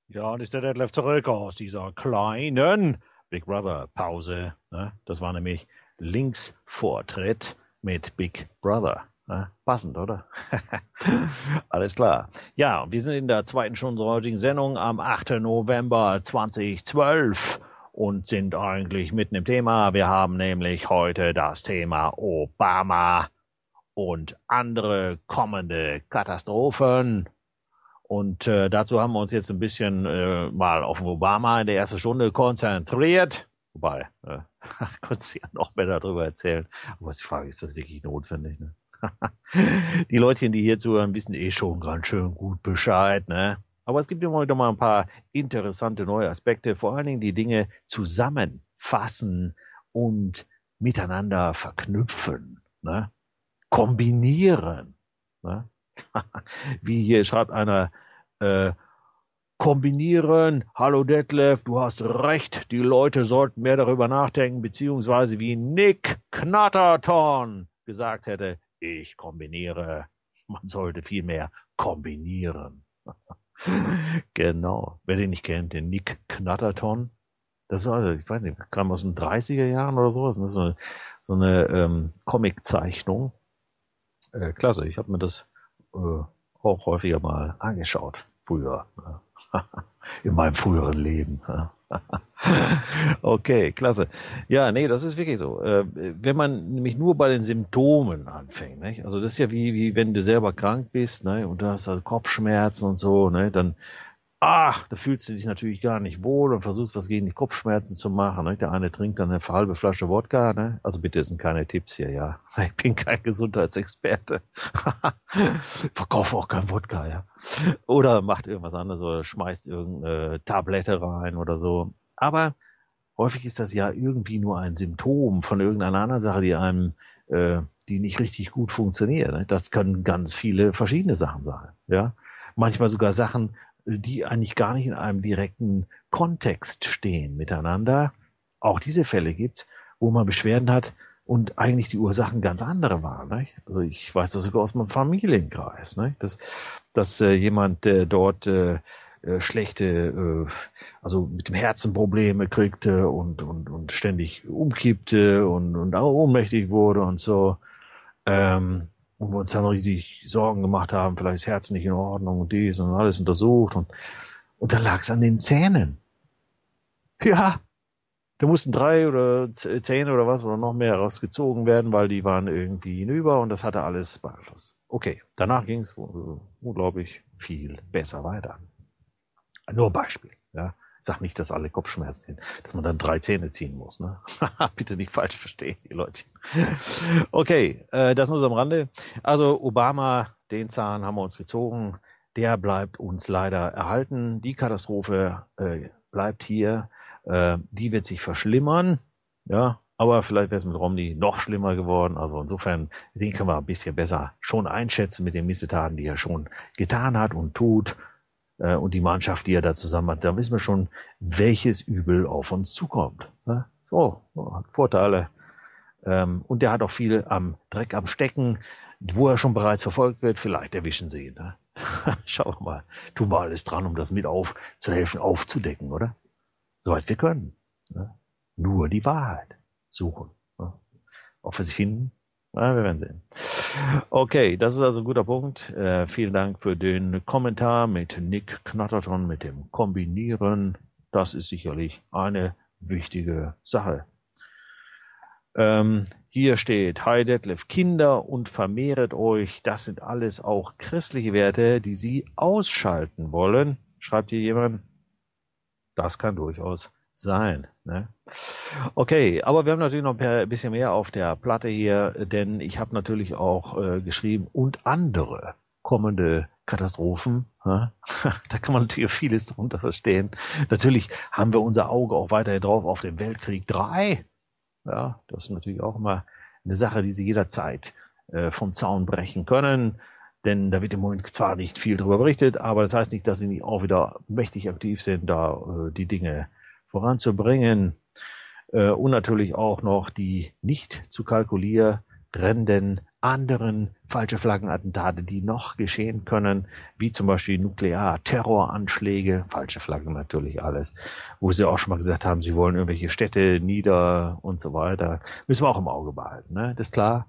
Ja, und ist der Detlef zurück aus dieser kleinen Big Brother Pause. Ne? Das war nämlich Linksvortritt mit Big Brother. Ne? Passend, oder? Alles klar. Ja, wir sind in der zweiten Stunde unserer heutigen Sendung am 8. November 2012 und sind eigentlich mitten im Thema. Wir haben nämlich heute das Thema Obama und andere kommende Katastrophen. Und äh, dazu haben wir uns jetzt ein bisschen äh, mal auf Obama in der ersten Stunde konzentriert. Wobei, äh, konnte ja noch mehr darüber erzählen. Aber die Frage ist das wirklich notwendig? Ne? die Leute, die hier zuhören, wissen eh schon ganz schön gut Bescheid. Ne? Aber es gibt immer wieder mal ein paar interessante neue Aspekte, vor allen Dingen die Dinge zusammenfassen und miteinander verknüpfen, ne? kombinieren. Ne? Wie hier schreibt einer, äh, kombinieren, hallo Detlef, du hast recht, die Leute sollten mehr darüber nachdenken, beziehungsweise wie Nick Knatterton gesagt hätte, ich kombiniere. Man sollte viel mehr kombinieren. genau. Wer den nicht kennt, den Nick Knatterton. Das ist also, ich weiß nicht, kam aus den 30er Jahren oder sowas. Das ist so eine, so eine ähm, Comiczeichnung. Äh, klasse, ich habe mir das äh, auch häufiger mal angeschaut, früher. In meinem früheren Leben. okay, klasse. Ja, nee, das ist wirklich so. Äh, wenn man nämlich nur bei den Symptomen anfängt, nicht? also das ist ja wie, wie wenn du selber krank bist ne? und du hast also Kopfschmerzen und so, ne? dann ach, da fühlst du dich natürlich gar nicht wohl und versuchst was gegen die Kopfschmerzen zu machen. Ne? Der eine trinkt dann eine halbe Flasche Wodka, ne? Also bitte sind keine Tipps hier, ja. Ich bin kein Gesundheitsexperte. Verkaufe auch kein Wodka, ja. Oder macht irgendwas anderes oder schmeißt irgendeine Tablette rein oder so. Aber häufig ist das ja irgendwie nur ein Symptom von irgendeiner anderen Sache, die einem, äh, die nicht richtig gut funktioniert. Ne? Das können ganz viele verschiedene Sachen sein, ja. Manchmal sogar Sachen, die eigentlich gar nicht in einem direkten Kontext stehen miteinander. Auch diese Fälle gibt wo man Beschwerden hat und eigentlich die Ursachen ganz andere waren. Nicht? Also ich weiß das sogar aus meinem Familienkreis, nicht? dass, dass äh, jemand äh, dort äh, äh, schlechte, äh, also mit dem Herzen Probleme kriegte und, und, und ständig umkippte und, und auch ohnmächtig wurde und so. Ähm, und wir uns dann richtig Sorgen gemacht haben, vielleicht das Herz nicht in Ordnung und dies und alles untersucht und, und dann lag es an den Zähnen. Ja, da mussten drei oder zehn oder was oder noch mehr rausgezogen werden, weil die waren irgendwie hinüber und das hatte alles beeinflusst. Okay, danach ging es unglaublich viel besser weiter. Nur Beispiel, ja. Sag nicht, dass alle Kopfschmerzen sind, dass man dann drei Zähne ziehen muss. Ne? Bitte nicht falsch verstehen, die Leute. Okay, äh, das nur so am Rande. Also Obama, den Zahn haben wir uns gezogen. Der bleibt uns leider erhalten. Die Katastrophe äh, bleibt hier. Äh, die wird sich verschlimmern. Ja, aber vielleicht wäre es mit Romney noch schlimmer geworden. Also insofern, den können wir ein bisschen besser schon einschätzen mit den Missetaten, die er schon getan hat und tut äh, und die Mannschaft, die er da zusammen hat, da wissen wir schon, welches Übel auf uns zukommt. Ne? So, hat Vorteile. Ähm, und der hat auch viel am Dreck am Stecken, wo er schon bereits verfolgt wird. Vielleicht erwischen sie ihn. Ne? Schauen wir mal. Tun wir alles dran, um das mit aufzuhelfen, aufzudecken, oder? Soweit wir können. Ne? Nur die Wahrheit suchen. Ne? Ob wir sie finden, ja, wir werden sehen. Okay, das ist also ein guter Punkt. Äh, vielen Dank für den Kommentar mit Nick Knatterton mit dem Kombinieren. Das ist sicherlich eine wichtige Sache. Ähm, hier steht, Hi Detlef, Kinder und vermehret euch. Das sind alles auch christliche Werte, die Sie ausschalten wollen. Schreibt hier jemand. Das kann durchaus sein. Ne? Okay, aber wir haben natürlich noch ein bisschen mehr auf der Platte hier, denn ich habe natürlich auch äh, geschrieben und andere kommende Katastrophen. Ja? Da kann man natürlich vieles darunter verstehen. Natürlich haben wir unser Auge auch weiterhin drauf auf den Weltkrieg 3. Ja, das ist natürlich auch immer eine Sache, die sie jederzeit äh, vom Zaun brechen können. Denn da wird im Moment zwar nicht viel darüber berichtet, aber das heißt nicht, dass sie nicht auch wieder mächtig aktiv sind, da äh, die Dinge voranzubringen. Äh, und natürlich auch noch die nicht zu kalkulierenden anderen falsche Flaggenattentate, die noch geschehen können, wie zum Beispiel Nuklear-Terroranschläge, falsche Flaggen natürlich alles, wo sie auch schon mal gesagt haben, sie wollen irgendwelche Städte nieder und so weiter. Müssen wir auch im Auge behalten, ne? Das ist klar.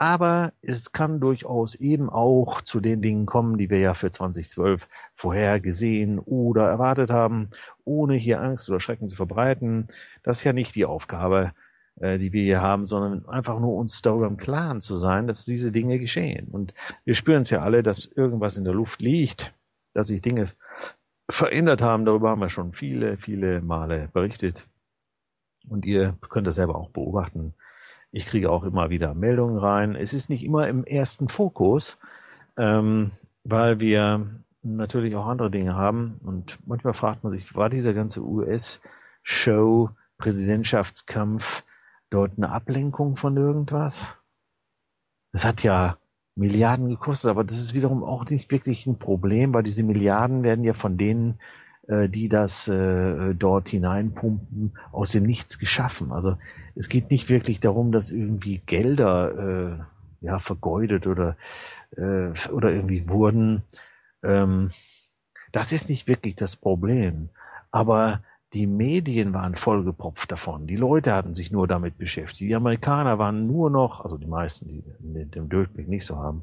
Aber es kann durchaus eben auch zu den Dingen kommen, die wir ja für 2012 vorher gesehen oder erwartet haben, ohne hier Angst oder Schrecken zu verbreiten. Das ist ja nicht die Aufgabe äh, die wir hier haben, sondern einfach nur uns darüber im Klaren zu sein, dass diese Dinge geschehen. Und wir spüren es ja alle, dass irgendwas in der Luft liegt, dass sich Dinge verändert haben. Darüber haben wir schon viele, viele Male berichtet. Und ihr könnt das selber auch beobachten. Ich kriege auch immer wieder Meldungen rein. Es ist nicht immer im ersten Fokus, ähm, weil wir natürlich auch andere Dinge haben. Und manchmal fragt man sich, war dieser ganze US-Show, Präsidentschaftskampf dort eine Ablenkung von irgendwas? Das hat ja Milliarden gekostet, aber das ist wiederum auch nicht wirklich ein Problem, weil diese Milliarden werden ja von denen, die das äh, dort hineinpumpen, aus dem Nichts geschaffen. Also es geht nicht wirklich darum, dass irgendwie Gelder äh, ja vergeudet oder äh, oder irgendwie wurden. Ähm, das ist nicht wirklich das Problem. Aber die Medien waren vollgepropft davon. Die Leute hatten sich nur damit beschäftigt. Die Amerikaner waren nur noch, also die meisten, die den Durchblick nicht so haben,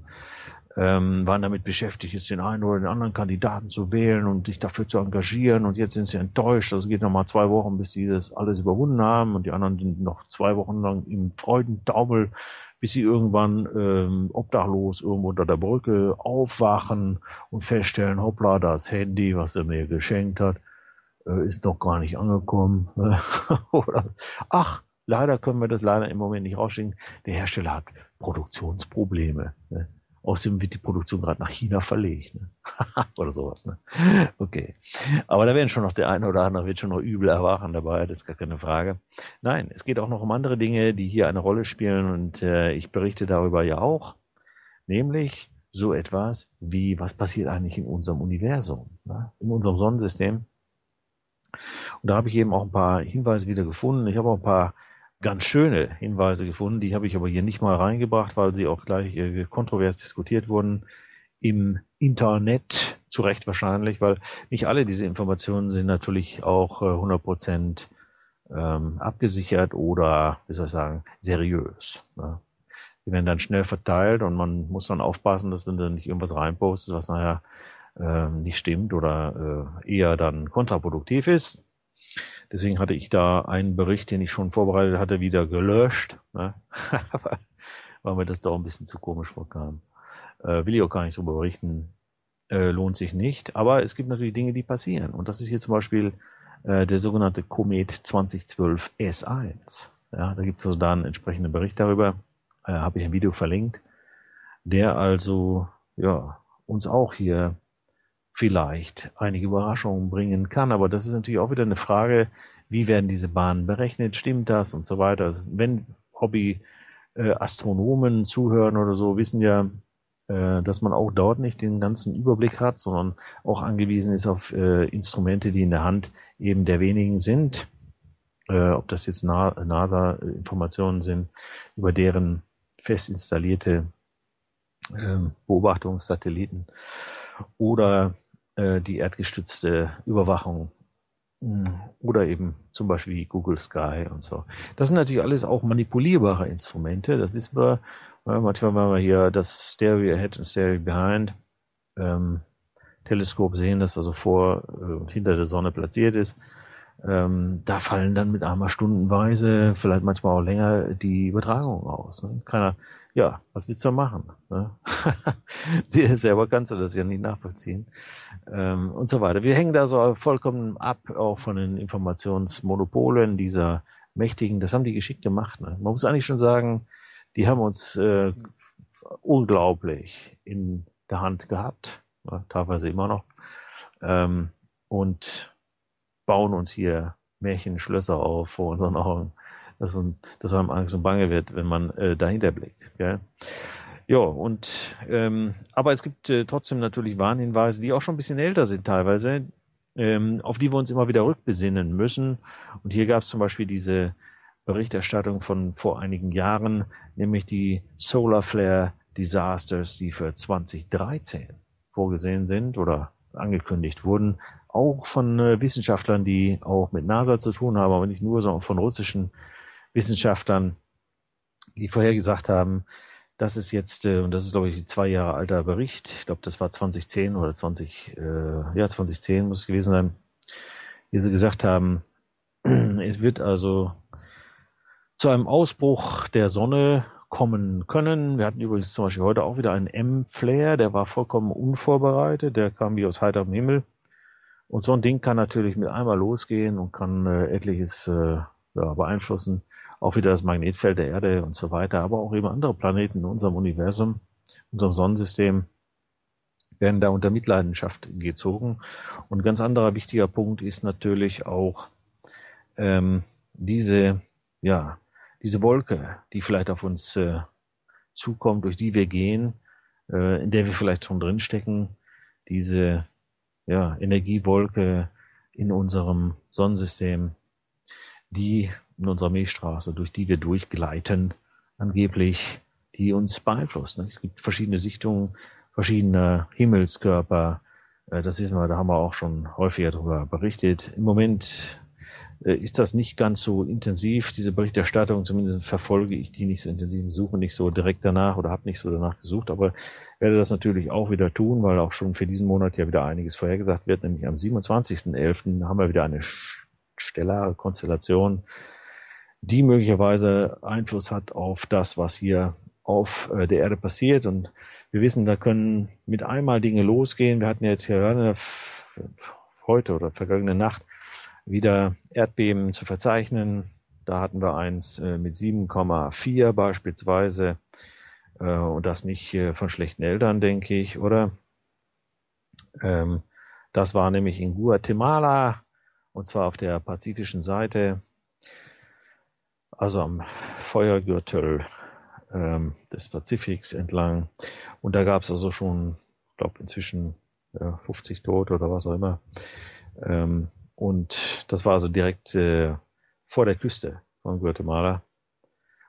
ähm, waren damit beschäftigt, jetzt den einen oder den anderen Kandidaten zu wählen und sich dafür zu engagieren. Und jetzt sind sie enttäuscht. Also geht nochmal zwei Wochen, bis sie das alles überwunden haben. Und die anderen sind noch zwei Wochen lang im Freudentaumel, bis sie irgendwann ähm, obdachlos irgendwo unter der Brücke aufwachen und feststellen, hoppla, das Handy, was er mir geschenkt hat, äh, ist noch gar nicht angekommen. Oder, ach, leider können wir das leider im Moment nicht rausschicken. Der Hersteller hat Produktionsprobleme. Ne? Außerdem wird die Produktion gerade nach China verlegt. Ne? oder sowas. Ne? Okay. Aber da werden schon noch der eine oder andere wird schon noch übel erwachen dabei, das ist gar keine Frage. Nein, es geht auch noch um andere Dinge, die hier eine Rolle spielen und äh, ich berichte darüber ja auch. Nämlich so etwas wie, was passiert eigentlich in unserem Universum, ne? in unserem Sonnensystem und da habe ich eben auch ein paar Hinweise wieder gefunden. Ich habe auch ein paar ganz schöne Hinweise gefunden, die habe ich aber hier nicht mal reingebracht, weil sie auch gleich äh, kontrovers diskutiert wurden im Internet, zu Recht wahrscheinlich, weil nicht alle diese Informationen sind natürlich auch 100% äh, ähm, abgesichert oder, wie soll ich sagen, seriös. Ne? Die werden dann schnell verteilt und man muss dann aufpassen, dass man da nicht irgendwas reinpostet, was nachher äh, nicht stimmt oder äh, eher dann kontraproduktiv ist. Deswegen hatte ich da einen Bericht, den ich schon vorbereitet hatte, wieder gelöscht, ne? weil mir das doch ein bisschen zu komisch vorkam. Äh, will ich auch gar nicht drüber berichten, äh, lohnt sich nicht. Aber es gibt natürlich Dinge, die passieren. Und das ist hier zum Beispiel äh, der sogenannte Komet 2012 S1. Ja, da gibt es also da einen entsprechenden Bericht darüber, äh, habe ich ein Video verlinkt, der also ja uns auch hier vielleicht einige Überraschungen bringen kann. Aber das ist natürlich auch wieder eine Frage, wie werden diese Bahnen berechnet, stimmt das und so weiter. Also wenn Hobby-Astronomen äh, zuhören oder so, wissen ja, äh, dass man auch dort nicht den ganzen Überblick hat, sondern auch angewiesen ist auf äh, Instrumente, die in der Hand eben der wenigen sind. Ob das jetzt NASA-Informationen sind, über deren fest installierte ähm, Beobachtungssatelliten oder äh, die erdgestützte Überwachung hm, oder eben zum Beispiel Google Sky und so. Das sind natürlich alles auch manipulierbare Instrumente, das wissen wir. Manchmal, wenn wir hier das Stereo Ahead und Stereo Behind ähm, Teleskop sehen, das also vor und äh, hinter der Sonne platziert ist, ähm, da fallen dann mit einmal stundenweise, vielleicht manchmal auch länger, die Übertragungen aus. Ne? Keiner, ja, was willst du machen? Ne? selber kannst du das ja nicht nachvollziehen. Ähm, und so weiter. Wir hängen da so vollkommen ab, auch von den Informationsmonopolen dieser Mächtigen. Das haben die geschickt gemacht. Ne? Man muss eigentlich schon sagen, die haben uns äh, unglaublich in der Hand gehabt, ne? teilweise immer noch, ähm, und bauen uns hier Märchenschlösser auf vor unseren Augen dass, dass einem Angst und Bange wird, wenn man äh, dahinter blickt. Gell? Ja, und ähm, aber es gibt äh, trotzdem natürlich Warnhinweise, die auch schon ein bisschen älter sind teilweise, ähm, auf die wir uns immer wieder rückbesinnen müssen. Und hier gab es zum Beispiel diese Berichterstattung von vor einigen Jahren, nämlich die Solar Flare Disasters, die für 2013 vorgesehen sind oder angekündigt wurden, auch von äh, Wissenschaftlern, die auch mit NASA zu tun haben, aber nicht nur, sondern von russischen Wissenschaftlern, die vorher gesagt haben, das ist jetzt, äh, und das ist glaube ich ein zwei Jahre alter Bericht, ich glaube das war 2010 oder 20, äh, ja 2010 muss es gewesen sein, wie sie gesagt haben, es wird also zu einem Ausbruch der Sonne kommen können. Wir hatten übrigens zum Beispiel heute auch wieder einen M-Flare, der war vollkommen unvorbereitet, der kam wie aus heiterem Himmel. Und so ein Ding kann natürlich mit einmal losgehen und kann äh, etliches äh, ja, beeinflussen auch wieder das Magnetfeld der Erde und so weiter, aber auch eben andere Planeten in unserem Universum, unserem Sonnensystem werden da unter Mitleidenschaft gezogen. Und ganz anderer wichtiger Punkt ist natürlich auch ähm, diese, ja, diese Wolke, die vielleicht auf uns äh, zukommt, durch die wir gehen, äh, in der wir vielleicht schon drinstecken, diese ja, Energiewolke in unserem Sonnensystem, die in unserer Milchstraße, durch die wir durchgleiten, angeblich, die uns beeinflusst. Es gibt verschiedene Sichtungen, verschiedene Himmelskörper. Äh, das wissen wir, da haben wir auch schon häufiger darüber berichtet. Im Moment ist das nicht ganz so intensiv, diese Berichterstattung, zumindest verfolge ich die nicht so intensiv, suche nicht so direkt danach oder habe nicht so danach gesucht, aber werde das natürlich auch wieder tun, weil auch schon für diesen Monat ja wieder einiges vorhergesagt wird, nämlich am 27.11. haben wir wieder eine stellare Konstellation, die möglicherweise Einfluss hat auf das, was hier auf äh, der Erde passiert. Und wir wissen, da können mit einmal Dinge losgehen. Wir hatten jetzt hier heute oder vergangene Nacht wieder Erdbeben zu verzeichnen. Da hatten wir eins äh, mit 7,4 beispielsweise. Äh, und das nicht von schlechten Eltern, denke ich, oder? Ähm, das war nämlich in Guatemala und zwar auf der pazifischen Seite also am Feuergürtel ähm, des Pazifiks entlang. Und da gab es also schon, ich glaube inzwischen ja, 50 Tote oder was auch immer. Ähm, und das war also direkt äh, vor der Küste von Guatemala.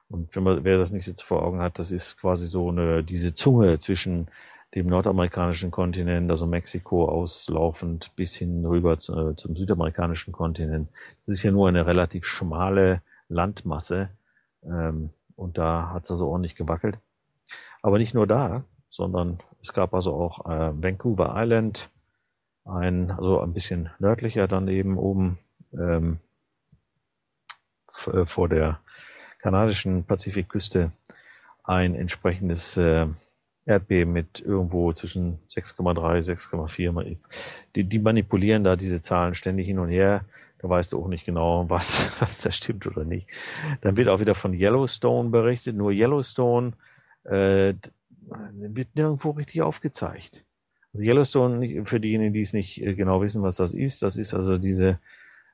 Und wenn man, wer das nicht jetzt vor Augen hat, das ist quasi so eine, diese Zunge zwischen dem nordamerikanischen Kontinent, also Mexiko auslaufend bis hin rüber zu, äh, zum südamerikanischen Kontinent. Das ist ja nur eine relativ schmale Landmasse. Ähm, und da hat es also ordentlich gewackelt. Aber nicht nur da, sondern es gab also auch äh, Vancouver Island, ein, also ein bisschen nördlicher dann eben oben ähm, äh, vor der kanadischen Pazifikküste ein entsprechendes äh, Erdbeben mit irgendwo zwischen 6,3, 6,4. Die, die manipulieren da diese Zahlen ständig hin und her. Da weißt du auch nicht genau, was, was da stimmt oder nicht. Dann wird auch wieder von Yellowstone berichtet. Nur Yellowstone äh, wird nirgendwo richtig aufgezeigt. Also Yellowstone, für diejenigen, die es nicht äh, genau wissen, was das ist, das ist also diese,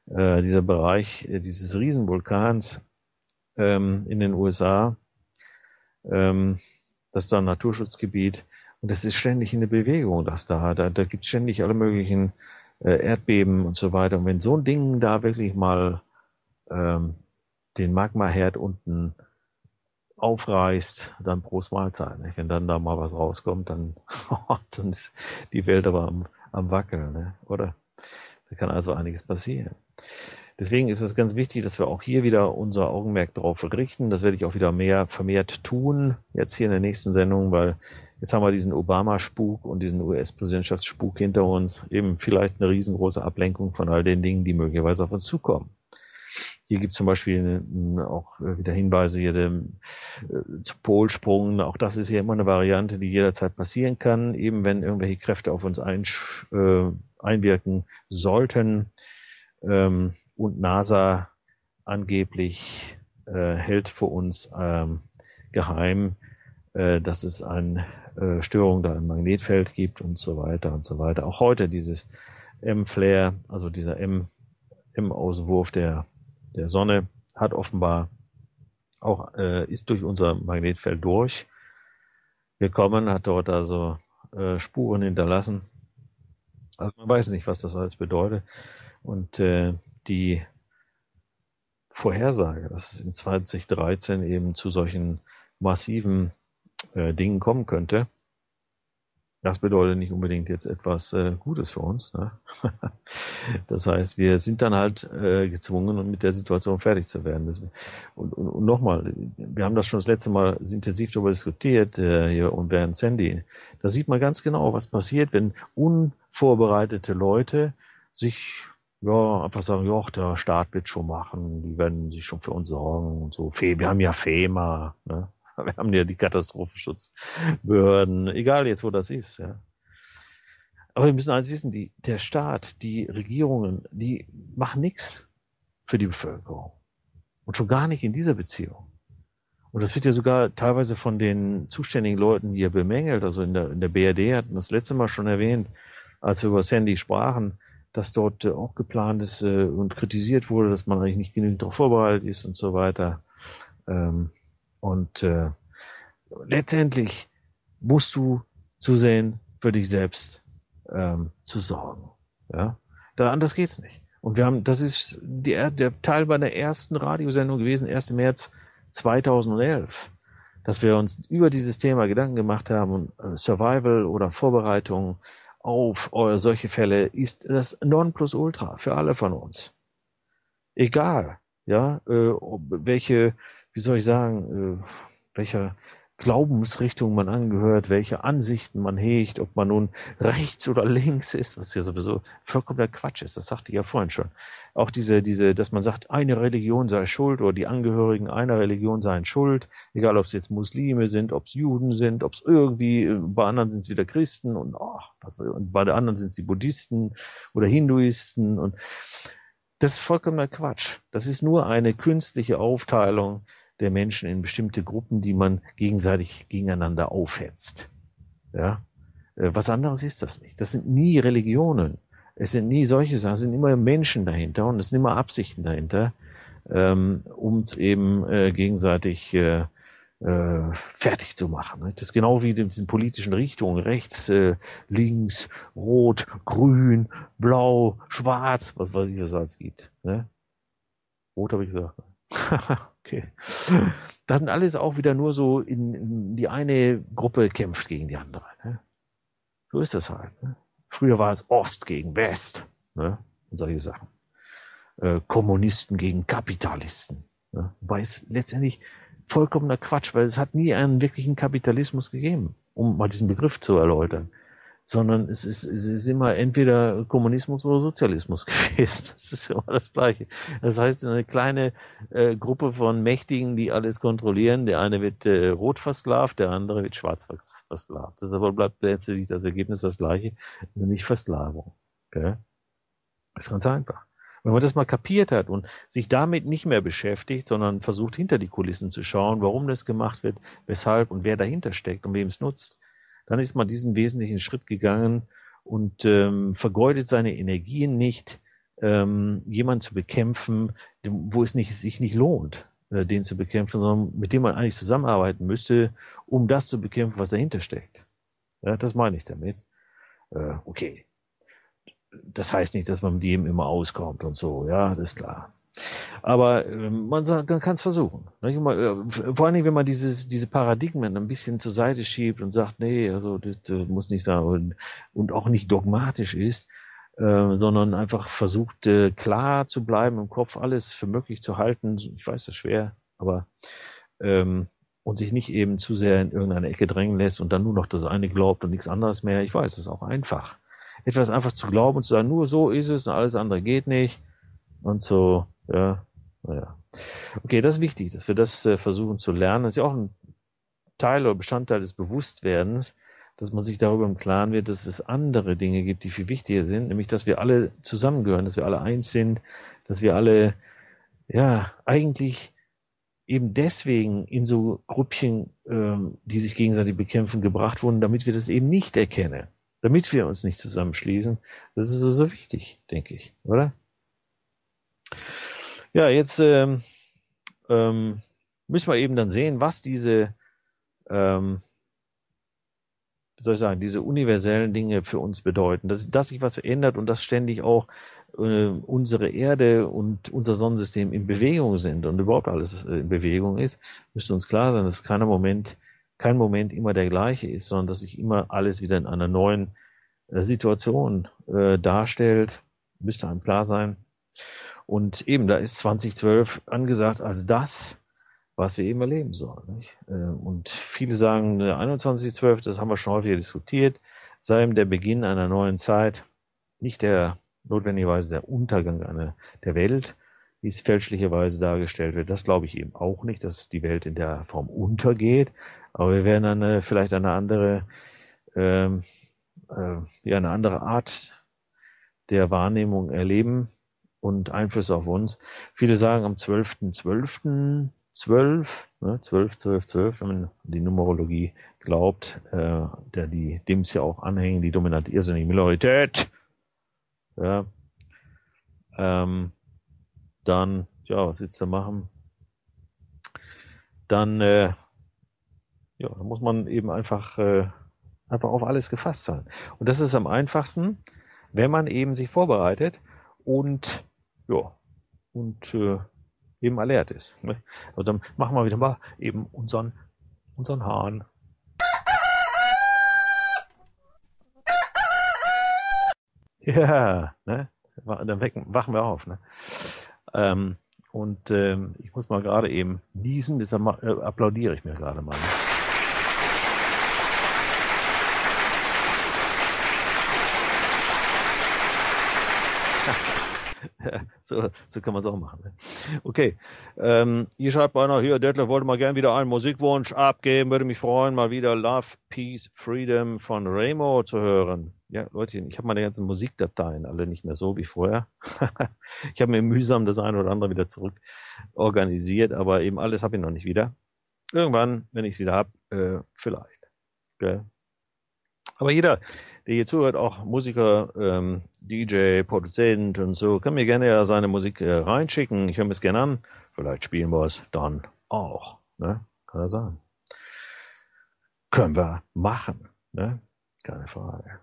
äh, dieser Bereich äh, dieses Riesenvulkans ähm, in den USA. Ähm, das ist da ein Naturschutzgebiet. Und das ist ständig in der Bewegung, das da. Da, da gibt es ständig alle möglichen äh, Erdbeben und so weiter. Und wenn so ein Ding da wirklich mal ähm, den Magmaherd unten aufreißt, dann Prost Mahlzeit. Nicht? Wenn dann da mal was rauskommt, dann, dann ist die Welt aber am, am Wackeln, ne? oder? Da kann also einiges passieren. Deswegen ist es ganz wichtig, dass wir auch hier wieder unser Augenmerk darauf richten. Das werde ich auch wieder mehr vermehrt tun, jetzt hier in der nächsten Sendung, weil jetzt haben wir diesen Obama-Spuk und diesen US-Präsidentschaftsspuk hinter uns. Eben vielleicht eine riesengroße Ablenkung von all den Dingen, die möglicherweise auf uns zukommen. Hier gibt es zum Beispiel auch wieder Hinweise hier dem, äh, zu Polsprung. Auch das ist ja immer eine Variante, die jederzeit passieren kann, eben wenn irgendwelche Kräfte auf uns ein, äh, einwirken sollten. Ähm, und NASA angeblich äh, hält für uns ähm, geheim, äh, dass es eine äh, Störung da im Magnetfeld gibt und so weiter und so weiter. Auch heute dieses M-Flare, also dieser M-Auswurf der, der Sonne, hat offenbar auch, äh, ist durch unser Magnetfeld durch. gekommen, hat dort also äh, Spuren hinterlassen. Also man weiß nicht, was das alles bedeutet. Und äh, die Vorhersage, dass es in 2013 eben zu solchen massiven äh, Dingen kommen könnte, das bedeutet nicht unbedingt jetzt etwas äh, Gutes für uns. Ne? das heißt, wir sind dann halt äh, gezwungen, mit der Situation fertig zu werden. Das, und, und, und nochmal, wir haben das schon das letzte Mal intensiv darüber diskutiert äh, hier und während Sandy. Da sieht man ganz genau, was passiert, wenn unvorbereitete Leute sich ja, einfach sagen, ja, der Staat wird schon machen, die werden sich schon für uns sorgen und so. Wir haben ja FEMA, ne? Wir haben ja die Katastrophenschutzbehörden, egal jetzt wo das ist. Ja. Aber wir müssen eins wissen, die, der Staat, die Regierungen, die machen nichts für die Bevölkerung. Und schon gar nicht in dieser Beziehung. Und das wird ja sogar teilweise von den zuständigen Leuten hier bemängelt. Also in der, in der BRD hatten wir das letzte Mal schon erwähnt, als wir über Sandy sprachen, dass dort auch geplant ist äh, und kritisiert wurde, dass man eigentlich nicht genügend darauf vorbereitet ist und so weiter. Ähm, und äh, letztendlich musst du zusehen, für dich selbst ähm, zu sorgen. Ja, da anders geht's nicht. Und wir haben, das ist die, der Teil bei der ersten Radiosendung gewesen, 1. März 2011, dass wir uns über dieses Thema Gedanken gemacht haben und äh, Survival oder Vorbereitung auf äh, solche Fälle ist das Nonplusultra für alle von uns. Egal, ja, äh, welche wie soll ich sagen, äh, welcher Glaubensrichtung man angehört, welche Ansichten man hegt, ob man nun rechts oder links ist, was ja sowieso vollkommener Quatsch ist, das sagte ich ja vorhin schon. Auch diese, diese, dass man sagt, eine Religion sei schuld oder die Angehörigen einer Religion seien schuld, egal ob es jetzt Muslime sind, ob es Juden sind, ob es irgendwie, bei anderen sind es wieder Christen und, oh, und bei der anderen sind es die Buddhisten oder Hinduisten und das ist vollkommener Quatsch. Das ist nur eine künstliche Aufteilung der Menschen in bestimmte Gruppen, die man gegenseitig gegeneinander aufhetzt. Ja, äh, was anderes ist das nicht. Das sind nie Religionen. Es sind nie solche Sachen. Es sind immer Menschen dahinter und es sind immer Absichten dahinter, ähm, um es eben äh, gegenseitig äh, äh, fertig zu machen. Das ist genau wie in diesen politischen Richtungen, rechts, äh, links, rot, grün, blau, schwarz, was weiß ich, was es alles gibt. Ne? Rot habe ich gesagt. okay. Das sind alles auch wieder nur so in, in die eine Gruppe kämpft gegen die andere. Ne? So ist das halt. Ne? Früher war es Ost gegen West ne? und solche Sachen. Äh, Kommunisten gegen Kapitalisten. Ne? Wobei es letztendlich vollkommener Quatsch, weil es hat nie einen wirklichen Kapitalismus gegeben, um mal diesen Begriff zu erläutern sondern es ist, es ist immer entweder Kommunismus oder Sozialismus gewesen. Das ist immer das Gleiche. Das heißt, eine kleine äh, Gruppe von Mächtigen, die alles kontrollieren, der eine wird äh, rot versklavt, der andere wird schwarz versklavt. Das aber bleibt letztendlich das Ergebnis das Gleiche, nämlich Versklavung. Okay? Das ist ganz einfach. Wenn man das mal kapiert hat und sich damit nicht mehr beschäftigt, sondern versucht hinter die Kulissen zu schauen, warum das gemacht wird, weshalb und wer dahinter steckt und wem es nutzt, dann ist man diesen wesentlichen Schritt gegangen und ähm, vergeudet seine Energien nicht, ähm, jemanden zu bekämpfen, wo es nicht, sich nicht lohnt, äh, den zu bekämpfen, sondern mit dem man eigentlich zusammenarbeiten müsste, um das zu bekämpfen, was dahinter steckt. Ja, das meine ich damit. Äh, okay. Das heißt nicht, dass man mit jedem immer auskommt und so, ja, das ist klar. Aber äh, man, man kann es versuchen. Äh, vor allen Dingen, wenn man dieses, diese Paradigmen ein bisschen zur Seite schiebt und sagt, nee, also das, das muss nicht sein und, und auch nicht dogmatisch ist, äh, sondern einfach versucht, äh, klar zu bleiben im Kopf, alles für möglich zu halten. Ich weiß, das ist schwer, aber ähm, und sich nicht eben zu sehr in irgendeine Ecke drängen lässt und dann nur noch das eine glaubt und nichts anderes mehr. Ich weiß, es ist auch einfach. Etwas einfach zu glauben und zu sagen, nur so ist es und alles andere geht nicht und so ja, naja. Okay, das ist wichtig, dass wir das äh, versuchen zu lernen. Das ist ja auch ein Teil oder Bestandteil des Bewusstwerdens, dass man sich darüber im Klaren wird, dass es andere Dinge gibt, die viel wichtiger sind, nämlich dass wir alle zusammengehören, dass wir alle eins sind, dass wir alle, ja, eigentlich eben deswegen in so Gruppchen, ähm, die sich gegenseitig bekämpfen, gebracht wurden, damit wir das eben nicht erkennen, damit wir uns nicht zusammenschließen. Das ist so also wichtig, denke ich, oder? Ja, jetzt ähm, ähm, müssen wir eben dann sehen, was diese ähm, soll ich sagen, diese universellen Dinge für uns bedeuten, dass, dass sich was verändert und dass ständig auch äh, unsere Erde und unser Sonnensystem in Bewegung sind und überhaupt alles äh, in Bewegung ist, müsste uns klar sein, dass keiner Moment, kein Moment immer der gleiche ist, sondern dass sich immer alles wieder in einer neuen äh, Situation äh, darstellt, müsste einem klar sein. Und eben, da ist 2012 angesagt als das, was wir eben erleben sollen. Nicht? Äh, und viele sagen, 21.12., das haben wir schon häufiger diskutiert, sei eben der Beginn einer neuen Zeit, nicht der notwendigerweise der Untergang einer, der Welt, wie es fälschlicherweise dargestellt wird. Das glaube ich eben auch nicht, dass die Welt in der Form untergeht, aber wir werden eine, vielleicht eine andere, ähm, äh, ja, eine andere Art der Wahrnehmung erleben und Einfluss auf uns. Viele sagen am 12.12. 12, ne, 12, 12, 12, wenn man die Numerologie glaubt, äh, der die Dims ja auch anhängen, die dominante irrsinnige Minorität, ja, ähm, dann, ja, was willst du machen? Dann, äh, ja, da muss man eben einfach, äh, einfach auf alles gefasst sein. Und das ist am einfachsten, wenn man eben sich vorbereitet und, ja, und äh, eben alert ist. Ne? Und dann machen wir wieder mal eben unseren, unseren Hahn. Ja, ne? Dann wecken, wachen wir auf. Ne? Ähm, und ähm, ich muss mal gerade eben niesen, deshalb äh, applaudiere ich mir gerade mal. Ne? so, so kann man es auch machen. Ne? Okay. Ähm, hier schreibt einer, hier, Detlef wollte mal gern wieder einen Musikwunsch abgeben, würde mich freuen, mal wieder Love, Peace, Freedom von Ramo zu hören. Ja, Leute, ich habe meine ganzen Musikdateien alle nicht mehr so wie vorher. ich habe mir mühsam das eine oder andere wieder zurück organisiert, aber eben alles habe ich noch nicht wieder. Irgendwann, wenn ich es wieder habe, äh, vielleicht. Okay. Aber jeder, der hier zuhört, auch Musiker, ähm, DJ, Produzent und so, kann mir gerne ja seine Musik äh, reinschicken. Ich höre mir es gerne an. Vielleicht spielen wir es dann auch. Ne? Kann er sagen. Können wir machen. Ne? Keine Frage.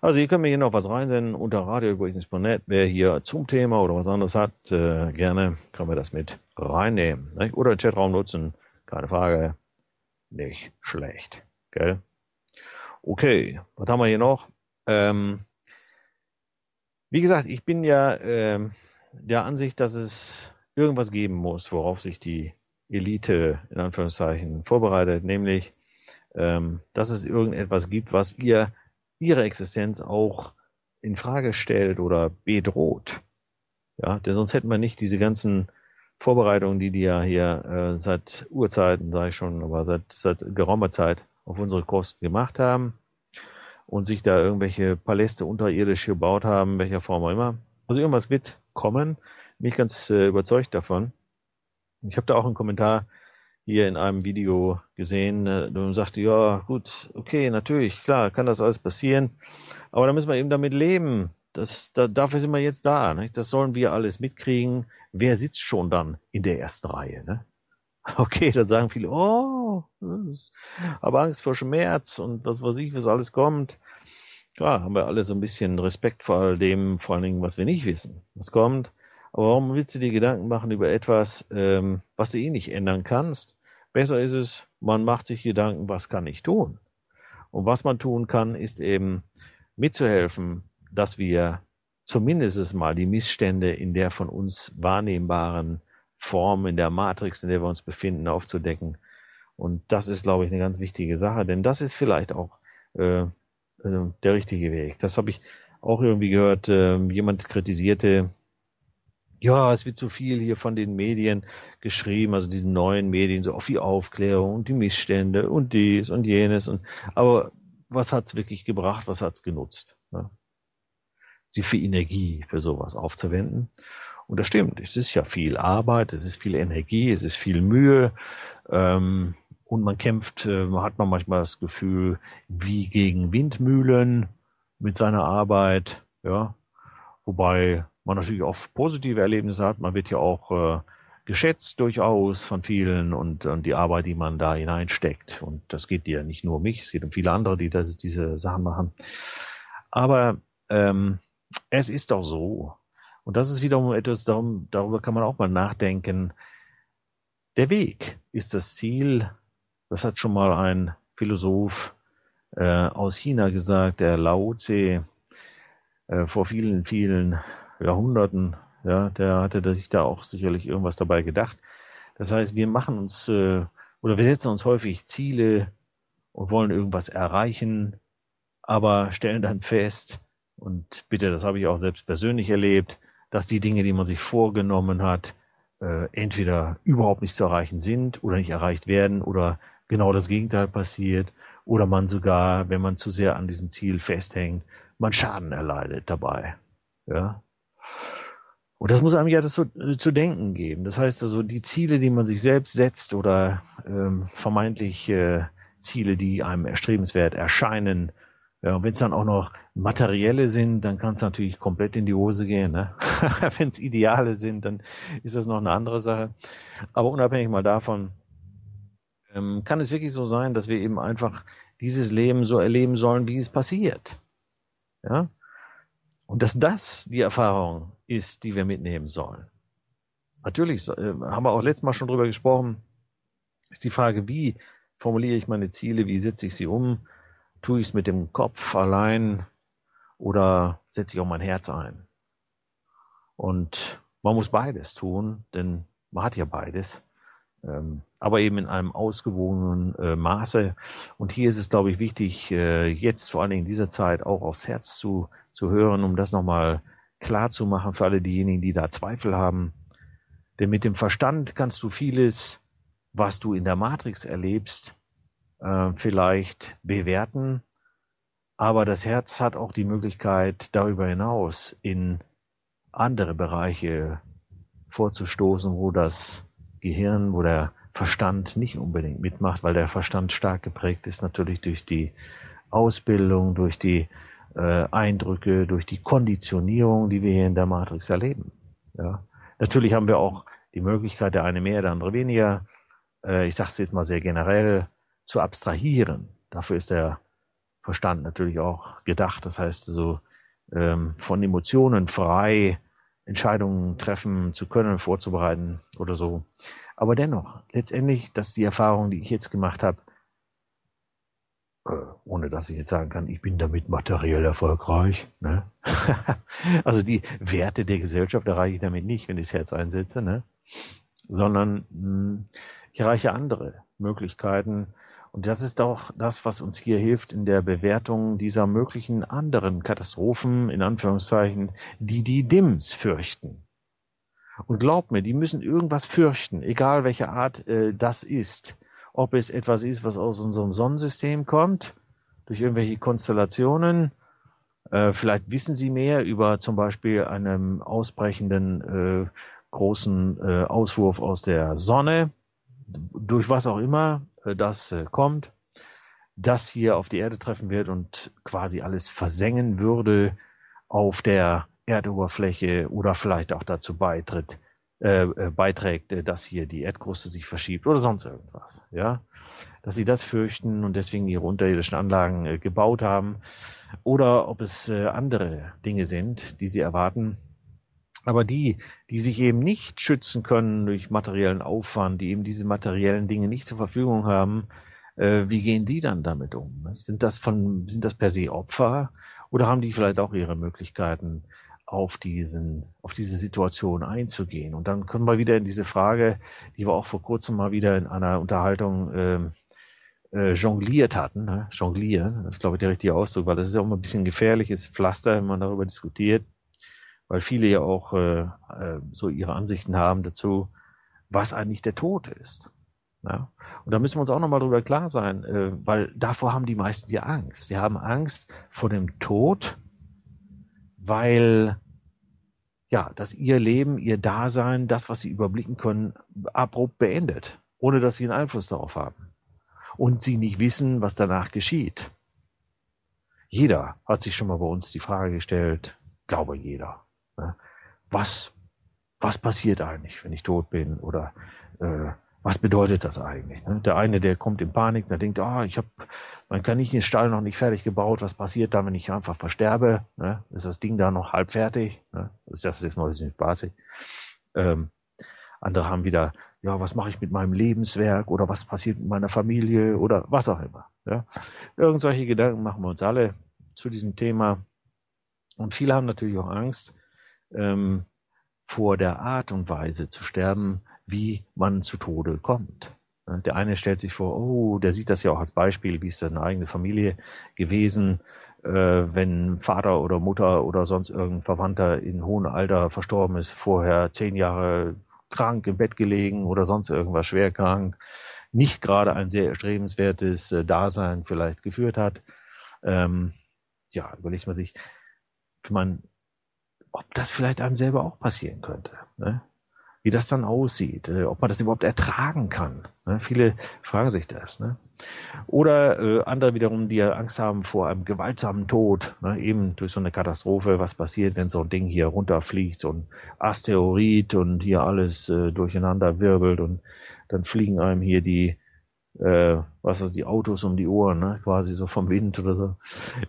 Also ihr könnt mir hier noch was reinsenden unter radioübrigens.net. Wer hier zum Thema oder was anderes hat, äh, gerne können wir das mit reinnehmen. Ne? Oder den Chatraum nutzen. Keine Frage. Nicht schlecht. Gell? Okay, was haben wir hier noch? Ähm, wie gesagt, ich bin ja ähm, der Ansicht, dass es irgendwas geben muss, worauf sich die Elite in Anführungszeichen vorbereitet, nämlich, ähm, dass es irgendetwas gibt, was ihr ihre Existenz auch in Frage stellt oder bedroht. Ja, denn sonst hätten wir nicht diese ganzen Vorbereitungen, die die ja hier äh, seit Urzeiten, sage ich schon, aber seit, seit geraumer Zeit auf unsere Kosten gemacht haben und sich da irgendwelche Paläste unterirdisch gebaut haben, welcher Form auch immer. Also irgendwas wird kommen. Bin ich ganz äh, überzeugt davon. Ich habe da auch einen Kommentar hier in einem Video gesehen, äh, und sagte, ja, gut, okay, natürlich, klar, kann das alles passieren, aber da müssen wir eben damit leben. Das, da, dafür sind wir jetzt da. Nicht? Das sollen wir alles mitkriegen. Wer sitzt schon dann in der ersten Reihe? Ne? Okay, dann sagen viele, oh, aber Angst vor Schmerz und was weiß ich, was alles kommt. Klar, haben wir alle so ein bisschen Respekt vor all dem, vor allen Dingen, was wir nicht wissen, was kommt. Aber warum willst du dir Gedanken machen über etwas, ähm, was du eh nicht ändern kannst? Besser ist es, man macht sich Gedanken, was kann ich tun? Und was man tun kann, ist eben mitzuhelfen, dass wir zumindest mal die Missstände in der von uns wahrnehmbaren Form, in der Matrix, in der wir uns befinden, aufzudecken. Und das ist, glaube ich, eine ganz wichtige Sache, denn das ist vielleicht auch äh, äh, der richtige Weg. Das habe ich auch irgendwie gehört. Äh, jemand kritisierte, ja, es wird zu viel hier von den Medien geschrieben, also diesen neuen Medien, so auf die Aufklärung und die Missstände und dies und jenes. Und aber was hat's wirklich gebracht? Was hat's genutzt? Ja? Sie für Energie für sowas aufzuwenden. Und das stimmt, es ist ja viel Arbeit, es ist viel Energie, es ist viel Mühe. Ähm, und man kämpft, äh, hat man manchmal das Gefühl, wie gegen Windmühlen mit seiner Arbeit, ja. Wobei man natürlich auch positive Erlebnisse hat. Man wird ja auch äh, geschätzt durchaus von vielen und, und die Arbeit, die man da hineinsteckt. Und das geht ja nicht nur um mich, es geht um viele andere, die das, diese Sachen machen. Aber ähm, es ist doch so, und das ist wiederum etwas, darum, darüber kann man auch mal nachdenken. Der Weg ist das Ziel. Das hat schon mal ein Philosoph äh, aus China gesagt, der Lao Tse, äh, vor vielen, vielen Jahrhunderten. Ja, der hatte sich da auch sicherlich irgendwas dabei gedacht. Das heißt, wir machen uns äh, oder wir setzen uns häufig Ziele und wollen irgendwas erreichen, aber stellen dann fest, und bitte, das habe ich auch selbst persönlich erlebt, dass die Dinge, die man sich vorgenommen hat, äh, entweder überhaupt nicht zu erreichen sind oder nicht erreicht werden oder genau das Gegenteil passiert oder man sogar, wenn man zu sehr an diesem Ziel festhängt, man Schaden erleidet dabei. Ja. Und das muss einem ja das so, äh, zu denken geben. Das heißt also, die Ziele, die man sich selbst setzt oder ähm, vermeintlich äh, Ziele, die einem erstrebenswert erscheinen, ja, und wenn es dann auch noch materielle sind, dann kann es natürlich komplett in die Hose gehen. Ne? wenn es Ideale sind, dann ist das noch eine andere Sache. Aber unabhängig mal davon, ähm, kann es wirklich so sein, dass wir eben einfach dieses Leben so erleben sollen, wie es passiert. Ja? Und dass das die Erfahrung ist, die wir mitnehmen sollen. Natürlich äh, haben wir auch letztes Mal schon drüber gesprochen, ist die Frage, wie formuliere ich meine Ziele, wie setze ich sie um, Tue ich es mit dem Kopf allein oder setze ich auch mein Herz ein? Und man muss beides tun, denn man hat ja beides, aber eben in einem ausgewogenen äh, Maße. Und hier ist es, glaube ich, wichtig, äh, jetzt vor allen Dingen in dieser Zeit auch aufs Herz zu, zu hören, um das nochmal klar zu machen für alle diejenigen, die da Zweifel haben. Denn mit dem Verstand kannst du vieles, was du in der Matrix erlebst, äh, vielleicht bewerten. Aber das Herz hat auch die Möglichkeit, darüber hinaus in andere Bereiche vorzustoßen, wo das Gehirn, wo der Verstand nicht unbedingt mitmacht, weil der Verstand stark geprägt ist natürlich durch die Ausbildung, durch die äh, Eindrücke, durch die Konditionierung, die wir hier in der Matrix erleben. Ja. Natürlich haben wir auch die Möglichkeit, der eine mehr, der andere weniger. Äh, ich sage es jetzt mal sehr generell, zu abstrahieren. Dafür ist der Verstand natürlich auch gedacht. Das heißt, so ähm, von Emotionen frei Entscheidungen treffen zu können, vorzubereiten oder so. Aber dennoch, letztendlich, dass die Erfahrung, die ich jetzt gemacht habe, äh, ohne dass ich jetzt sagen kann, ich bin damit materiell erfolgreich. Ne? also die Werte der Gesellschaft erreiche ich damit nicht, wenn ich das Herz einsetze, ne? sondern mh, hm, ich erreiche andere Möglichkeiten, und das ist auch das, was uns hier hilft in der Bewertung dieser möglichen anderen Katastrophen, in Anführungszeichen, die die Dims fürchten. Und glaubt mir, die müssen irgendwas fürchten, egal welche Art äh, das ist. Ob es etwas ist, was aus unserem Sonnensystem kommt, durch irgendwelche Konstellationen, äh, vielleicht wissen sie mehr über zum Beispiel einen ausbrechenden äh, großen äh, Auswurf aus der Sonne, durch was auch immer, das äh, kommt, das hier auf die Erde treffen wird und quasi alles versengen würde auf der Erdoberfläche oder vielleicht auch dazu beitritt, äh, äh beiträgt, dass hier die Erdkruste sich verschiebt oder sonst irgendwas. Ja, dass sie das fürchten und deswegen ihre unterirdischen Anlagen äh, gebaut haben oder ob es äh, andere Dinge sind, die sie erwarten. Aber die, die sich eben nicht schützen können durch materiellen Aufwand, die eben diese materiellen Dinge nicht zur Verfügung haben, äh, wie gehen die dann damit um? Sind das von, sind das per se Opfer oder haben die vielleicht auch ihre Möglichkeiten, auf diesen, auf diese Situation einzugehen? Und dann können wir wieder in diese Frage, die wir auch vor kurzem mal wieder in einer Unterhaltung ähm, äh, jongliert hatten, ne? jonglieren, das ist glaube ich der richtige Ausdruck, weil das ist ja auch immer ein bisschen gefährliches Pflaster, wenn man darüber diskutiert weil viele ja auch äh, äh, so ihre Ansichten haben dazu, was eigentlich der Tod ist. Ja? Und da müssen wir uns auch nochmal drüber klar sein, äh, weil davor haben die meisten ja Angst. Die haben Angst vor dem Tod, weil ja, dass ihr Leben, ihr Dasein, das, was sie überblicken können, abrupt beendet, ohne dass sie einen Einfluss darauf haben. Und sie nicht wissen, was danach geschieht. Jeder hat sich schon mal bei uns die Frage gestellt, glaube jeder. Was was passiert eigentlich, wenn ich tot bin oder äh, was bedeutet das eigentlich? Ne? Der eine, der kommt in Panik, der denkt, ah, ich habe mein Kaninchenstall noch nicht fertig gebaut, was passiert dann, wenn ich einfach versterbe? Ne? Ist das Ding da noch halb fertig? Ne? Das ist jetzt mal ein bisschen spaßig. Ähm, andere haben wieder, ja, was mache ich mit meinem Lebenswerk oder was passiert mit meiner Familie oder was auch immer. Ja? Irgend solche Gedanken machen wir uns alle zu diesem Thema. Und viele haben natürlich auch Angst ähm, vor der Art und Weise zu sterben, wie man zu Tode kommt. Der eine stellt sich vor, oh, der sieht das ja auch als Beispiel, wie ist seine eigene Familie gewesen, äh, wenn Vater oder Mutter oder sonst irgendein Verwandter in hohem Alter verstorben ist, vorher zehn Jahre krank im Bett gelegen oder sonst irgendwas schwer krank, nicht gerade ein sehr erstrebenswertes äh, Dasein vielleicht geführt hat. Ähm, ja, überlegt man sich, man, ob das vielleicht einem selber auch passieren könnte. Ne? wie das dann aussieht, äh, ob man das überhaupt ertragen kann. Ne? Viele fragen sich das. Ne? Oder äh, andere wiederum, die ja Angst haben vor einem gewaltsamen Tod, ne? eben durch so eine Katastrophe, was passiert, wenn so ein Ding hier runterfliegt, so ein Asteroid und hier alles äh, durcheinander wirbelt und dann fliegen einem hier die äh, was ist die Autos um die Ohren, ne? quasi so vom Wind oder so.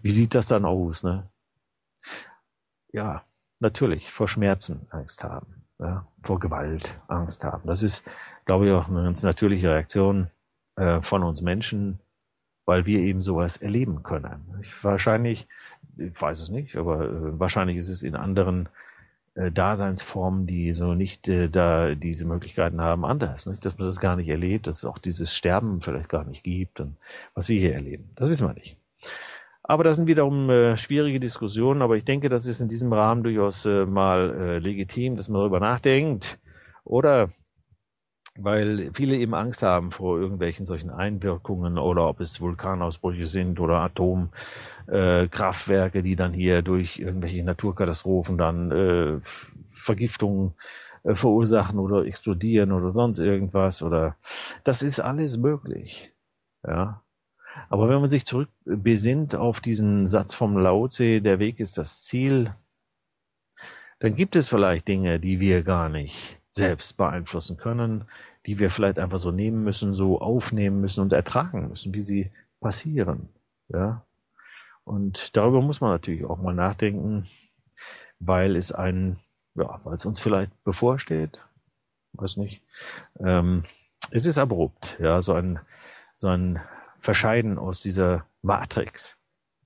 Wie sieht das dann aus? Ne? Ja, natürlich vor Schmerzen Angst haben ja, vor Gewalt Angst haben. Das ist, glaube ich, auch eine ganz natürliche Reaktion äh, von uns Menschen, weil wir eben sowas erleben können. Ich, wahrscheinlich, ich weiß es nicht, aber äh, wahrscheinlich ist es in anderen äh, Daseinsformen, die so nicht äh, da diese Möglichkeiten haben, anders. Nicht? Dass man das gar nicht erlebt, dass es auch dieses Sterben vielleicht gar nicht gibt und was wir hier erleben. Das wissen wir nicht. Aber das sind wiederum äh, schwierige Diskussionen, aber ich denke, das ist in diesem Rahmen durchaus äh, mal äh, legitim, dass man darüber nachdenkt. Oder weil viele eben Angst haben vor irgendwelchen solchen Einwirkungen oder ob es Vulkanausbrüche sind oder Atomkraftwerke, äh, die dann hier durch irgendwelche Naturkatastrophen dann äh, Vergiftungen äh, verursachen oder explodieren oder sonst irgendwas oder das ist alles möglich. Ja, aber wenn man sich zurück besinnt auf diesen Satz vom Lao der Weg ist das Ziel, dann gibt es vielleicht Dinge, die wir gar nicht selbst beeinflussen können, die wir vielleicht einfach so nehmen müssen, so aufnehmen müssen und ertragen müssen, wie sie passieren. Ja. Und darüber muss man natürlich auch mal nachdenken, weil es ein, ja, weil es uns vielleicht bevorsteht, weiß nicht. Ähm, es ist abrupt, ja, so ein, so ein verscheiden aus dieser Matrix.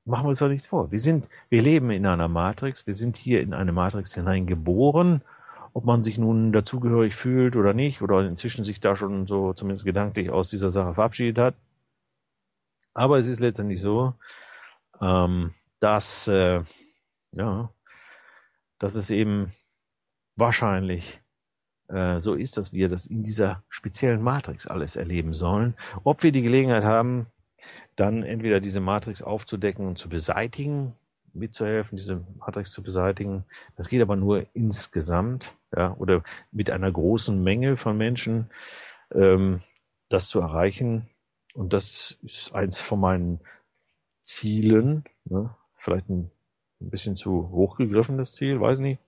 Machen wir uns doch nichts vor. Wir sind, wir leben in einer Matrix. Wir sind hier in eine Matrix hineingeboren. Ob man sich nun dazugehörig fühlt oder nicht, oder inzwischen sich da schon so zumindest gedanklich aus dieser Sache verabschiedet hat. Aber es ist letztendlich so, ähm, dass, äh, ja, dass es eben wahrscheinlich so ist, dass wir das in dieser speziellen Matrix alles erleben sollen. Ob wir die Gelegenheit haben, dann entweder diese Matrix aufzudecken und zu beseitigen, mitzuhelfen, diese Matrix zu beseitigen. Das geht aber nur insgesamt, ja, oder mit einer großen Menge von Menschen, ähm, das zu erreichen. Und das ist eins von meinen Zielen, ne? vielleicht ein, ein bisschen zu hochgegriffenes Ziel, weiß nicht.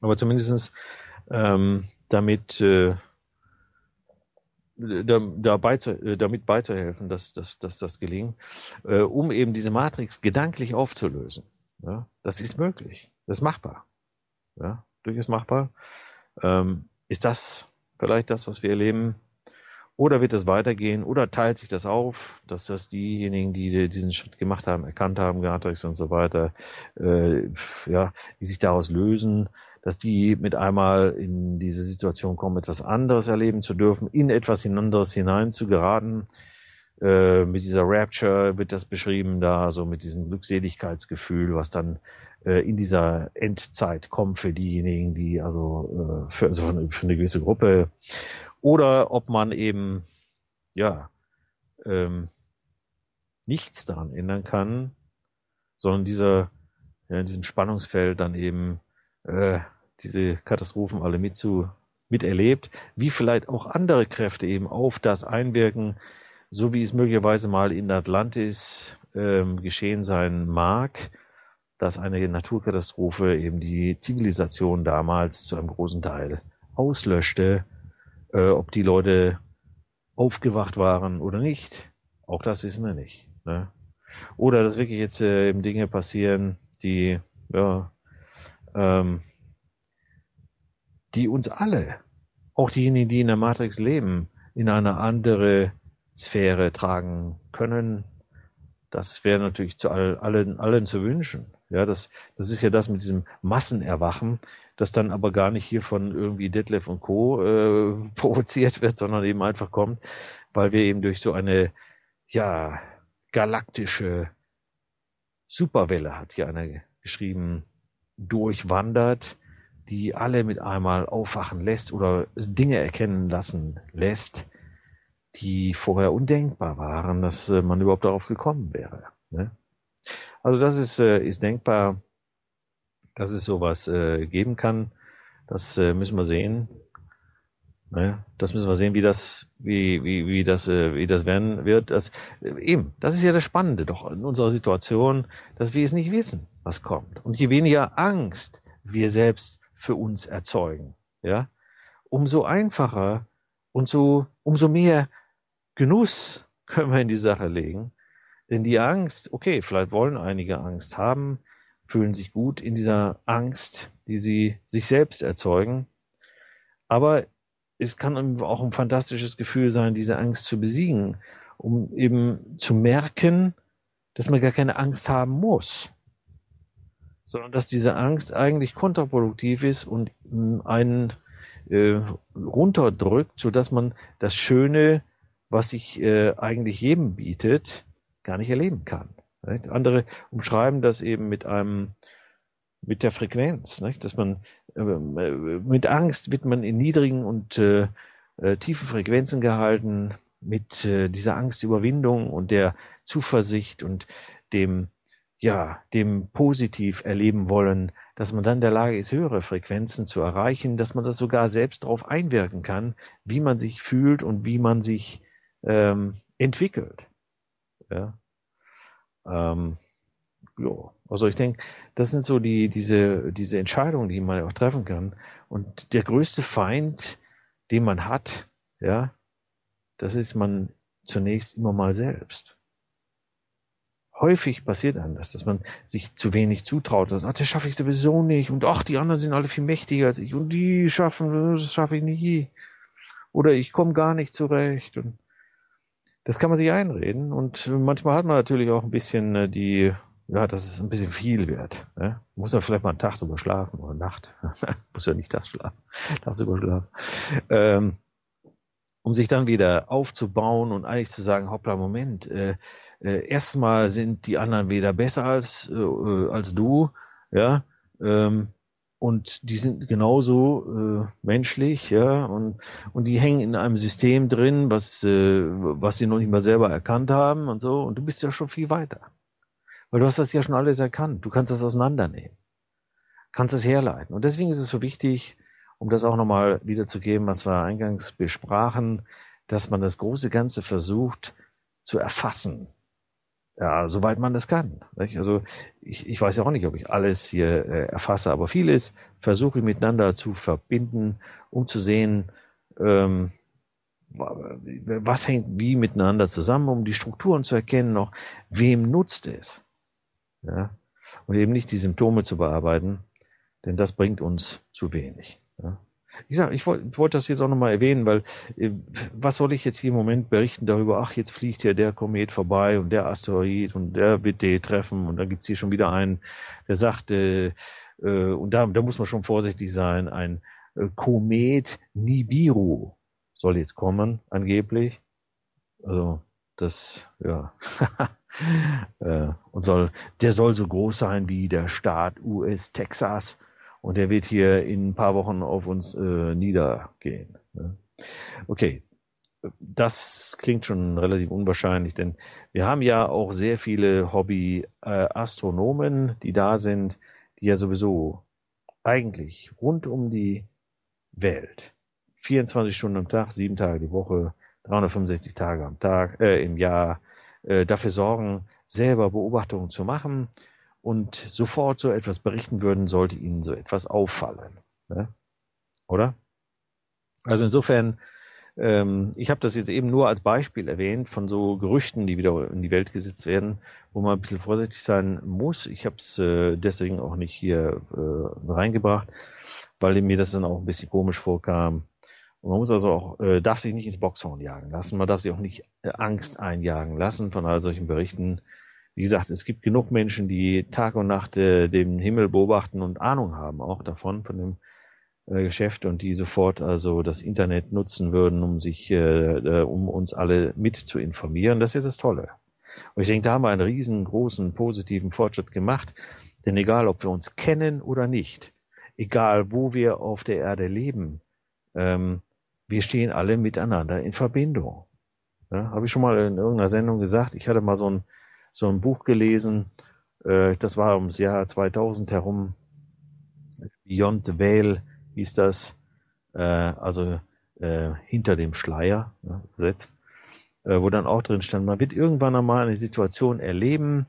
Aber zumindestens ähm, damit äh, da, da beizu, äh, damit beizuhelfen, dass, dass, dass das gelingt, äh, um eben diese Matrix gedanklich aufzulösen. Ja, das ist möglich, das ist machbar, ja, durchaus machbar. Ähm, ist das vielleicht das, was wir erleben? Oder wird es weitergehen? Oder teilt sich das auf, dass das diejenigen, die diesen Schritt gemacht haben, erkannt haben, Matrix und so weiter, äh, ja, die sich daraus lösen, dass die mit einmal in diese Situation kommen, etwas anderes erleben zu dürfen, in etwas anderes hinein zu geraten. Äh, mit dieser Rapture wird das beschrieben, da so mit diesem Glückseligkeitsgefühl, was dann äh, in dieser Endzeit kommt für diejenigen, die also äh, für, also für eine gewisse Gruppe, oder ob man eben ja ähm, nichts daran ändern kann, sondern dieser ja, in diesem Spannungsfeld dann eben äh, diese Katastrophen alle mit zu, miterlebt, wie vielleicht auch andere Kräfte eben auf das einwirken, so wie es möglicherweise mal in Atlantis ähm, geschehen sein mag, dass eine Naturkatastrophe eben die Zivilisation damals zu einem großen Teil auslöschte. Äh, ob die Leute aufgewacht waren oder nicht, auch das wissen wir nicht. Ne? Oder dass wirklich jetzt äh, eben Dinge passieren, die, ja, ähm, die uns alle, auch diejenigen, die in der Matrix leben, in eine andere Sphäre tragen können. Das wäre natürlich zu all, allen, allen zu wünschen. Ja, das, das ist ja das mit diesem Massenerwachen, das dann aber gar nicht hier von irgendwie Detlef und Co. Äh, provoziert wird, sondern eben einfach kommt, weil wir eben durch so eine, ja, galaktische Superwelle, hat hier einer geschrieben, durchwandert, die alle mit einmal aufwachen lässt oder Dinge erkennen lassen lässt, die vorher undenkbar waren, dass äh, man überhaupt darauf gekommen wäre. Ne? Also das ist, äh, ist denkbar, dass es sowas äh, geben kann. Das müssen wir sehen. Ne? Das müssen wir sehen, wie das, wie, wie, wie das, wie das werden wird. Das, eben, das ist ja das Spannende doch in unserer Situation, dass wir es nicht wissen, was kommt. Und je weniger Angst wir selbst für uns erzeugen, ja, umso einfacher und so, umso mehr Genuss können wir in die Sache legen. Denn die Angst, okay, vielleicht wollen einige Angst haben, fühlen sich gut in dieser Angst, die sie sich selbst erzeugen. Aber es kann auch ein fantastisches Gefühl sein, diese Angst zu besiegen, um eben zu merken, dass man gar keine Angst haben muss, sondern dass diese Angst eigentlich kontraproduktiv ist und einen äh, runterdrückt, so dass man das Schöne, was sich äh, eigentlich jedem bietet, gar nicht erleben kann. Nicht? Andere umschreiben das eben mit einem mit der Frequenz, nicht? dass man äh, mit Angst wird man in niedrigen und äh, äh, tiefen Frequenzen gehalten, mit äh, dieser Angstüberwindung und der Zuversicht und dem ja, dem positiv erleben wollen, dass man dann in der Lage ist, höhere Frequenzen zu erreichen, dass man das sogar selbst darauf einwirken kann, wie man sich fühlt und wie man sich ähm, entwickelt. Ja. Ähm, ja. Also ich denke, das sind so die, diese, diese Entscheidungen, die man auch treffen kann. Und der größte Feind, den man hat, ja, das ist man zunächst immer mal selbst. Häufig passiert das, dass man sich zu wenig zutraut. Dass, ach, das schaffe ich sowieso nicht. Und ach, die anderen sind alle viel mächtiger als ich. Und die schaffen, das schaffe ich nie. Oder ich komme gar nicht zurecht. Und das kann man sich einreden. Und manchmal hat man natürlich auch ein bisschen äh, die, ja, dass es ein bisschen viel wird. Ne? Muss man vielleicht mal einen Tag drüber schlafen oder Nacht. Muss ja nicht das schlafen, tagsüber schlafen. Ähm, um sich dann wieder aufzubauen und eigentlich zu sagen, hoppla, Moment, äh, äh, erstmal sind die anderen weder besser als, äh, als du, ja, ähm, und die sind genauso äh, menschlich, ja, und, und die hängen in einem System drin, was, äh, was sie noch nicht mal selber erkannt haben und so, und du bist ja schon viel weiter. Weil du hast das ja schon alles erkannt. Du kannst das auseinandernehmen. Kannst es herleiten. Und deswegen ist es so wichtig, um das auch nochmal wiederzugeben, was wir eingangs besprachen, dass man das große Ganze versucht zu erfassen. Ja, soweit man das kann. Nicht? Also ich, ich weiß ja auch nicht, ob ich alles hier äh, erfasse, aber vieles versuche ich miteinander zu verbinden, um zu sehen, ähm, was hängt wie miteinander zusammen, um die Strukturen zu erkennen, noch wem nutzt es. Ja? Und eben nicht die Symptome zu bearbeiten, denn das bringt uns zu wenig. Ich sag, ich wollte wollt das jetzt auch nochmal erwähnen, weil äh, was soll ich jetzt hier im Moment berichten darüber, ach, jetzt fliegt hier der Komet vorbei und der Asteroid und der wird den treffen und dann gibt's hier schon wieder einen, der sagt, äh, äh, und da, da muss man schon vorsichtig sein, ein äh, Komet Nibiru soll jetzt kommen, angeblich. Also, das, ja. und soll, der soll so groß sein wie der Staat US Texas und der wird hier in ein paar Wochen auf uns äh, niedergehen. Ne? Okay, das klingt schon relativ unwahrscheinlich, denn wir haben ja auch sehr viele Hobby-Astronomen, äh, die da sind, die ja sowieso eigentlich rund um die Welt 24 Stunden am Tag, sieben Tage die Woche, 365 Tage am Tag, äh, im Jahr äh, dafür sorgen, selber Beobachtungen zu machen und sofort so etwas berichten würden, sollte ihnen so etwas auffallen. Ne? Oder? Also insofern, ähm, ich habe das jetzt eben nur als Beispiel erwähnt von so Gerüchten, die wieder in die Welt gesetzt werden, wo man ein bisschen vorsichtig sein muss. Ich habe es äh, deswegen auch nicht hier äh, reingebracht, weil mir das dann auch ein bisschen komisch vorkam. Und man muss also auch, äh, darf sich nicht ins Boxhorn jagen lassen, man darf sich auch nicht äh, Angst einjagen lassen von all solchen Berichten. Wie gesagt, es gibt genug Menschen, die Tag und Nacht äh, den Himmel beobachten und Ahnung haben auch davon, von dem äh, Geschäft und die sofort also das Internet nutzen würden, um sich, äh, äh, um uns alle mit zu informieren. Das ist ja das Tolle. Und ich denke, da haben wir einen riesengroßen positiven Fortschritt gemacht. Denn egal, ob wir uns kennen oder nicht, egal wo wir auf der Erde leben, ähm, wir stehen alle miteinander in Verbindung. Ja, Habe ich schon mal in irgendeiner Sendung gesagt, ich hatte mal so ein, so ein Buch gelesen, äh, das war ums Jahr 2000 herum, Beyond the Veil hieß das, äh, also äh, hinter dem Schleier ja, setzt, äh, wo dann auch drin stand, man wird irgendwann einmal eine Situation erleben,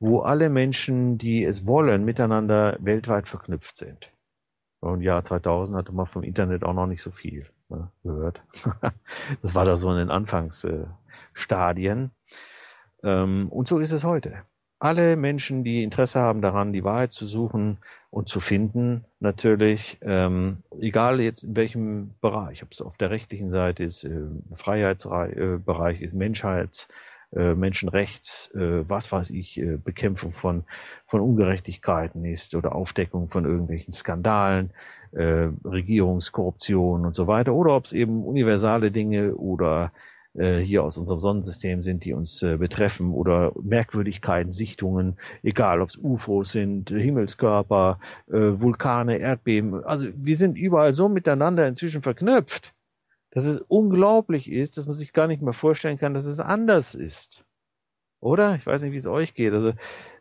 wo alle Menschen, die es wollen, miteinander weltweit verknüpft sind. Und Jahr 2000 hatte man vom Internet auch noch nicht so viel ne, gehört. das war da so in den Anfangsstadien. Ähm, und so ist es heute. Alle Menschen, die Interesse haben daran, die Wahrheit zu suchen und zu finden, natürlich, ähm, egal jetzt in welchem Bereich, ob es auf der rechtlichen Seite ist, äh, Freiheitsbereich äh, ist, Menschheits, äh, Menschenrechts, was weiß ich, Bekämpfung von, von Ungerechtigkeiten ist oder Aufdeckung von irgendwelchen Skandalen, Regierungskorruption und so weiter, oder ob es eben universale Dinge oder äh, hier aus unserem Sonnensystem sind, die uns äh, betreffen oder Merkwürdigkeiten, Sichtungen, egal ob es UFOs sind, Himmelskörper, äh, Vulkane, Erdbeben. Also wir sind überall so miteinander inzwischen verknüpft, dass es unglaublich ist, dass man sich gar nicht mehr vorstellen kann, dass es anders ist. Oder? Ich weiß nicht, wie es euch geht. Also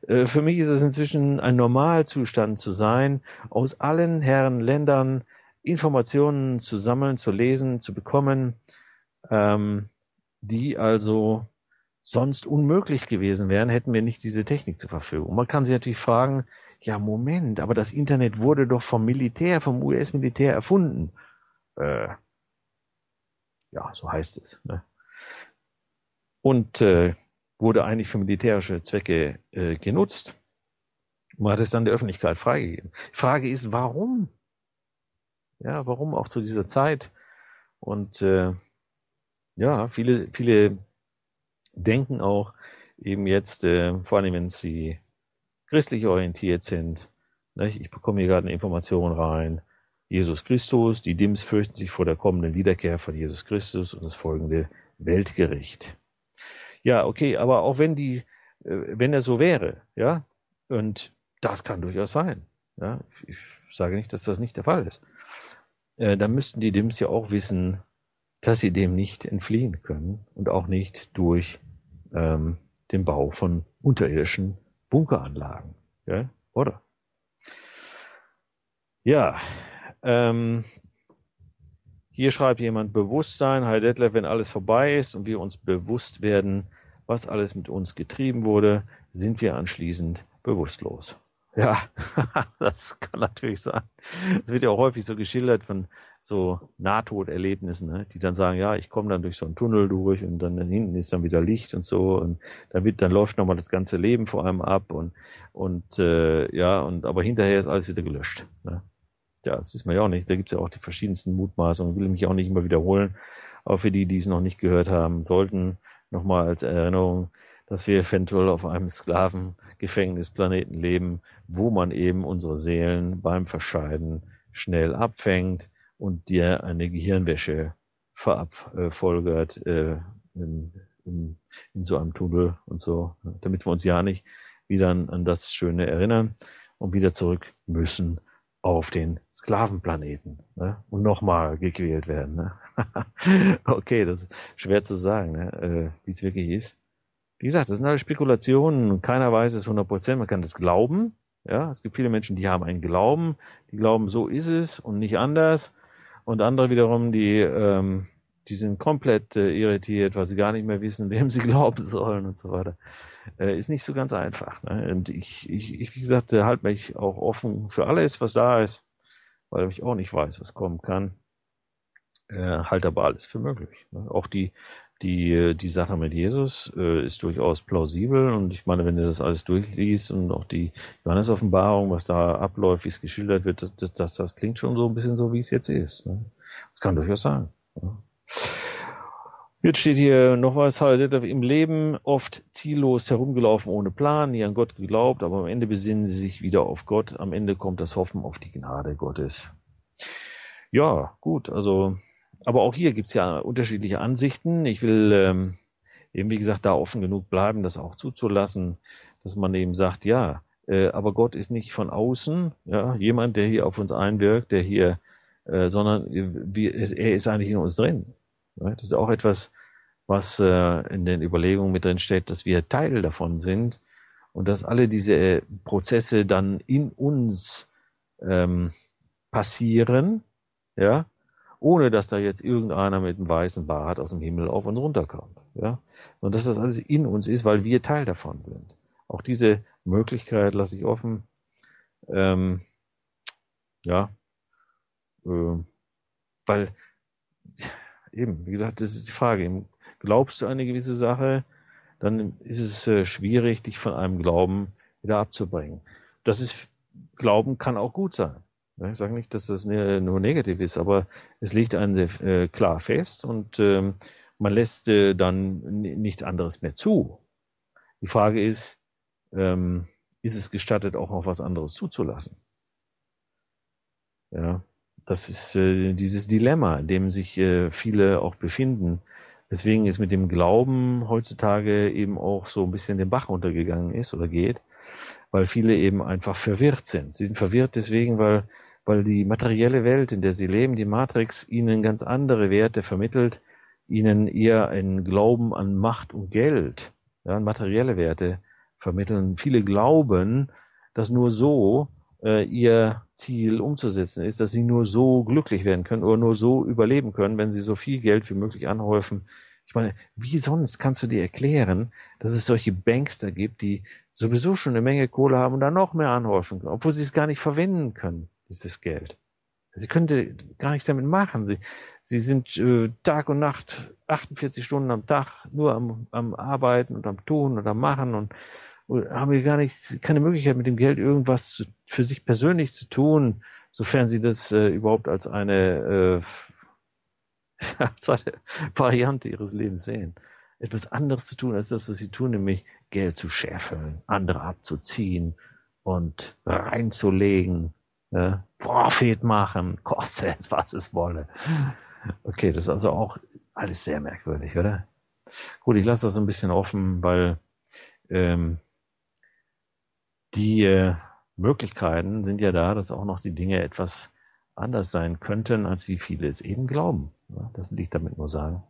äh, für mich ist es inzwischen ein Normalzustand zu sein, aus allen Herren Ländern Informationen zu sammeln, zu lesen, zu bekommen. Ähm, die also sonst unmöglich gewesen wären, hätten wir nicht diese Technik zur Verfügung. Man kann sich natürlich fragen, ja Moment, aber das Internet wurde doch vom Militär, vom US-Militär erfunden. Äh, ja, so heißt es. Ne? Und äh, wurde eigentlich für militärische Zwecke äh, genutzt. Man hat es dann der Öffentlichkeit freigegeben. Die Frage ist, warum? Ja, warum auch zu dieser Zeit? Und äh, ja, viele, viele denken auch eben jetzt, äh, vor allem wenn sie christlich orientiert sind, nicht? ich bekomme hier gerade eine Information rein, Jesus Christus, die Dims fürchten sich vor der kommenden Wiederkehr von Jesus Christus und das folgende Weltgericht. Ja, okay, aber auch wenn die, äh, wenn er so wäre, ja, und das kann durchaus sein, ja, ich sage nicht, dass das nicht der Fall ist, äh, dann müssten die Dims ja auch wissen, dass sie dem nicht entfliehen können und auch nicht durch ähm, den Bau von unterirdischen Bunkeranlagen. Ja? Oder? Ja, ähm, hier schreibt jemand Bewusstsein, Heil Detlef, wenn alles vorbei ist und wir uns bewusst werden, was alles mit uns getrieben wurde, sind wir anschließend bewusstlos. Ja, das kann natürlich sein. Es wird ja auch häufig so geschildert von so Nahtoderlebnissen, ne? die dann sagen, ja, ich komme dann durch so einen Tunnel durch und dann, hinten ist dann wieder Licht und so und dann wird, dann läuft nochmal das ganze Leben vor allem ab und und äh, ja, und aber hinterher ist alles wieder gelöscht. Ne? Ja, das wissen wir ja auch nicht. Da gibt's ja auch die verschiedensten Mutmaßungen, will mich auch nicht immer wiederholen. Aber für die, die es noch nicht gehört haben, sollten nochmal als Erinnerung, dass wir eventuell auf einem Sklavengefängnisplaneten leben, wo man eben unsere Seelen beim Verscheiden schnell abfängt und dir eine Gehirnwäsche verabfolgert äh, in, in, in so einem Tunnel und so, damit wir uns ja nicht wieder an, an das Schöne erinnern und wieder zurück müssen auf den Sklavenplaneten ne? und nochmal gequält werden. Ne? okay, das ist schwer zu sagen, ne? äh, wie es wirklich ist. Wie gesagt, das sind alle Spekulationen und keiner weiß es 100%. Man kann das glauben. Ja, es gibt viele Menschen, die haben einen Glauben, die glauben, so ist es und nicht anders und andere wiederum, die ähm, die sind komplett äh, irritiert, weil sie gar nicht mehr wissen, wem sie glauben sollen und so weiter. Äh, ist nicht so ganz einfach. Ne? Und ich, ich, ich, wie gesagt, äh, halte mich auch offen für alles, was da ist, weil ich auch nicht weiß, was kommen kann. Äh, halte aber alles für möglich. Ne? Auch die, die, die Sache mit Jesus äh, ist durchaus plausibel und ich meine, wenn du das alles durchliest und auch die Johannes-Offenbarung, was da abläuft, wie es geschildert wird, das, das, das, das klingt schon so ein bisschen so, wie es jetzt ist. Ne? Das kann durchaus sein. Ne? Jetzt steht hier noch was, halt, im Leben oft ziellos herumgelaufen ohne Plan, nie an Gott geglaubt, aber am Ende besinnen sie sich wieder auf Gott. Am Ende kommt das Hoffen auf die Gnade Gottes. Ja, gut, also aber auch hier gibt's ja unterschiedliche Ansichten. Ich will ähm, eben, wie gesagt, da offen genug bleiben, das auch zuzulassen, dass man eben sagt, ja, äh, aber Gott ist nicht von außen, ja, jemand, der hier auf uns einwirkt, der hier, äh, sondern wir, er ist eigentlich in uns drin. Ja, das ist auch etwas, was äh, in den Überlegungen mit drin steht, dass wir Teil davon sind und dass alle diese Prozesse dann in uns ähm, passieren, ja, ohne dass da jetzt irgendeiner mit einem weißen Bart aus dem Himmel auf uns runterkommt. Ja? Und dass das alles in uns ist, weil wir Teil davon sind. Auch diese Möglichkeit lasse ich offen. Ähm, ja, äh, weil eben, wie gesagt, das ist die Frage. Glaubst du eine gewisse Sache, dann ist es äh, schwierig, dich von einem Glauben wieder abzubringen. Das ist, Glauben kann auch gut sein. Ich sage nicht, dass das nur negativ ist, aber es liegt einem sehr äh, klar fest und ähm, man lässt äh, dann nichts anderes mehr zu. Die Frage ist, ähm, ist es gestattet, auch noch was anderes zuzulassen? Ja, das ist äh, dieses Dilemma, in dem sich viele auch befinden. Deswegen ist mit dem Glauben heutzutage eben auch so ein bisschen den Bach untergegangen ist oder geht, weil viele eben einfach verwirrt sind. Sie sind verwirrt deswegen, weil weil die materielle Welt, in der sie leben, die Matrix, ihnen ganz andere Werte vermittelt, ihnen eher einen Glauben an Macht und Geld, ja, materielle Werte vermitteln. Viele glauben, dass nur so äh, ihr Ziel umzusetzen ist, dass sie nur so glücklich werden können oder nur so überleben können, wenn sie so viel Geld wie möglich anhäufen. Ich meine, wie sonst kannst du dir erklären, dass es solche Bankster gibt, die sowieso schon eine Menge Kohle haben und dann noch mehr anhäufen, obwohl sie es gar nicht verwenden können dieses Geld. Sie könnte gar nichts damit machen. Sie, sie sind äh, Tag und Nacht 48 Stunden am Tag nur am, am Arbeiten und am Tun am Machen und, und haben gar nicht keine Möglichkeit mit dem Geld irgendwas zu, für sich persönlich zu tun, sofern sie das äh, überhaupt als eine, äh, Variante ihres Lebens sehen. Etwas anderes zu tun als das, was sie tun, nämlich Geld zu scheffeln, andere abzuziehen und reinzulegen äh, Profit machen, koste es, was es wolle. Okay, das ist also auch alles sehr merkwürdig, oder? Gut, ich lasse das ein bisschen offen, weil ähm, die äh, Möglichkeiten sind ja da, dass auch noch die Dinge etwas anders sein könnten, als wie viele es eben glauben. Das will ich damit nur sagen.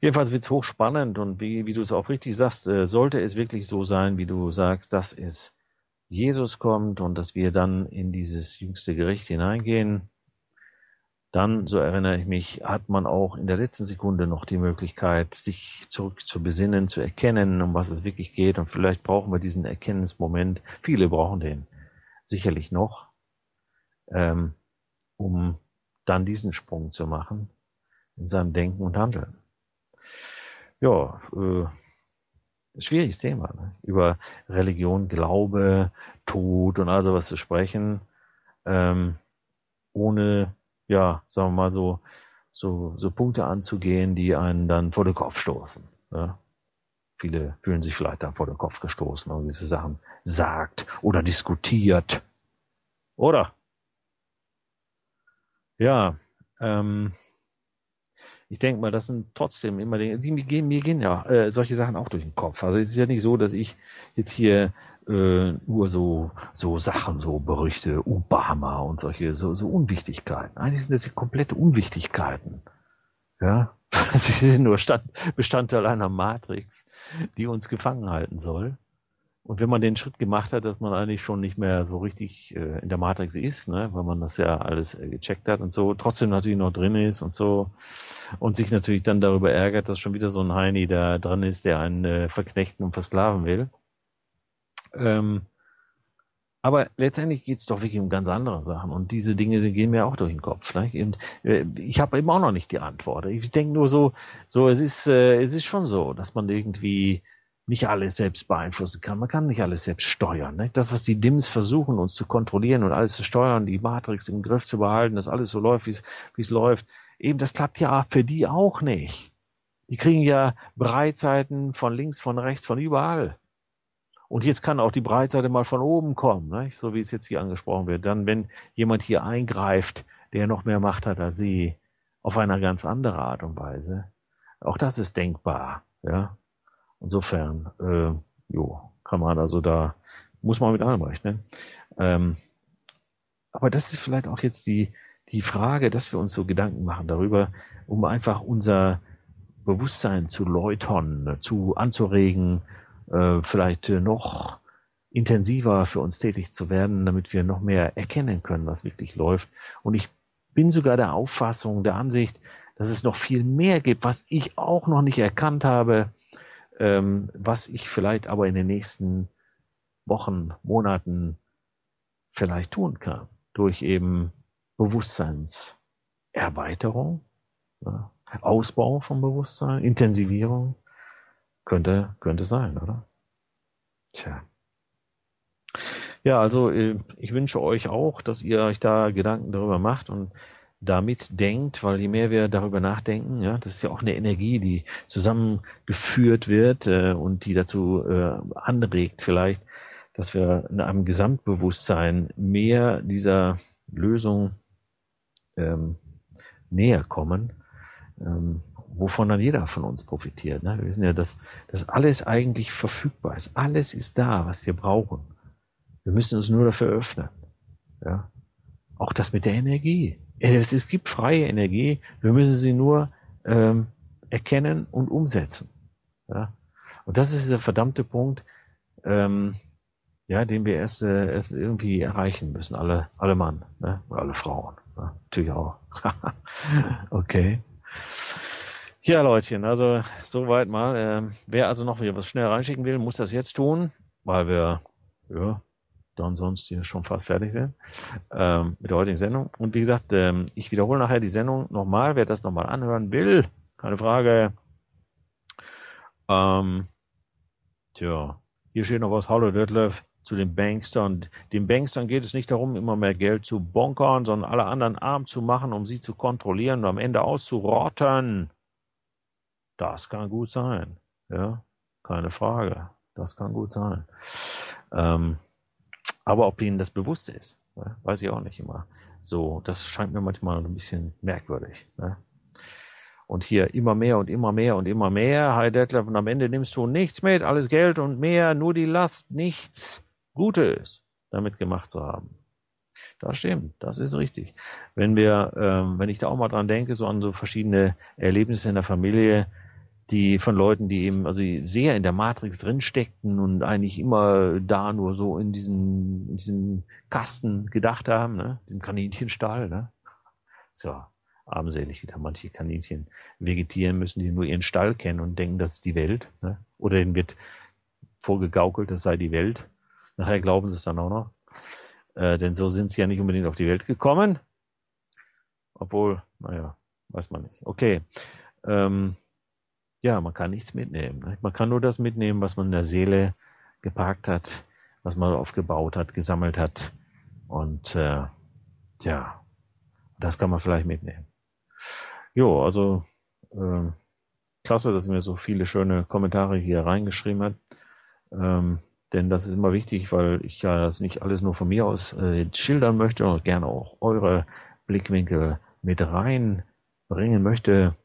Jedenfalls wird es hochspannend und wie, wie du es auch richtig sagst, äh, sollte es wirklich so sein, wie du sagst, das ist Jesus kommt und dass wir dann in dieses jüngste Gericht hineingehen, dann, so erinnere ich mich, hat man auch in der letzten Sekunde noch die Möglichkeit, sich zurück zu besinnen, zu erkennen, um was es wirklich geht. Und vielleicht brauchen wir diesen Erkennungsmoment. Viele brauchen den sicherlich noch, ähm, um dann diesen Sprung zu machen in seinem Denken und Handeln. Ja, äh, schwieriges Thema, ne? über Religion, Glaube, Tod und all sowas zu sprechen, ähm, ohne, ja, sagen wir mal so, so, so Punkte anzugehen, die einen dann vor den Kopf stoßen. Ne? Viele fühlen sich vielleicht dann vor den Kopf gestoßen, wenn man diese Sachen sagt oder diskutiert. Oder? Ja, ähm, ich denke mal, das sind trotzdem immer die mir gehen, mir gehen ja äh, solche Sachen auch durch den Kopf. Also es ist ja nicht so, dass ich jetzt hier äh, nur so so Sachen, so Berichte, Obama und solche so, so Unwichtigkeiten. Eigentlich sind das ja komplette Unwichtigkeiten. Ja, sie sind nur Stand, Bestandteil einer Matrix, die uns gefangen halten soll. Und wenn man den Schritt gemacht hat, dass man eigentlich schon nicht mehr so richtig äh, in der Matrix ist, ne, weil man das ja alles äh, gecheckt hat und so, trotzdem natürlich noch drin ist und so und sich natürlich dann darüber ärgert, dass schon wieder so ein Heini da dran ist, der einen äh, verknechten und versklaven will. Ähm, aber letztendlich geht es doch wirklich um ganz andere Sachen und diese Dinge die gehen mir auch durch den Kopf. Ne? Eben, äh, ich habe eben auch noch nicht die Antwort. Ich denke nur so, so es ist, äh, es ist schon so, dass man irgendwie nicht alles selbst beeinflussen kann. Man kann nicht alles selbst steuern. Ne? Das, was die DIMS versuchen, uns zu kontrollieren und alles zu steuern, die Matrix im Griff zu behalten, dass alles so läuft, wie es läuft, eben das klappt ja für die auch nicht. Die kriegen ja Breitseiten von links, von rechts, von überall. Und jetzt kann auch die Breitseite mal von oben kommen, ne? so wie es jetzt hier angesprochen wird. Dann, wenn jemand hier eingreift, der noch mehr Macht hat als sie, auf eine ganz andere Art und Weise. Auch das ist denkbar. Ja? Insofern, äh, jo, kann man also da, muss man mit allem rechnen. Ähm, aber das ist vielleicht auch jetzt die, die Frage, dass wir uns so Gedanken machen darüber, um einfach unser Bewusstsein zu läutern, zu anzuregen, äh, vielleicht noch intensiver für uns tätig zu werden, damit wir noch mehr erkennen können, was wirklich läuft. Und ich bin sogar der Auffassung, der Ansicht, dass es noch viel mehr gibt, was ich auch noch nicht erkannt habe, ähm, was ich vielleicht aber in den nächsten Wochen, Monaten vielleicht tun kann. Durch eben Bewusstseinserweiterung, ja, Ausbau vom Bewusstsein, Intensivierung. Könnte, könnte sein, oder? Tja. Ja, also äh, ich wünsche euch auch, dass ihr euch da Gedanken darüber macht und damit denkt, weil je mehr wir darüber nachdenken, ja, das ist ja auch eine Energie, die zusammengeführt wird äh, und die dazu äh, anregt vielleicht, dass wir in einem Gesamtbewusstsein mehr dieser Lösung ähm, näher kommen, ähm, wovon dann jeder von uns profitiert. Ne? Wir wissen ja, dass, dass alles eigentlich verfügbar ist. Alles ist da, was wir brauchen. Wir müssen uns nur dafür öffnen. Ja? Auch das mit der Energie. Es, es gibt freie Energie, wir müssen sie nur ähm, erkennen und umsetzen. Ja? Und das ist dieser verdammte Punkt, ähm, ja, den wir erst, äh, erst irgendwie erreichen müssen, alle, alle Mann, ne? alle Frauen, ne? natürlich auch. okay. Ja, Leutchen, also soweit mal. Ähm, wer also noch wieder was schnell reinschicken will, muss das jetzt tun, weil wir ja, dann sonst hier schon fast fertig sind ähm, mit der heutigen Sendung. Und wie gesagt, ähm, ich wiederhole nachher die Sendung nochmal. Wer das nochmal anhören will, keine Frage. Ähm, tja, hier steht noch was. Hallo Detlef zu den Bankstern. Den Bankstern geht es nicht darum, immer mehr Geld zu bonkern, sondern alle anderen arm zu machen, um sie zu kontrollieren und am Ende auszurotten. Das kann gut sein. Ja, keine Frage. Das kann gut sein. Ähm, aber ob ihnen das bewusst ist, ne, weiß ich auch nicht immer. So, das scheint mir manchmal ein bisschen merkwürdig. Ne? Und hier immer mehr und immer mehr und immer mehr. Hi Detlef, und am Ende nimmst du nichts mit, alles Geld und mehr, nur die Last, nichts Gutes damit gemacht zu haben. Das stimmt, das ist richtig. Wenn wir, ähm, wenn ich da auch mal dran denke, so an so verschiedene Erlebnisse in der Familie, die von Leuten, die eben also sehr in der Matrix drin steckten und eigentlich immer da nur so in diesen, in diesem Kasten gedacht haben, ne? diesem Kaninchenstall, ne? So, armselig, wie da manche Kaninchen vegetieren müssen, die nur ihren Stall kennen und denken, das ist die Welt, ne? Oder ihnen wird vorgegaukelt, das sei die Welt. Nachher glauben sie es dann auch noch. Äh, denn so sind sie ja nicht unbedingt auf die Welt gekommen. Obwohl, naja, weiß man nicht. Okay. Ähm, ja, man kann nichts mitnehmen. Ne? Man kann nur das mitnehmen, was man in der Seele geparkt hat, was man aufgebaut hat, gesammelt hat. Und äh, ja, das kann man vielleicht mitnehmen. Jo, also äh, klasse, dass mir so viele schöne Kommentare hier reingeschrieben hat. Ähm, denn das ist immer wichtig, weil ich ja das nicht alles nur von mir aus äh, schildern möchte und gerne auch eure Blickwinkel mit reinbringen möchte.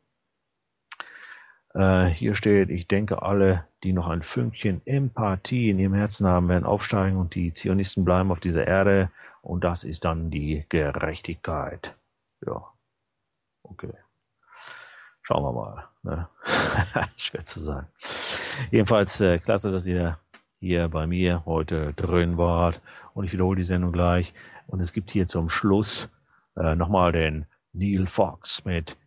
Äh, hier steht, ich denke, alle, die noch ein Fünkchen Empathie in ihrem Herzen haben, werden aufsteigen und die Zionisten bleiben auf dieser Erde und das ist dann die Gerechtigkeit. Ja, okay. Schauen wir mal. Ne? Schwer zu sagen. Jedenfalls äh, klasse, dass ihr hier bei mir heute drin wart. Und ich wiederhole die Sendung gleich. Und es gibt hier zum Schluss äh, nochmal den Neil Fox mit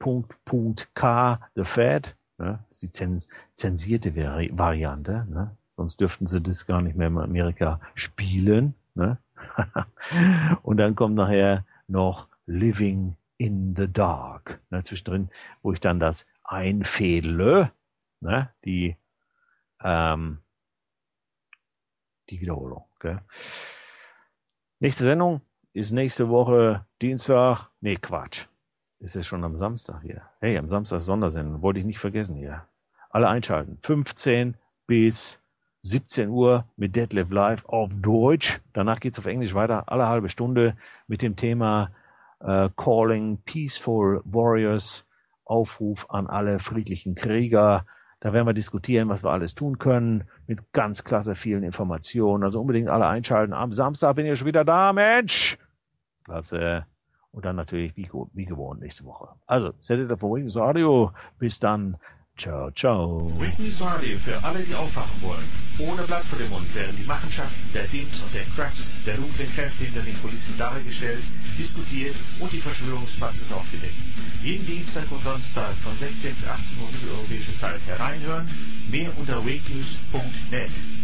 F.K. The Fed. Ne? Das ist die zens zensierte Vari Variante. Ne? Sonst dürften sie das gar nicht mehr in Amerika spielen. Ne? und dann kommt nachher noch Living in the Dark. Ne? Zwischendrin, wo ich dann das einfädle, ne? die, ähm, die Wiederholung. Okay? Nächste Sendung ist nächste Woche Dienstag. Nee, Quatsch. Ist ja schon am Samstag hier. Hey, am Samstag Sondersendung. Wollte ich nicht vergessen hier. Alle einschalten. 15 bis 17 Uhr mit Deadlift Live auf Deutsch. Danach geht's auf Englisch weiter. Alle halbe Stunde mit dem Thema äh, Calling Peaceful Warriors. Aufruf an alle friedlichen Krieger. Da werden wir diskutieren, was wir alles tun können, mit ganz klasse vielen Informationen. Also unbedingt alle einschalten. Am Samstag bin ich schon wieder da, Mensch! Klasse. Und dann natürlich wie, wie gewohnt nächste Woche. Also, ZDF Wings Radio. Bis dann. Ciao, ciao. Witness Radio für alle, die aufwachen wollen. Ohne Blatt vor dem Mund werden die Machenschaften der Dims und der Cracks, der dunklen Kräfte hinter den Kulissen dargestellt, diskutiert und die Verschwörungspraxis aufgedeckt. Jeden Dienstag und Donnerstag von 16 bis 18 Uhr mitteleuropäische Zeit hereinhören. Mehr unter wakenews.net.